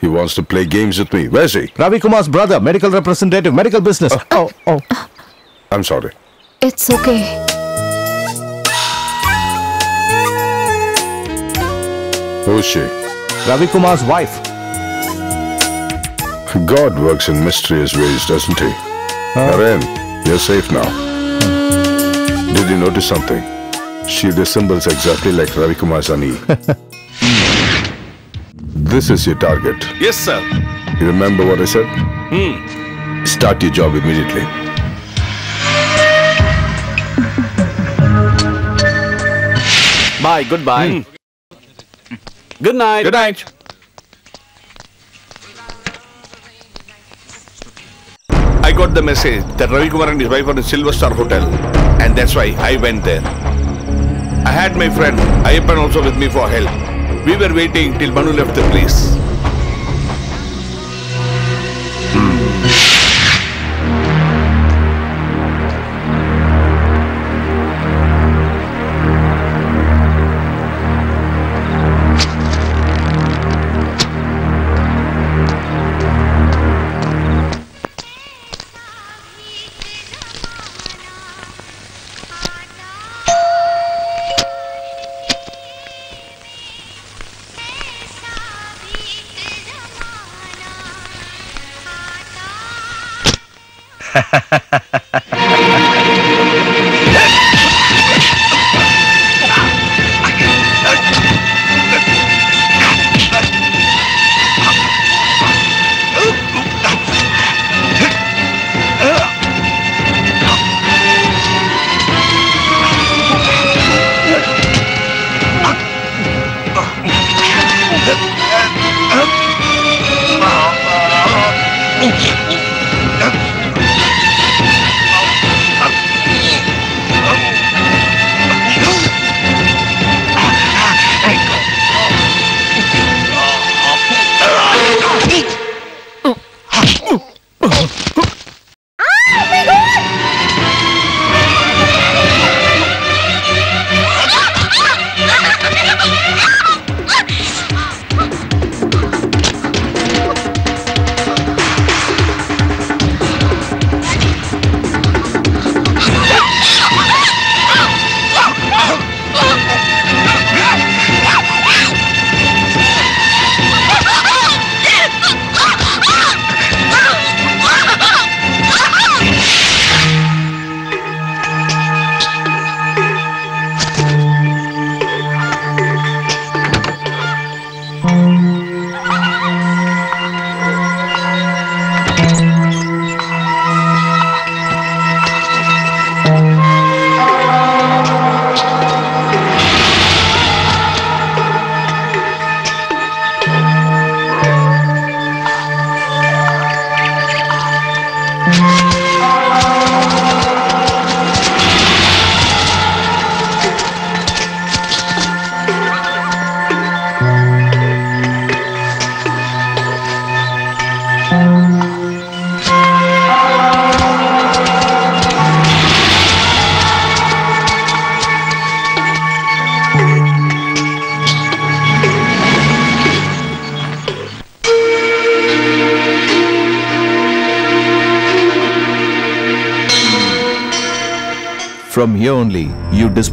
He wants to play games with me. Where's he? Ravi Kumar's brother, medical representative, medical business. Uh, oh, oh. I'm sorry. It's okay. Who is she? Ravi Kumar's wife. God works in mysterious ways, doesn't he? Naren, you're safe now. Did you notice something? She resembles exactly like Ravi Kumar's Ani. this is your target. Yes, sir. You remember what I said? Hmm. Start your job immediately. Bye, goodbye. Good night. Good night. Got the message that Ravi Kumar and his wife are in Silver Star Hotel, and that's why I went there. I had my friend Ayappan also with me for help. We were waiting till Manu left the place.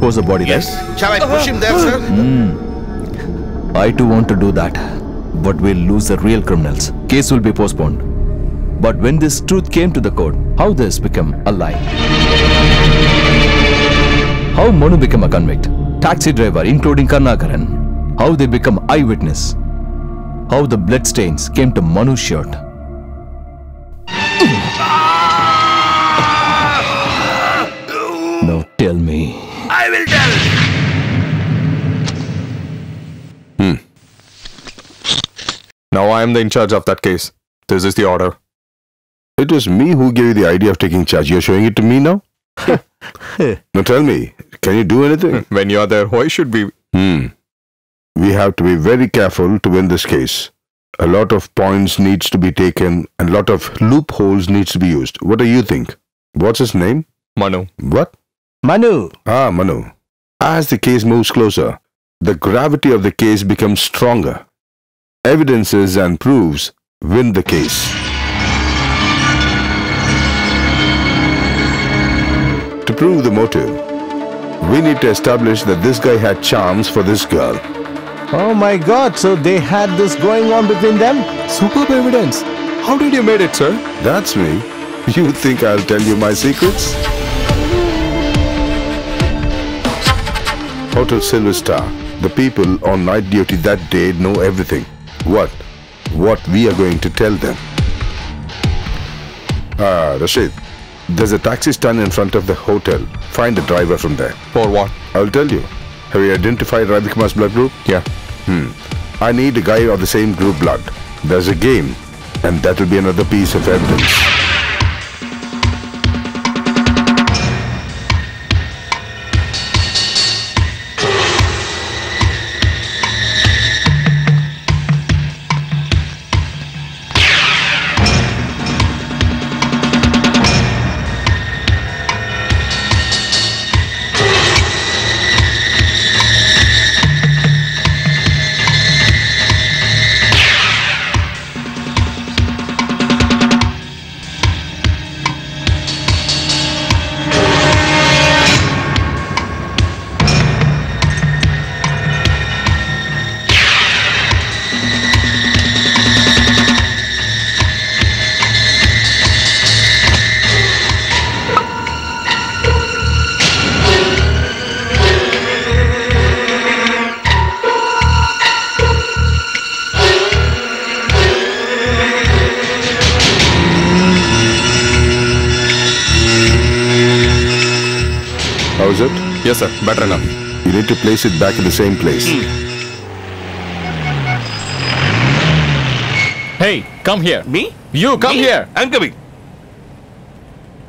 Dispose the body, Yes. right? Shall I push him there, sir? Hmm. I too want to do that, but we'll lose the real criminals. Case will be postponed. But when this truth came to the court, how this become a lie? How Manu became a convict? Taxi driver, including Karnakaran. How they become eyewitness? how the bloodstains came to Manu's shirt. Now I am the in charge of that case. This is the order. It was me who gave you the idea of taking charge. You're showing it to me now? now tell me, can you do anything? When you are there, why should we? Hmm. We have to be very careful to win this case. A lot of points needs to be taken and a lot of loopholes needs to be used. What do you think? What's his name? Manu. What? Manu. Ah, Manu. As the case moves closer, the gravity of the case becomes stronger. Evidences and proofs win the case. To prove the motive, we need to establish that this guy had charms for this girl. Oh my god, so they had this going on between them? Superb evidence. How did you made it, sir? That's me. You think I'll tell you my secrets? Hotel Silver Star. The people on night duty that day know everything. What? What we are going to tell them. Ah, Rashid. There's a taxi stand in front of the hotel. Find the driver from there. For what? I'll tell you. Have you identified Ravi Kumar's blood group? Yeah. Hmm. I need a guy of the same group blood. There's a game, and that will be another piece of evidence. Place it back in the same place. Hey, come here. Me? You come Me? here. I'm coming.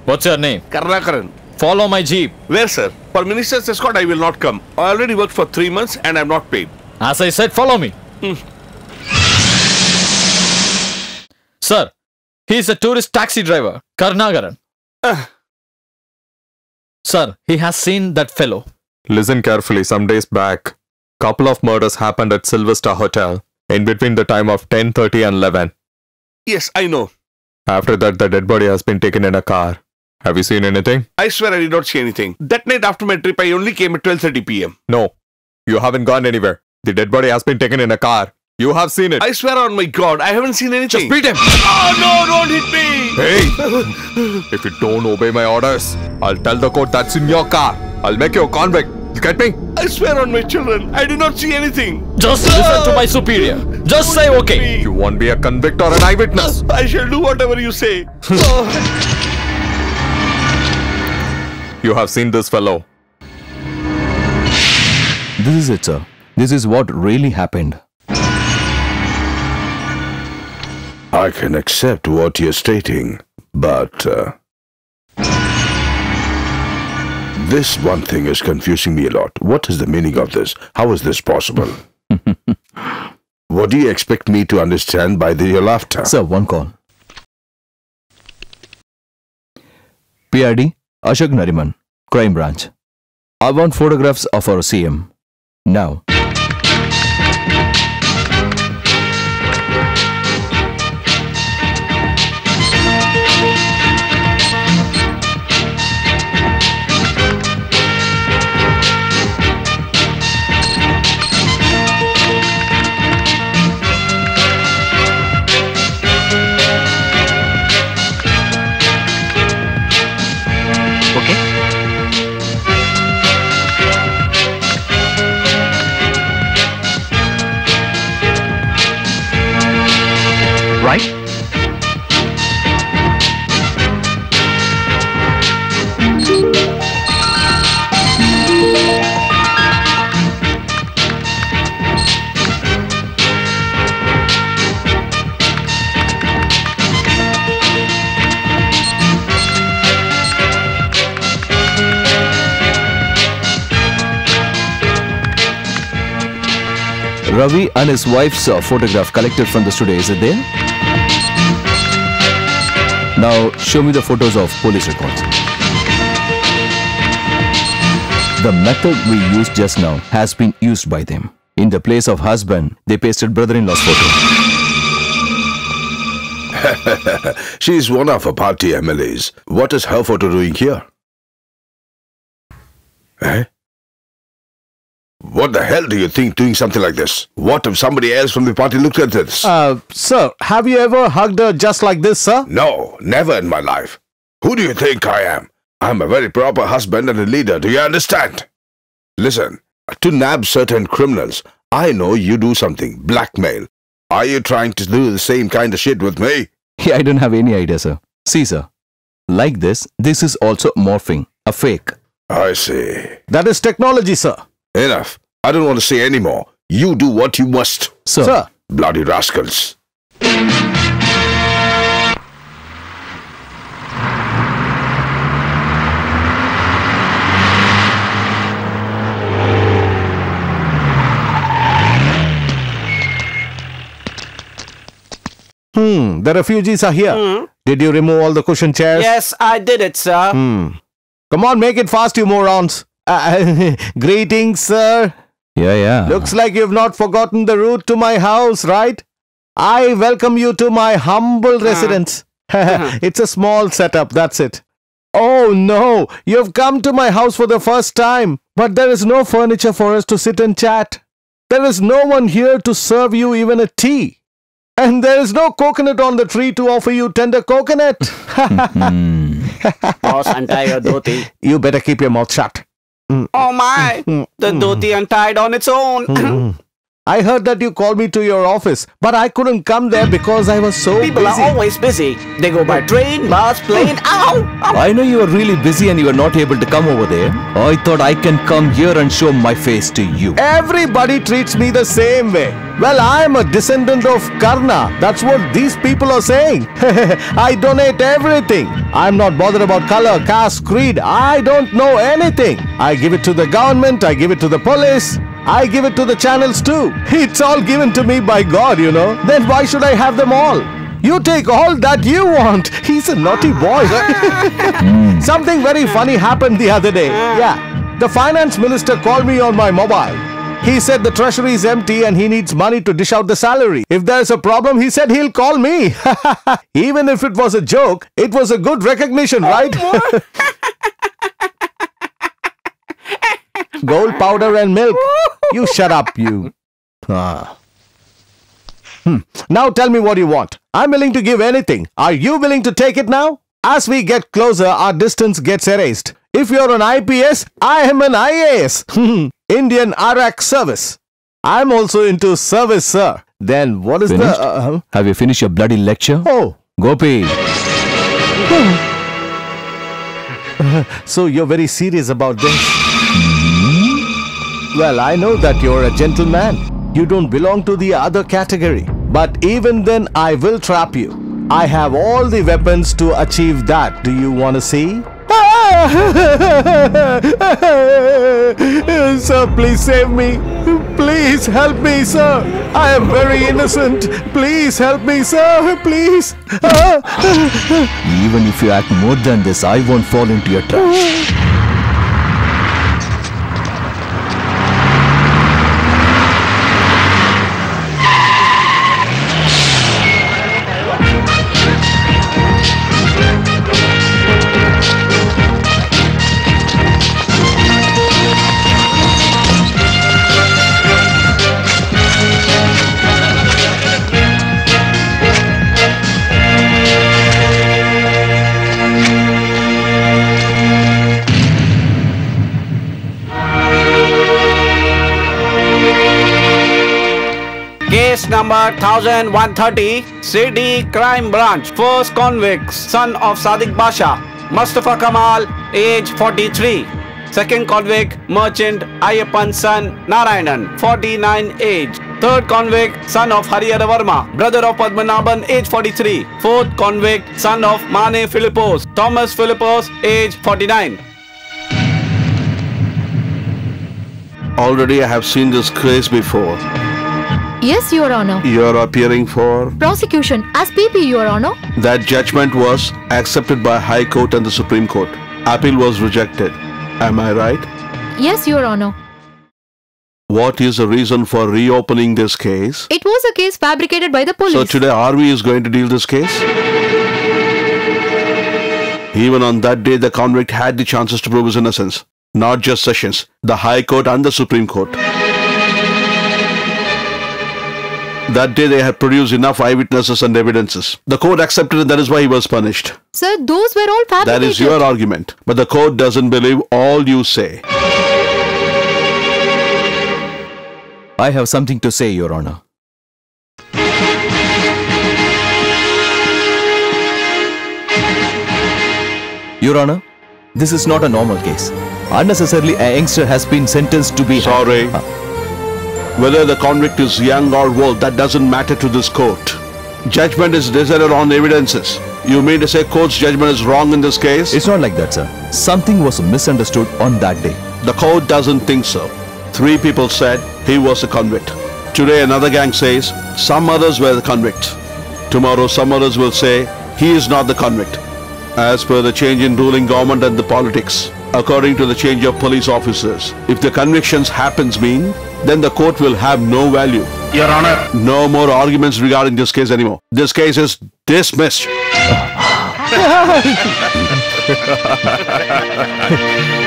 What's your name? Karnakaran. Follow my jeep. Where, sir? For minister's escort, I will not come. I already worked for three months and I'm not paid. As I said, follow me. Hmm. Sir, he is a tourist taxi driver, Karnakaran. Ah. Sir, he has seen that fellow. Listen carefully. Some days back, couple of murders happened at Silver Star Hotel in between the time of 10:30 and 11. Yes, I know. After that, the dead body has been taken in a car. Have you seen anything? I swear I did not see anything. That night after my trip, I only came at 12.30 p.m. No. You haven't gone anywhere. The dead body has been taken in a car. You have seen it. I swear on my God, I haven't seen anything. Just beat him. Oh, no, don't hit me. Hey! if you don't obey my orders, I'll tell the court that's in your car. I'll make you a convict. You get me? I swear on my children, I did not see anything. Just listen to my superior. Just say okay. You won't be a convict or an eyewitness. I shall do whatever you say. You have seen this fellow. This is it, sir. This is what really happened. I can accept what you're stating, but uh, this one thing is confusing me a lot. What is the meaning of this? How is this possible? what do you expect me to understand by the, your laughter? Sir, one call. PID, Ashok Nariman, Crime Branch. I want photographs of our CM. Now. Ravi and his wife's uh, photograph collected from the studio. Is it there? Now show me the photos of police records. The method we used just now has been used by them. In the place of husband, they pasted brother-in-law's photo. She's one of our party MLAs. What is her photo doing here? Eh? What the hell do you think doing something like this? What if somebody else from the party looked at this? Uh, sir, have you ever hugged her just like this, sir? no, never in my life. Who do you think I am? I'm a very proper husband and a leader. Do you understand? Listen, to nab certain criminals, I know you do something. Blackmail. Are you trying to do the same kind of shit with me? Yeah, I don't have any idea, sir. See, sir. Like this, this is also morphing, a fake. I see. That is technology, sir. Enough. I don't want to say any more. You do what you must. Sir. Sir. Bloody rascals. Hmm, the refugees are here. Did you remove all the cushion chairs? Yes, I did it, sir. Hmm. Come on, make it fast, you morons. Uh, greetings, sir. Yeah, yeah. Looks like you've not forgotten the route to my house, right? I welcome you to my humble residence. it's a small setup, that's it. Oh no, you've come to my house for the first time, but there is no furniture for us to sit and chat. There is no one here to serve you even a tea. And there is no coconut on the tree to offer you tender coconut. Boss, untie your dhoti. you better keep your mouth shut. Mm. Oh my! Mm-hmm. The mm-hmm. dhoti untied on its own. Mm-hmm. I heard that you called me to your office, but I couldn't come there because I was so People busy. are always busy. They go by train, bus, plane. Hmm. Ow! Ow! I know you are really busy and you are not able to come over there. I thought I can come here and show my face to you. Everybody treats me the same way. Well, I am a descendant of Karna. That's what these people are saying. I donate everything. I'm not bothered about color, caste, creed. I don't know anything. I give it to the government, I give it to the police. I give it to the channels too. It's all given to me by God, you know. Then why should I have them all? You take all that you want. He's a naughty boy. Something very funny happened the other day. Yeah. The finance minister called me on my mobile. He said the treasury is empty and he needs money to dish out the salary. If there's a problem, he said he'll call me. Even if it was a joke, it was a good recognition, right? Oh, Gold powder and milk. You shut up, you. Ah. Hmm. Now tell me what you want. I'm willing to give anything. Are you willing to take it now? As we get closer, our distance gets erased. If you're an IPS, I am an IAS. Indian Arrack Service. I'm also into service, sir. Then what is Finished? the... Uh, Have you finished your bloody lecture? oh. Gopi, So you're very serious about this? Well, I know that you're a gentleman. You don't belong to the other category. But even then, I will trap you. I have all the weapons to achieve that. Do you want to see? Ah! sir, please save me. Please help me, sir. I am very innocent. Please help me, sir. Please. Ah! even if you act more than this, I won't fall into your trap. Number 1130, CD Crime Branch. First convict, son of Sadiq Basha, Musthafa Kamal, age 43. Second convict, merchant Ayappan son Narayanan, 49 age. Third convict, son of Harihara Verma, brother of Padhmanabhan, age 43. Fourth convict, son of Mane Philippose, Thomas Philippose, age 49. Already I have seen this case before. Yes, Your Honor. You're appearing for. Prosecution as PP, Your Honor. That judgment was accepted by High Court and the Supreme Court. Appeal was rejected. Am I right? Yes, Your Honor. What is the reason for reopening this case? It was a case fabricated by the police. So today RV is going to deal this case? Even on that day, the convict had the chances to prove his innocence. Not just Sessions, the High Court and the Supreme Court. That day they had produced enough eyewitnesses and evidences. The court accepted it, that is why he was punished. Sir, those were all fabricated. That is your argument. But the court doesn't believe all you say. I have something to say, Your Honor. Your Honor, this is not a normal case. Unnecessarily, a youngster has been sentenced to be. Sorry. Uh, Whether the convict is young or old, that doesn't matter to this court. Judgment is decided on evidences. You mean to say court's judgment is wrong in this case? It's not like that, sir. Something was misunderstood on that day. The court doesn't think so. Three people said he was a convict. Today another gang says some others were the convict. Tomorrow some others will say he is not the convict. As per the change in ruling government and the politics, according to the change of police officers, if the convictions happens mean, then the court will have no value. Your Honor. No more arguments regarding this case anymore. This case is dismissed.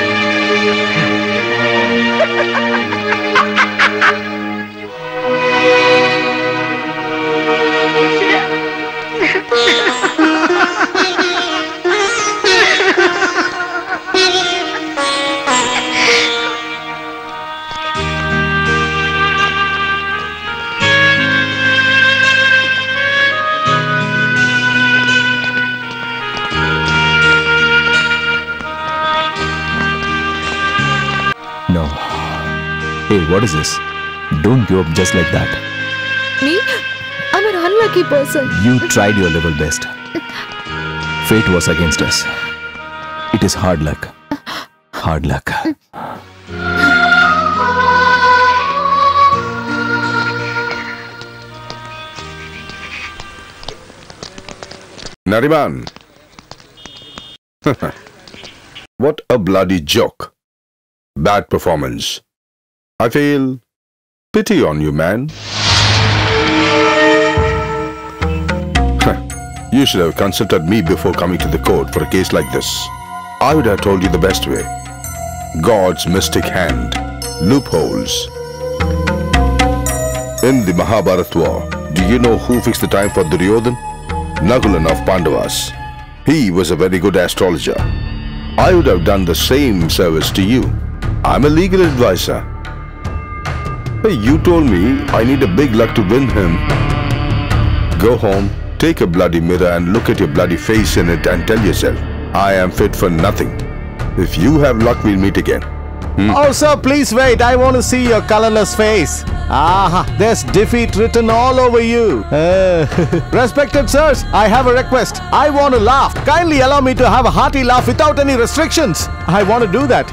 Hey, what is this? Don't give up just like that. Me? I'm an unlucky person. You tried your level best. Fate was against us. It is hard luck. Hard luck. Nariman. what a bloody joke. Bad performance. I feel pity on you, man. you should have consulted me before coming to the court for a case like this. I would have told you the best way. God's mystic hand. Loopholes. In the Mahabharat war, do you know who fixed the time for Duryodhan? Nagulan of Pandavas. He was a very good astrologer. I would have done the same service to you. I'm a legal advisor. Hey, you told me I need a big luck to win him. Go home, take a bloody mirror and look at your bloody face in it and tell yourself, I am fit for nothing. If you have luck, we'll meet again. Hmm? Oh, sir, please wait. I want to see your colorless face. Ah, there's defeat written all over you. Uh, respected sirs, I have a request. I want to laugh. Kindly allow me to have a hearty laugh without any restrictions. I want to do that.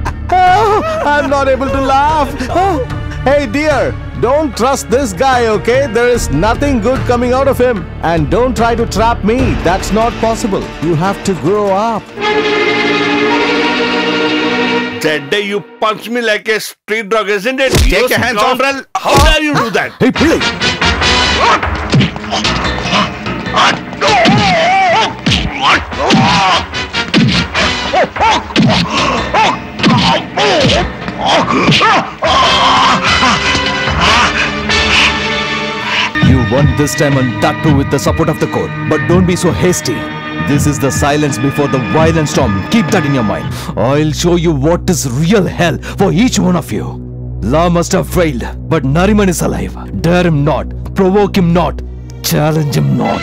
Oh, I'm not able to laugh. Oh, hey, dear, don't trust this guy, okay? There is nothing good coming out of him. And don't try to trap me. That's not possible. You have to grow up. That day you punched me like a street dog, isn't it? Take You your hands off. scoundrel. How dare you do that? Hey, Pillai! this time and that too with the support of the court. But don't be so hasty. This is the silence before the violent storm. Keep that in your mind. I'll show you what is real hell for each one of you. Law must have failed, but Nariman is alive. Dare him not, provoke him not, challenge him not.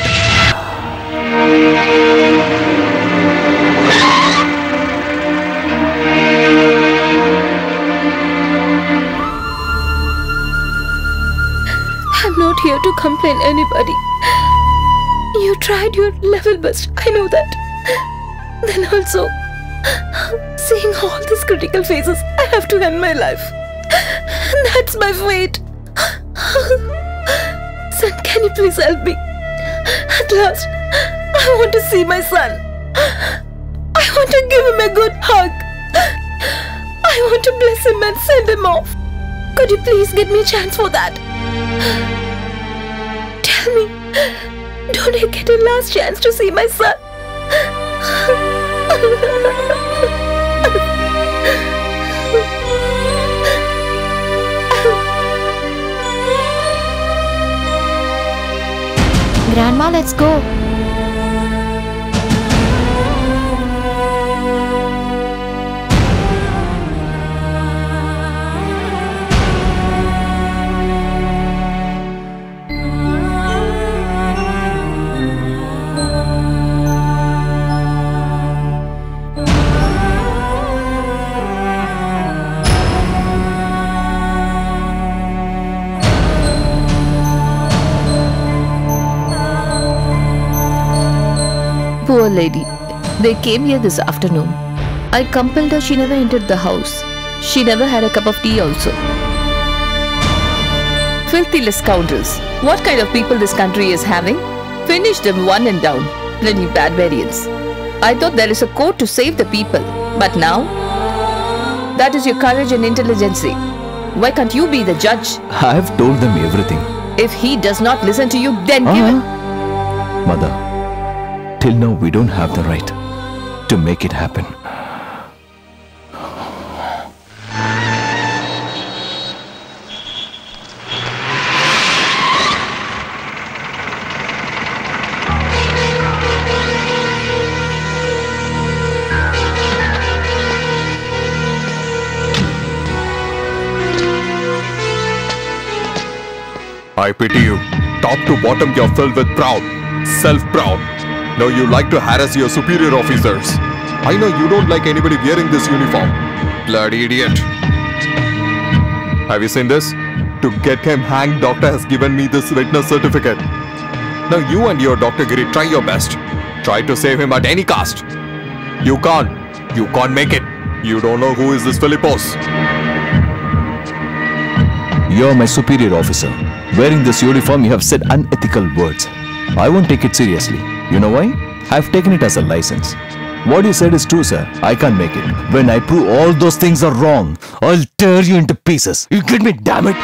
Here to complain anybody. You tried your level best. I know that. Then also, seeing all these critical phases, I have to end my life. That's my fate. Son, can you please help me? At last, I want to see my son. I want to give him a good hug. I want to bless him and send him off. Could you please get me a chance for that? Don't I get a last chance to see my son? Grandma, let's go. Poor lady. They came here this afternoon. I compelled her, she never entered the house. She never had a cup of tea also. Filthy scoundrels. What kind of people this country is having? Finish them one and down. Bloody barbarians. I thought there is a court to save the people. But now? That is your courage and intelligence. Eh? Why can't you be the judge? I have told them everything. If he does not listen to you, then give it. Uh-huh. Mother, till now we don't have the right to make it happen. I pity you. Top to bottom, you're filled with proud, self-proud. Now you like to harass your superior officers. I know you don't like anybody wearing this uniform. Bloody idiot. Have you seen this? To get him hanged, doctor has given me this witness certificate. Now you and your Dr. Giri try your best. Try to save him at any cost. You can't. You can't make it. You don't know who is this Philippose. You're my superior officer. Wearing this uniform, you have said unethical words. I won't take it seriously. You know why? I've taken it as a license. What you said is true, sir. I can't make it. When I prove all those things are wrong, I'll tear you into pieces. You get me, damn it?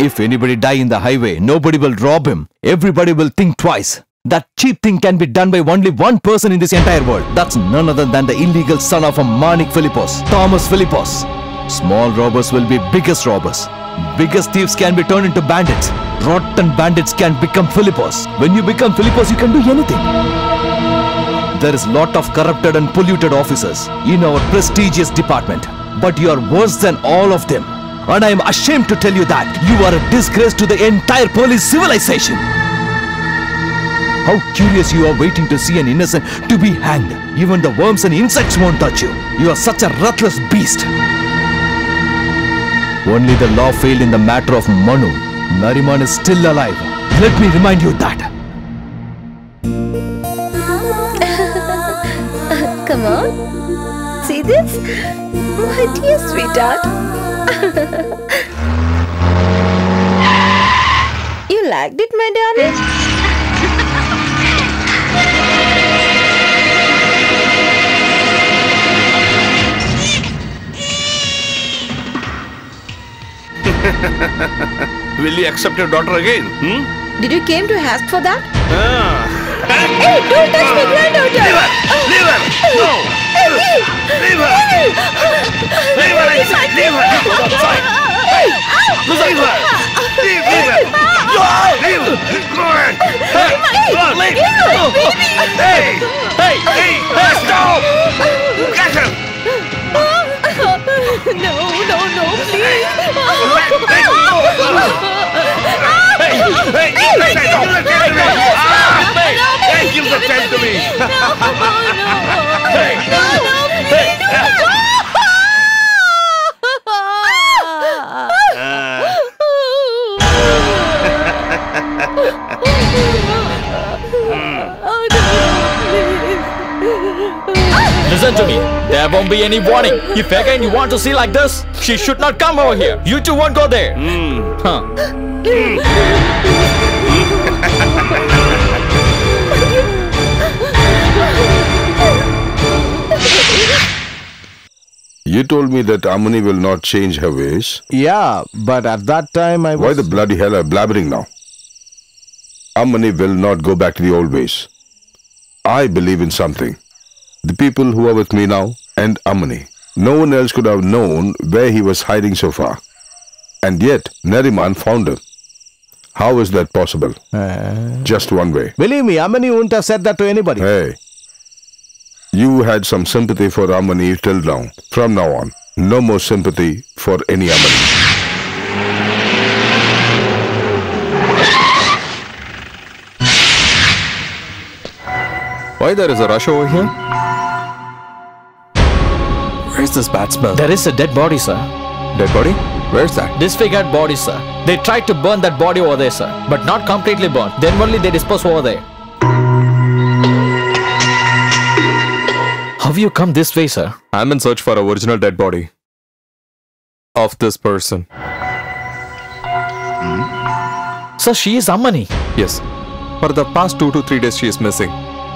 If anybody die in the highway, nobody will rob him. Everybody will think twice. That cheap thing can be done by only one person in this entire world. That's none other than the illegal son of a Manik Philippose, Thomas Philippose. Small robbers will be biggest robbers. Biggest thieves can be turned into bandits. Rotten bandits can become Philippose. When you become Philippose, you can do anything. There is a lot of corrupted and polluted officers in our prestigious department. But you are worse than all of them. And I am ashamed to tell you that you are a disgrace to the entire police civilization. How curious you are waiting to see an innocent to be hanged. Even the worms and insects won't touch you. You are such a ruthless beast. Only the law failed in the matter of Manu. Nariman is still alive. Let me remind you that. Come on. See this? My dear sweetheart. you liked it, my darling? Will you accept your daughter again? Hmm? Did you came to ask for that? Ah. Hey, don't touch my granddaughter! Leave her! Leave her! No! Hey. Leave her! Leave her! I said leave her! Go outside! Hey! Leave her! Leave, leave her! No! Leave her! Go ahead! Hey! Look! Leave her! Hey! Hey! Hey! Hey! Stop! Get her! No, no, no, please. Hey, hey, give the pen. Give the pen to me. Ah, hey, hey, give the pen to me. No, no, no. Hey, no, no, please. No. Ah. listen to me. There won't be any warning. If again you want to see like this, she should not come over here. You two won't go there. Hmm. Huh. You told me that Ammini will not change her ways. Yeah, but at that time I was. Why the bloody hell are you blabbering now? Ammini will not go back to the old ways. I believe in something. The people who are with me now and Ammini. No one else could have known where he was hiding so far. And yet, Nariman found him. How is that possible? Uh. Just one way. Believe me, Ammini wouldn't have said that to anybody. Hey, you had some sympathy for Ammini till now. From now on, no more sympathy for any Ammini. Why there is a rush over here? Where is this bad smell? There is a dead body, sir. Dead body? Where's that? Disfigured body, sir. They tried to burn that body over there, sir. But not completely burned. Then only they dispose over there. How have you come this way, sir? I'm in search for a original dead body. Of this person. Hmm? Sir, she is Ammini. Yes. For the past two to three days she is missing.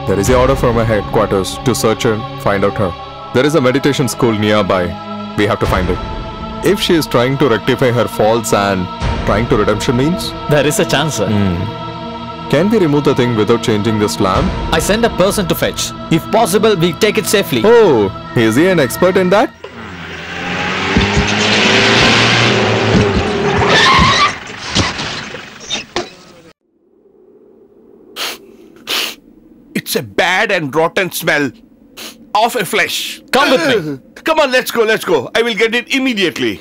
There is a order from her headquarters to search and find out her. There is a meditation school nearby. We have to find it. If she is trying to rectify her faults and trying to redemption means, There is a chance, sir. Hmm. can we remove the thing without changing this lamp? I send a person to fetch. If possible, we take it safely. Oh, is he an expert in that? It's a bad and rotten smell of a flesh. Come with me. Come on, let's go, let's go. I will get it immediately.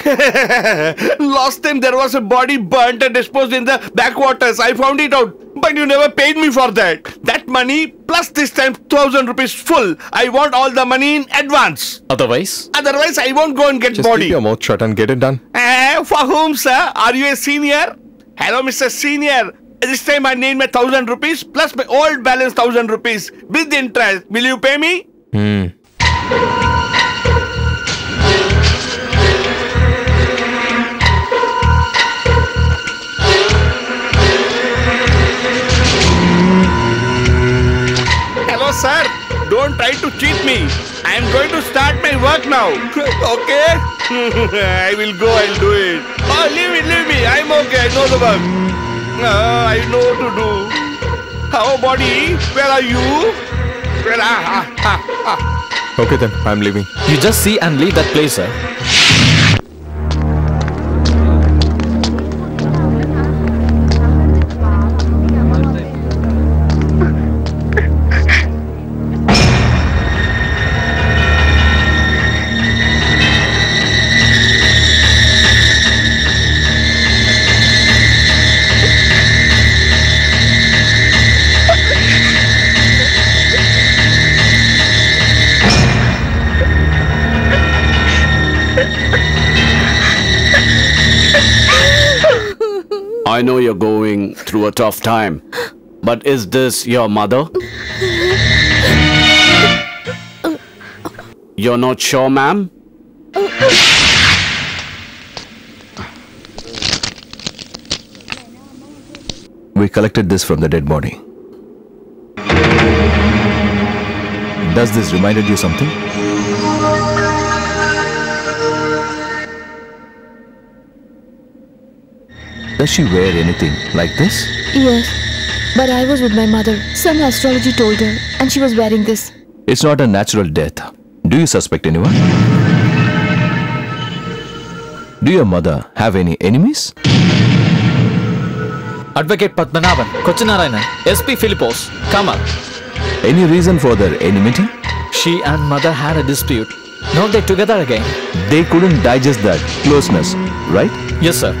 Last time there was a body burnt and disposed in the backwaters. I found it out. But you never paid me for that. That money plus this time thousand rupees full. I want all the money in advance. Otherwise? Otherwise, I won't go and get Just body. keep your mouth shut and get it done. Eh, for whom, sir? Are you a senior? Hello, Mr. Senior. This time I need my thousand rupees plus my old balance thousand rupees with interest. Will you pay me? Hmm. Hello, sir. Don't try to cheat me. I am going to start my work now. okay? I will go. I'll do it. Oh, leave it, leave me. I'm okay. I know the work. Ah, I know what to do. How, body? Where are you? Where ah, ah, ah, ah. Okay then, I'm leaving. You just see and leave that place, sir. I know you're going through a tough time, but is this your mother? You're not sure, ma'am? We collected this from the dead body. Does this reminded you something? Does she wear anything like this? Yes. But I was with my mother. Some astrology told her, and she was wearing this. It's not a natural death. Do you suspect anyone? Do your mother have any enemies? Advocate Padhmanabhan, Kochunarayanan, SP Philippose, Kamal. Any reason for their enmity? She and mother had a dispute. Now they're together again. They couldn't digest that closeness, right? Yes, sir.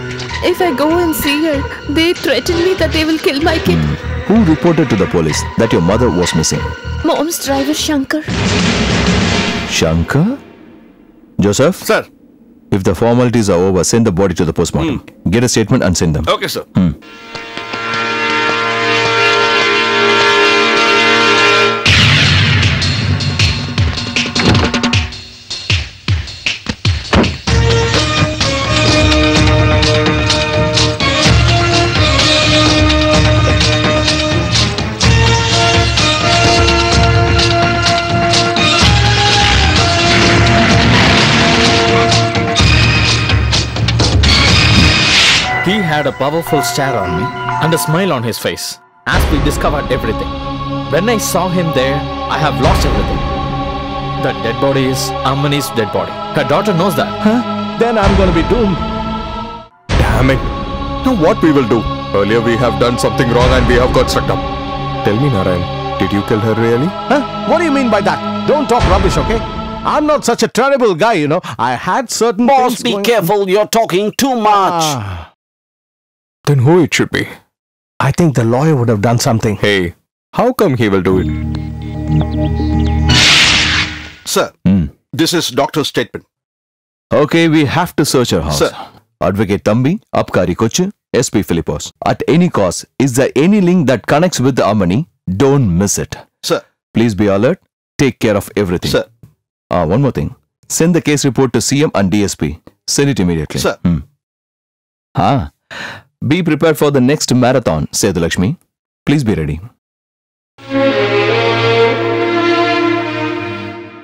If I go and see her, they threaten me that they will kill my kid. Who reported to the police that your mother was missing? Mom's driver Shankar. Shankar? Joseph? Sir. If the formalities are over, send the body to the postmortem. Hmm. Get a statement and send them. Okay, sir. He a powerful stare on me and a smile on his face as we discovered everything. When I saw him there, I have lost everything. The dead body is Ammini's dead body. Her daughter knows that. Huh? Then I'm gonna be doomed. Damn it. Now what we will do? Earlier we have done something wrong and we have got stuck up. Tell me, Narayan, did you kill her really? Huh? What do you mean by that? Don't talk rubbish, okay? I'm not such a terrible guy, you know. I had certain Boss, things be going- careful. You're talking too much. Ah, Then who it should be? I think the lawyer would have done something. Hey, how come he will do it? Sir, this is doctor's statement. Okay, we have to search her house. Sir. Advocate Thampi, Abkari Kochu, SP Philippose. At any cost, is there any link that connects with the Ammini? Don't miss it. Sir. Please be alert. Take care of everything. Sir. Ah, one more thing. Send the case report to CM and DSP. Send it immediately. Sir. Hmm. Ah. Be prepared for the next marathon, Sethu Lakshmi. Please be ready.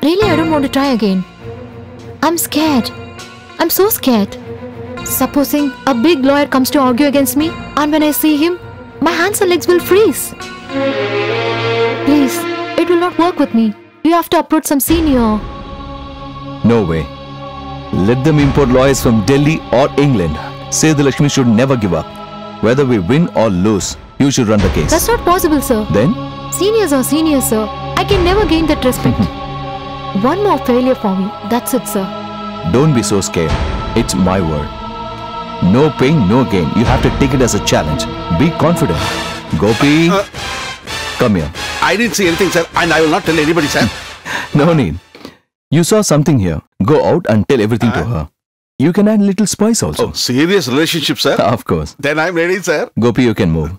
Really, I don't want to try again. I'm scared. I'm so scared. Supposing a big lawyer comes to argue against me, and when I see him, my hands and legs will freeze. Please, it will not work with me. You have to approach some senior. No way. Let them import lawyers from Delhi or England. Sethu Lakshmi should never give up. Whether we win or lose, you should run the case. That's not possible, sir. Then, Seniors are seniors, sir. I can never gain that respect. One more failure for me. That's it, sir. don't be so scared. It's my word. No pain, no gain. You have to take it as a challenge. Be confident. Gopi, uh, uh, come here. I didn't see anything, sir, and I will not tell anybody, sir. No need. You saw something here. Go out and tell everything to uh, her. You can add little spice also. Oh, serious relationship, sir? Of course. Then I'm ready, sir. Gopi, you can move.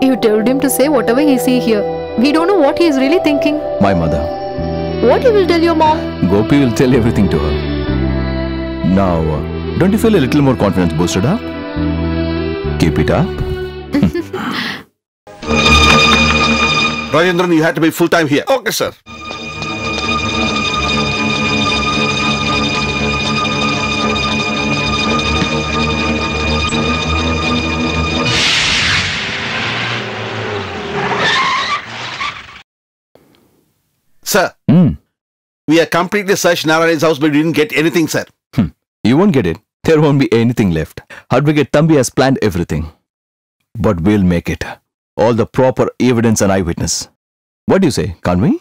You told him to say whatever he see here. We don't know what he is really thinking. My mother. What you will tell your mom? Gopi will tell everything to her. Now, uh, don't you feel a little more confidence boosted up? Keep it up. Rajendran, you have to be full time here. Okay, sir. Sir, Hmm. we have completely searched Narayan's house, but we didn't get anything, sir. You won't get it. There won't be anything left. Advocate Thampi has planned everything. But we'll make it. All the proper evidence and eyewitness. What do you say? Can't we?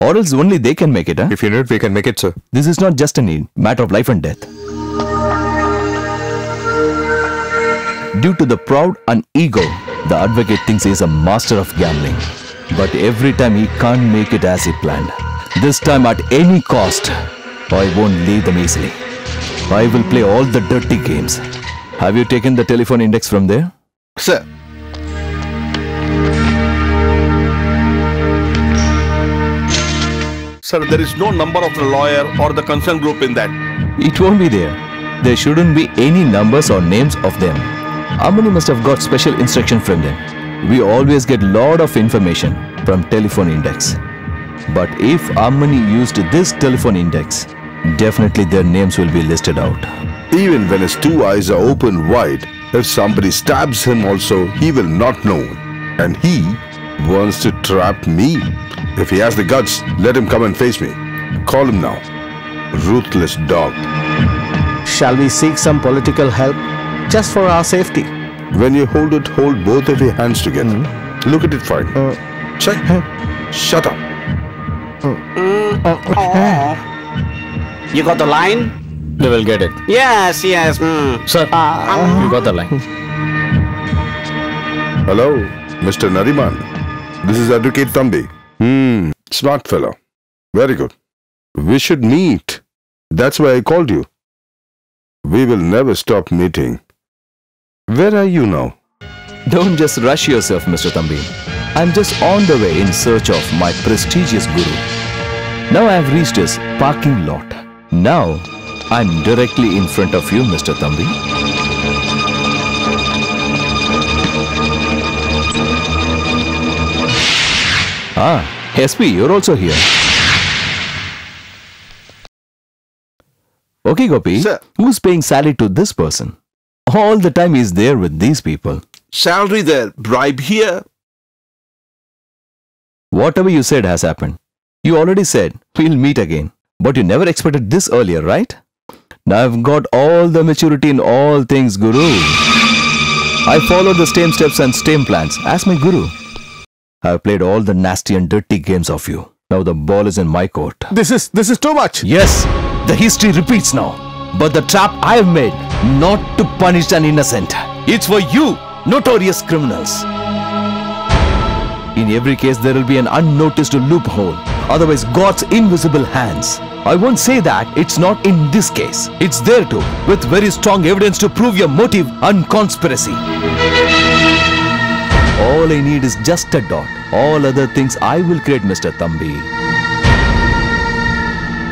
Or else only they can make it, huh? If you need, it, we can make it, sir. This is not just a need, matter of life and death. Due to the proud and ego, the advocate thinks he is a master of gambling. But every time he can't make it as he planned. This time at any cost, I won't leave them easily. I will play all the dirty games. Have you taken the telephone index from there? Sir. Sir, there is no number of the lawyer or the concerned group in that. It won't be there. There shouldn't be any numbers or names of them. Ammini must have got special instruction from them. We always get lot of information from telephone index. But if Ammini used this telephone index, definitely their names will be listed out. Even when his two eyes are open wide, if somebody stabs him also, he will not know. And he wants to trap me. If he has the guts, let him come and face me. Call him now. Ruthless dog. Shall we seek some political help? Just for our safety. When you hold it, hold both of your hands together. Look at it fine. Check. Shut up. Mm. You got the line? They will get it. Yes, yes. mm. Sir, ah. you got the line. Hello, Mr. Nariman. This is Advocate Thampi. Hmm, smart fellow. Very good. We should meet. That's why I called you. We will never stop meeting. Where are you now? Don't just rush yourself, Mr. Thampi. I'm just on the way in search of my prestigious guru. Now I've reached his parking lot. Now I'm directly in front of you, Mr. Thampi. Ah, SP, you're also here. Okay, Gopi. Sir. Who's paying salary to this person? All the time he's there with these people. Salary there, bribe here. Whatever you said has happened. You already said we'll meet again. But you never expected this earlier, right? Now I've got all the maturity in all things, Guru. I followed the same steps and same plans as my Guru. I've played all the nasty and dirty games of you. Now the ball is in my court. This is this is too much. Yes, the history repeats now. But the trap I've made, not to punish an innocent. It's for you, notorious criminals. In every case, there will be an unnoticed loophole. Otherwise, God's invisible hands. I won't say that it's not in this case. It's there too, with very strong evidence to prove your motive and conspiracy. All I need is just a dot. All other things I will create, Mr. Thampi.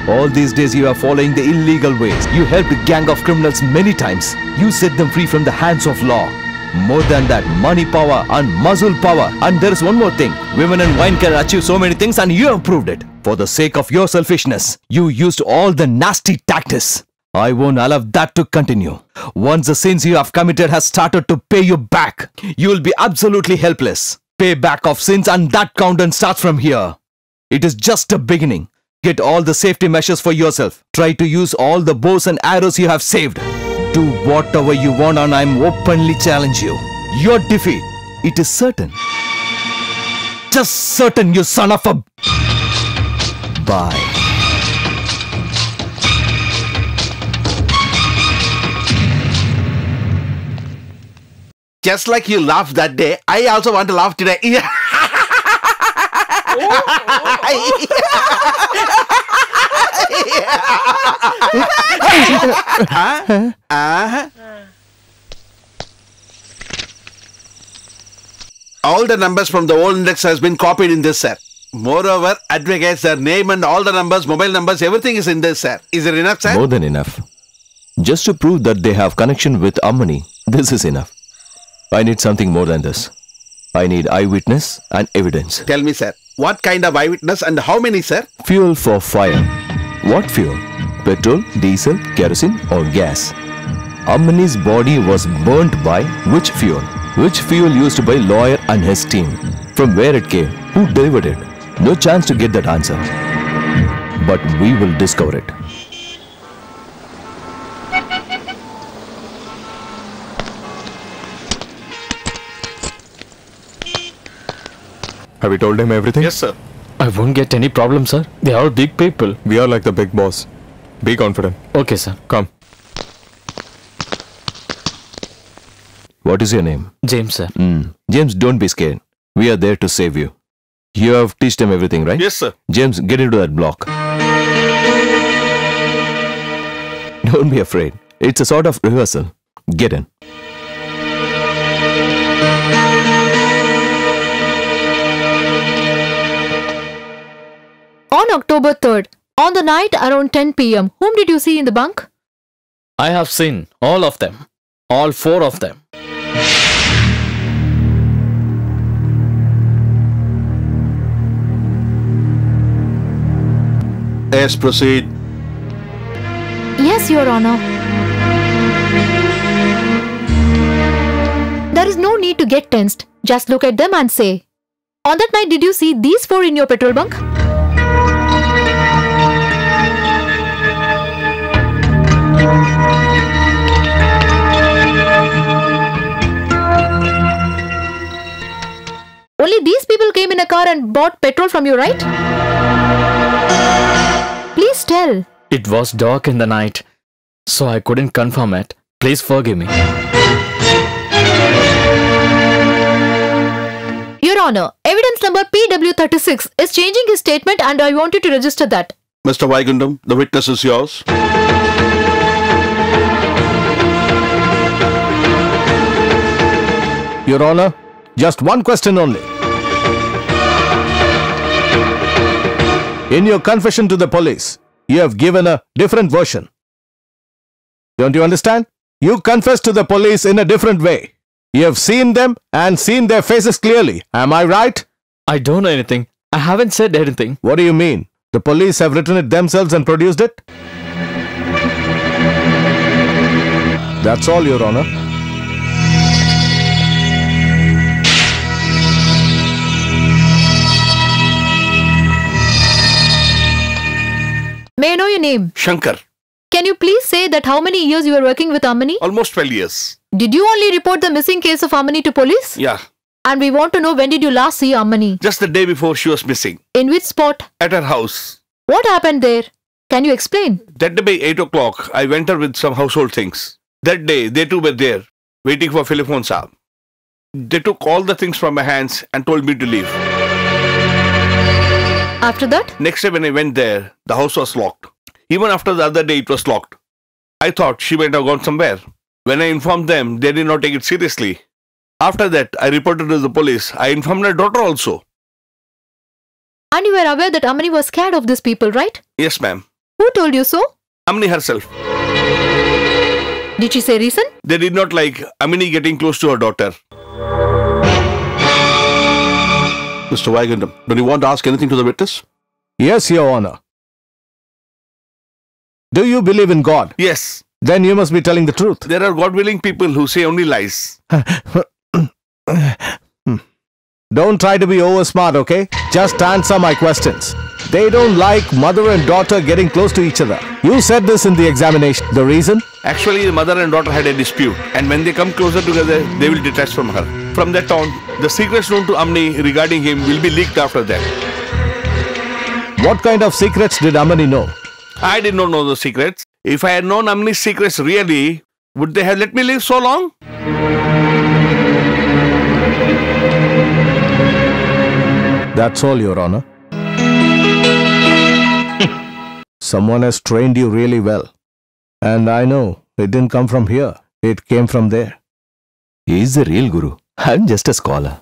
All these days you are following the illegal ways. You helped a gang of criminals many times. You set them free from the hands of law. More than that, money power and muscle power. And there is one more thing. Women and wine can achieve so many things and you have proved it. For the sake of your selfishness, you used all the nasty tactics. I won't allow that to continue. Once the sins you have committed has started to pay you back, you will be absolutely helpless. Pay back of sins and that countdown starts from here. It is just a beginning. Get all the safety measures for yourself. Try to use all the bows and arrows you have saved. Do whatever you want and I'm openly challenge you. Your defeat, it is certain. Just certain, you son of a... Bye. Just like you laughed that day, I also want to laugh today. Oh, oh, oh. All the numbers from the old index has been copied in this, sir. Moreover, advocates, their name and all the numbers, mobile numbers, everything is in this, sir. Is it enough, sir? More than enough. Just to prove that they have connection with Ammini, this is enough. I need something more than this. I need eyewitness and evidence. Tell me, sir. What kind of eyewitness and how many, sir? Fuel for fire. What fuel? Petrol, diesel, kerosene or gas? Ammini's body was burnt by which fuel? Which fuel used by lawyer and his team? From where it came? Who delivered it? No chance to get that answer. But we will discover it. Have you told him everything? Yes, sir. I won't get any problem, sir. They are big people. We are like the big boss. Be confident. Okay, sir. Come. What is your name? James, sir. Mm. James, don't be scared. We are there to save you. You have teach them everything, right? Yes, sir. James, get into that block. Don't be afraid. It's a sort of rehearsal. Get in. On October 3rd, on the night around 10 pm, whom did you see in the bunk? I have seen all of them. All four of them. Yes, proceed. Yes, Your Honor. There is no need to get tensed. Just look at them and say, On that night, did you see these four in your petrol bunk? Only these people came in a car and bought petrol from you, right? Please tell. It was dark in the night, so I couldn't confirm it. Please forgive me. Your Honor, evidence number PW36 is changing his statement and I want you to register that. Mr. Vaikundam, the witness is yours. Your Honor, just one question only. In your confession to the police, you have given a different version. Don't you understand? You confessed to the police in a different way. You have seen them and seen their faces clearly. Am I right? I don't know anything. I haven't said anything. What do you mean? The police have written it themselves and produced it? That's all, Your Honor. May I know your name? Shankar. Can you please say that how many years you were working with Ammini? Almost 12 years. Did you only report the missing case of Ammini to police? Yeah. And we want to know when did you last see Ammini? Just the day before she was missing. In which spot? At her house. What happened there? Can you explain? That day by 8 o'clock, I went her with some household things. That day, they two were there, waiting for Philippon Saab. They took all the things from my hands and told me to leave. After that? Next day when I went there, the house was locked. Even after the other day, it was locked. I thought she might have gone somewhere. When I informed them, they did not take it seriously. After that, I reported to the police. I informed her daughter also. And you were aware that Ammini was scared of these people, right? Yes, ma'am. Who told you so? Ammini herself. Did she say reason? They did not like Ammini getting close to her daughter. Mr. Wagandam, do you want to ask anything to the witness? Yes, Your Honor. Do you believe in God? Yes. Then you must be telling the truth. There are God willing people who say only lies. Don't try to be over smart, okay? Just answer my questions. They don't like mother and daughter getting close to each other. You said this in the examination. The reason? Actually, the mother and daughter had a dispute, and when they come closer together, they will detach from her. From that on, the secrets known to Ammini regarding him will be leaked after that. What kind of secrets did Ammini know? I did not know the secrets. If I had known Ammini's secrets really, would they have let me live so long? That's all, Your Honor. Someone has trained you really well. And I know it didn't come from here. It came from there. He is the real guru. I'm just a scholar.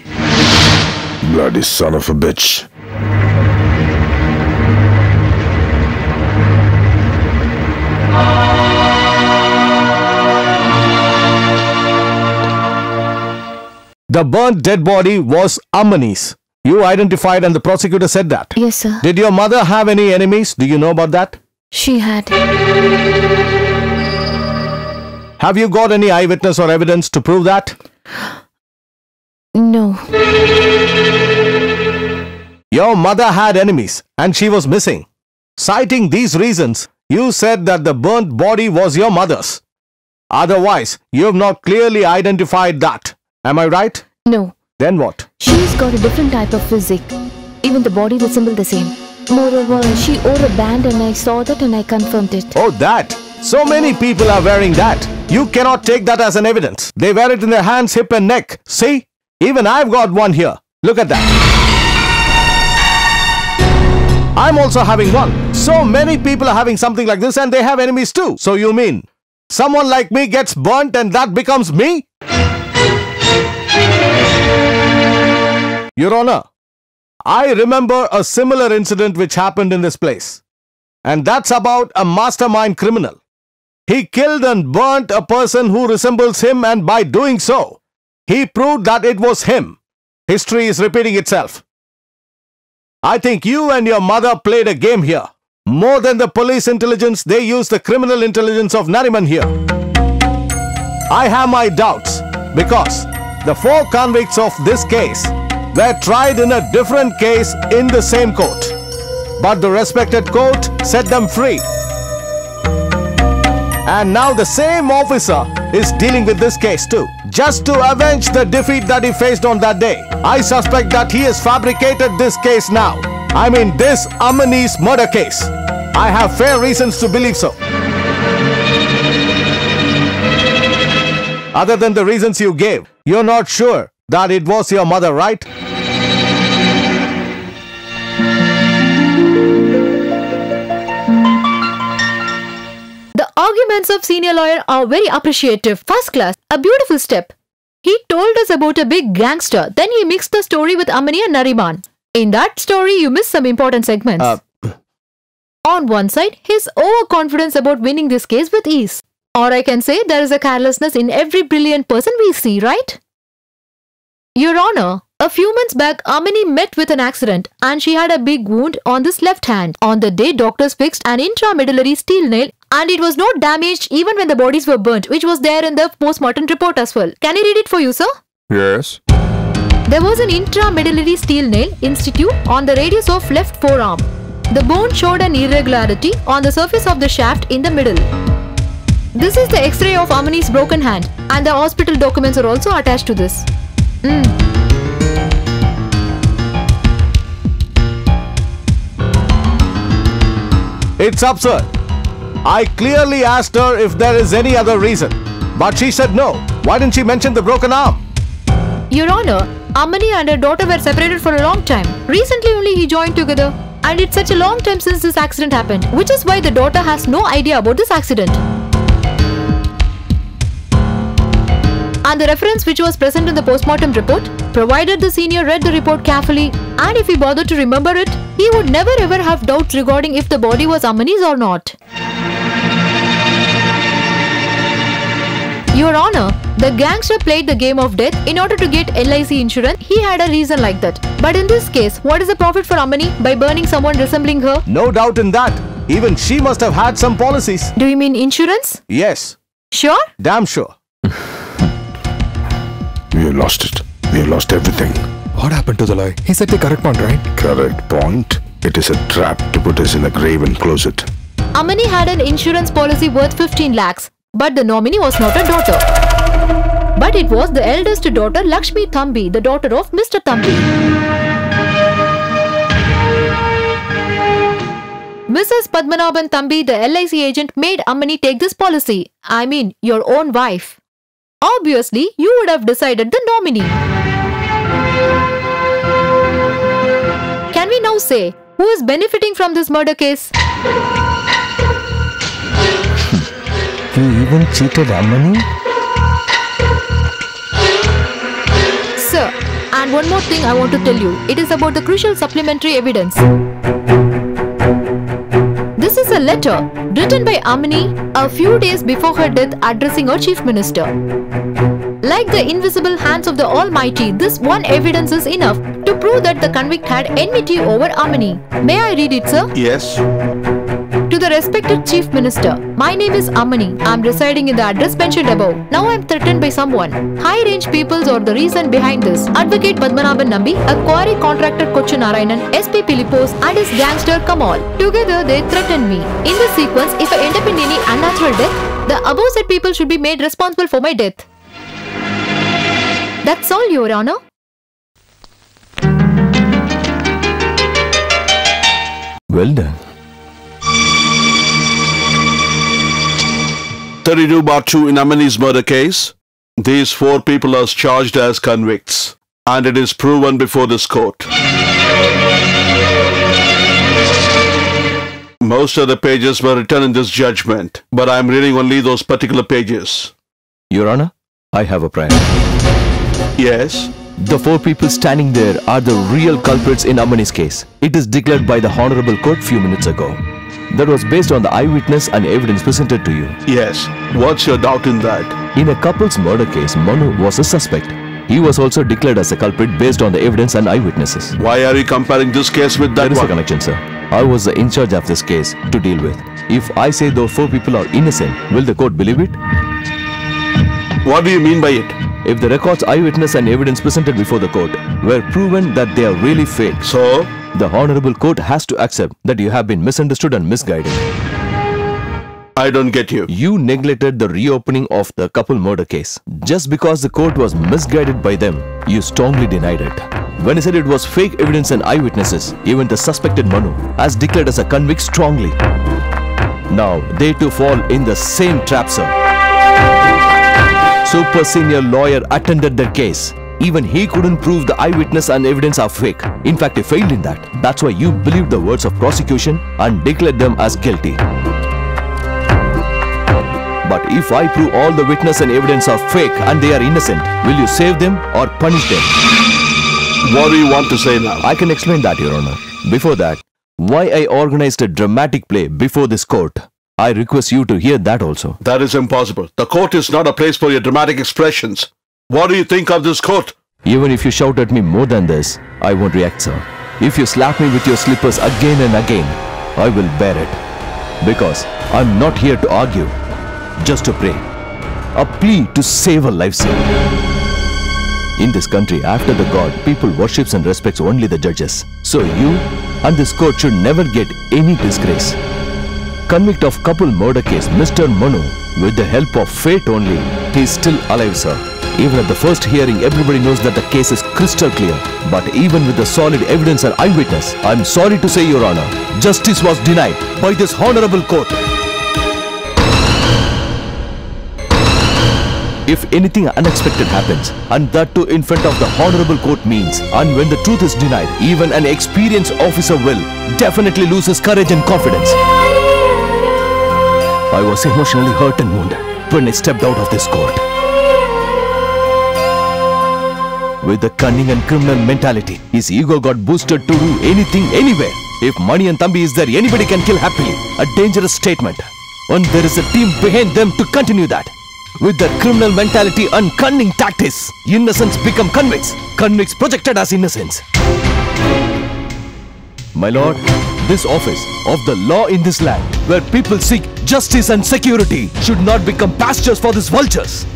Bloody son of a bitch. The burnt dead body was Ammini's. You identified and the prosecutor said that. Yes, sir. Did your mother have any enemies? Do you know about that? She had. Have you got any eyewitness or evidence to prove that? No. Your mother had enemies and she was missing. Citing these reasons, you said that the burnt body was your mother's. Otherwise, you have not clearly identified that. Am I right? No. Then what? She's got a different type of physique. Even the body resembled the same. Moreover, she wore a band and I saw that and I confirmed it. Oh, that. So many people are wearing that. You cannot take that as an evidence. They wear it in their hands, hip and neck. See? Even I've got one here. Look at that. I'm also having one. So many people are having something like this and they have enemies too. So you mean someone like me gets burnt and that becomes me? Your Honor, I remember a similar incident which happened in this place. And that's about a mastermind criminal. He killed and burnt a person who resembles him, and by doing so, he proved that it was him. History is repeating itself. I think you and your mother played a game here. More than the police intelligence, they used the criminal intelligence of Nariman here. I have my doubts because the four convicts of this case were tried in a different case in the same court. But the respected court set them free. And now the same officer is dealing with this case too. Just to avenge the defeat that he faced on that day. I suspect that he has fabricated this case now. I mean this Ammini's murder case. I have fair reasons to believe so. Other than the reasons you gave, you're not sure that it was your mother, right? Arguments of senior lawyer are very appreciative. First class. A beautiful step. He told us about a big gangster. Then he mixed the story with Ammini and Nariman. In that story, you missed some important segments. Uh, On one side, his overconfidence about winning this case with ease. Or I can say there is a carelessness in every brilliant person we see, right? Your Honor, a few months back, Ammini met with an accident and she had a big wound on this left hand. On the day, doctors fixed an intramedullary steel nail and it was not damaged even when the bodies were burnt, which was there in the post-mortem report as well. Can I read it for you, sir? Yes. There was an intramedullary steel nail institute on the radius of left forearm. The bone showed an irregularity on the surface of the shaft in the middle. This is the X-ray of Ammini's broken hand, and the hospital documents are also attached to this. Mm. It's absurd. I clearly asked her if there is any other reason, but she said no. Why didn't she mention the broken arm? Your Honor, Ammini and her daughter were separated for a long time. Recently only he joined together. And it's such a long time since this accident happened, which is why the daughter has no idea about this accident. And the reference which was present in the postmortem report, provided the senior read the report carefully, and if he bothered to remember it, he would never ever have doubts regarding if the body was Ammini's or not. Your Honor, the gangster played the game of death in order to get LIC insurance. He had a reason like that. But in this case, what is the profit for Ammini by burning someone resembling her? No doubt in that. Even she must have had some policies. Do you mean insurance? Yes, Sure? damn sure. We have lost it. We have lost everything. What happened to the lie? He said the correct point, right? Correct point. It is a trap to put us in a grave and close it. Ammini had an insurance policy worth 15 lakhs, but the nominee was not a daughter. But it was the eldest daughter Lakshmi Thampi, the daughter of Mr. Thampi. Mrs. Padhmanabhan Thampi, the LIC agent, made Ammini take this policy. I mean, your own wife. Obviously, you would have decided the nominee. Can we now say who is benefiting from this murder case? You even cheated Ammini? Sir, and one more thing I want to tell you. It is about the crucial supplementary evidence. A letter written by Ammini a few days before her death addressing her chief minister. Like the invisible hands of the Almighty, this one evidence is enough to prove that the convict had enmity over Ammini. May I read it, sir? Yes. The respected Chief Minister, my name is Ammini. I am residing in the address mentioned above. Now I am threatened by someone. High range peoples are the reason behind this. Advocate Padhmanabhan Nambi, a quarry contractor Kochu Narayanan, SP Philippose, and his gangster Kamal. Together they threaten me. In this sequence, if I end up in any unnatural death, the above said people should be made responsible for my death. That's all, Your Honor. Well done. 32 bar 2 in Ammini's murder case. These four people are charged as convicts, and it is proven before this court. Most of the pages were written in this judgment, but I am reading only those particular pages. Your Honor, I have a prayer. Yes? The four people standing there are the real culprits in Ammini's case. It is declared by the Honorable Court few minutes ago. That was based on the eyewitness and evidence presented to you. Yes. What's your doubt in that? In a couple's murder case, Manu was a suspect. He was also declared as a culprit based on the evidence and eyewitnesses. Why are you comparing this case with that There is a connection, sir. I was the in charge of this case to deal with. If I say those four people are innocent, will the court believe it? What do you mean by it? If the records, eyewitness and evidence presented before the court were proven that they are really fake, so the honorable court has to accept that you have been misunderstood and misguided. I don't get you. You neglected the reopening of the couple murder case. Just because the court was misguided by them, you strongly denied it. When I said it was fake evidence and eyewitnesses, even the suspected Manu has declared as a convict strongly. Now, they too fall in the same trap, sir. Super senior lawyer attended the case. Even he couldn't prove the eyewitness and evidence are fake. In fact, he failed in that. That's why you believed the words of prosecution and declared them as guilty. But if I prove all the witness and evidence are fake and they are innocent, will you save them or punish them? What do you want to say now? I can explain that, Your Honor. Before that, why I organized a dramatic play before this court. I request you to hear that also. That is impossible. The court is not a place for your dramatic expressions. What do you think of this court? Even if you shout at me more than this, I won't react, sir. If you slap me with your slippers again and again, I will bear it. Because I'm not here to argue, just to pray. A plea to save a life, sir. In this country, after the God, people worships and respects only the judges. So you and this court should never get any disgrace. Convict of couple murder case, Mr. Manu, with the help of fate only, he is still alive, sir. Even at the first hearing, everybody knows that the case is crystal clear. But even with the solid evidence and eyewitness, I'm sorry to say, Your Honor, justice was denied by this honorable court. If anything unexpected happens, and that too in front of the honorable court means, and when the truth is denied, even an experienced officer will definitely lose his courage and confidence. I was emotionally hurt and wounded when I stepped out of this court. With the cunning and criminal mentality, his ego got boosted to do anything anywhere. If money and Thampi is there, anybody can kill happily. A dangerous statement. And there is a team behind them to continue that. With their criminal mentality and cunning tactics, innocents become convicts. Convicts projected as innocents. My lord, this office of the law in this land, where people seek justice and security, should not become pastures for these vultures.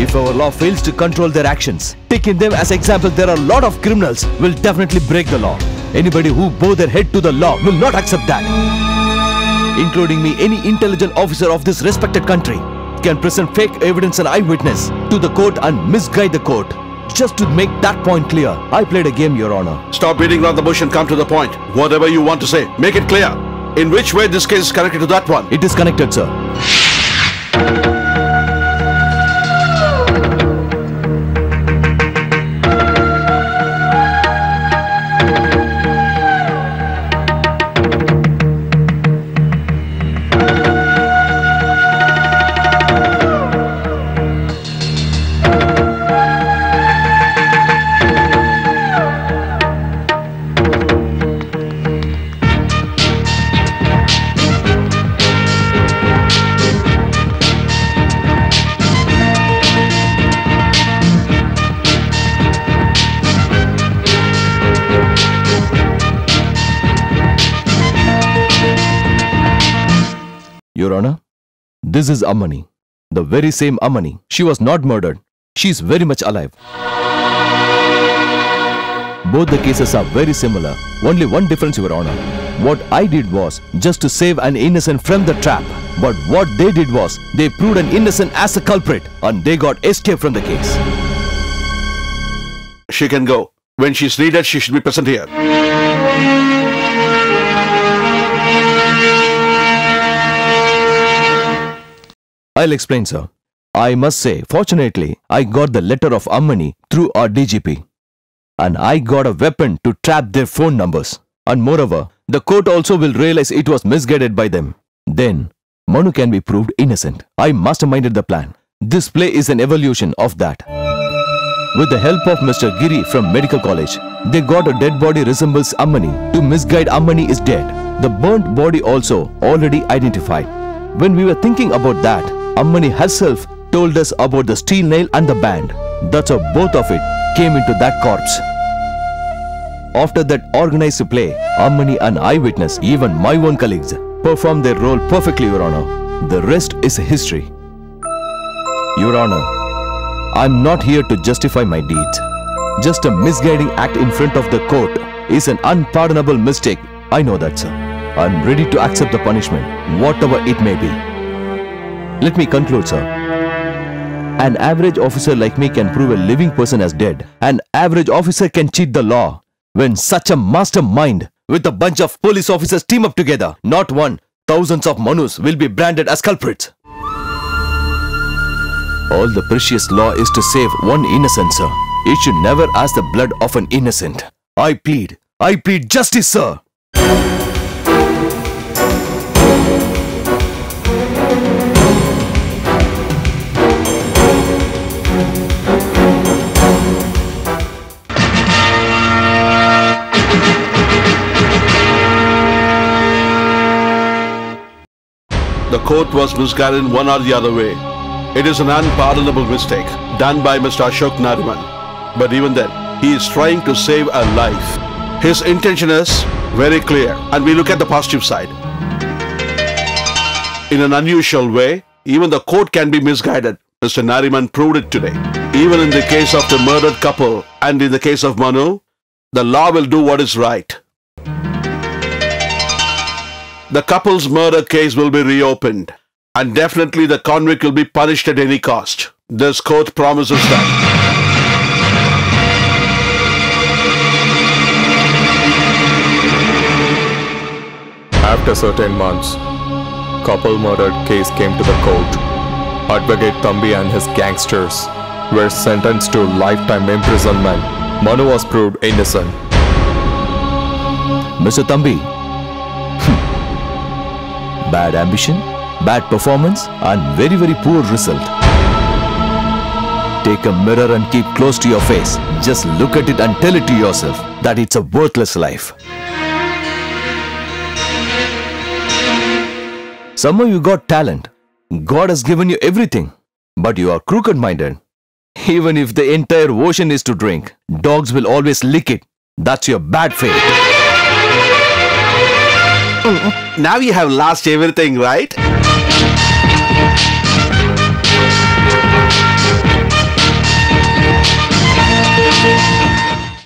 If our law fails to control their actions, taking them as example, there are a lot of criminals will definitely break the law. Anybody who bow their head to the law will not accept that. Including me, any intelligent officer of this respected country can present fake evidence and eyewitness to the court and misguide the court. Just to make that point clear, I played a game, Your Honor. Stop beating around the bush and come to the point. Whatever you want to say, make it clear. In which way this case is connected to that one? It is connected, sir. This is Ammini. The very same Ammini. She was not murdered. She is very much alive. Both the cases are very similar. Only one difference, Your Honor. What I did was just to save an innocent from the trap. But what they did was they proved an innocent as a culprit and they got escape from the case. She can go. When she's needed, she should be present here. I'll explain, sir. I must say, fortunately, I got the letter of Ammini through our DGP. And I got a weapon to trap their phone numbers. And moreover, the court also will realize it was misguided by them. Then, Manu can be proved innocent. I masterminded the plan. This play is an evolution of that. With the help of Mr. Giri from medical college, they got a dead body resembles Ammini. To misguide Ammini is dead. The burnt body also already identified. When we were thinking about that, Ammini herself told us about the steel nail and the band. That's how both of it came into that corpse. After that organized play, Ammini and eyewitness, even my own colleagues, performed their role perfectly, Your Honor. The rest is history. Your Honor, I'm not here to justify my deeds. Just a misguiding act in front of the court is an unpardonable mistake. I know that, sir. I'm ready to accept the punishment, whatever it may be. Let me conclude, sir. An average officer like me can prove a living person as dead. An average officer can cheat the law. When such a mastermind with a bunch of police officers team up together, not one, thousands of Manus will be branded as culprits. All the precious law is to save one innocent, sir. It should never ask the blood of an innocent. I plead, I plead justice, sir. The court was misguided one or the other way. It is an unpardonable mistake done by Mr. Ashok Nariman. But even then, he is trying to save a life. His intention is very clear and we look at the positive side. In an unusual way, even the court can be misguided Mr. Nariman proved it today. Even in the case of the murdered couple and in the case of Manu, the law will do what is right. The couple's murder case will be reopened and definitely the convict will be punished at any cost. This court promises that. After certain months, couple murder case came to the court. Advocate Thampi and his gangsters were sentenced to lifetime imprisonment. Manu was proved innocent. Mr. Thampi. Bad ambition, bad performance, and very, very poor result. Take a mirror and keep close to your face. Just look at it and tell it to yourself that it's a worthless life. Some of you got talent. God has given you everything. But you are crooked minded. Even if the entire ocean is to drink, dogs will always lick it. That's your bad fate. now you have lost everything, right?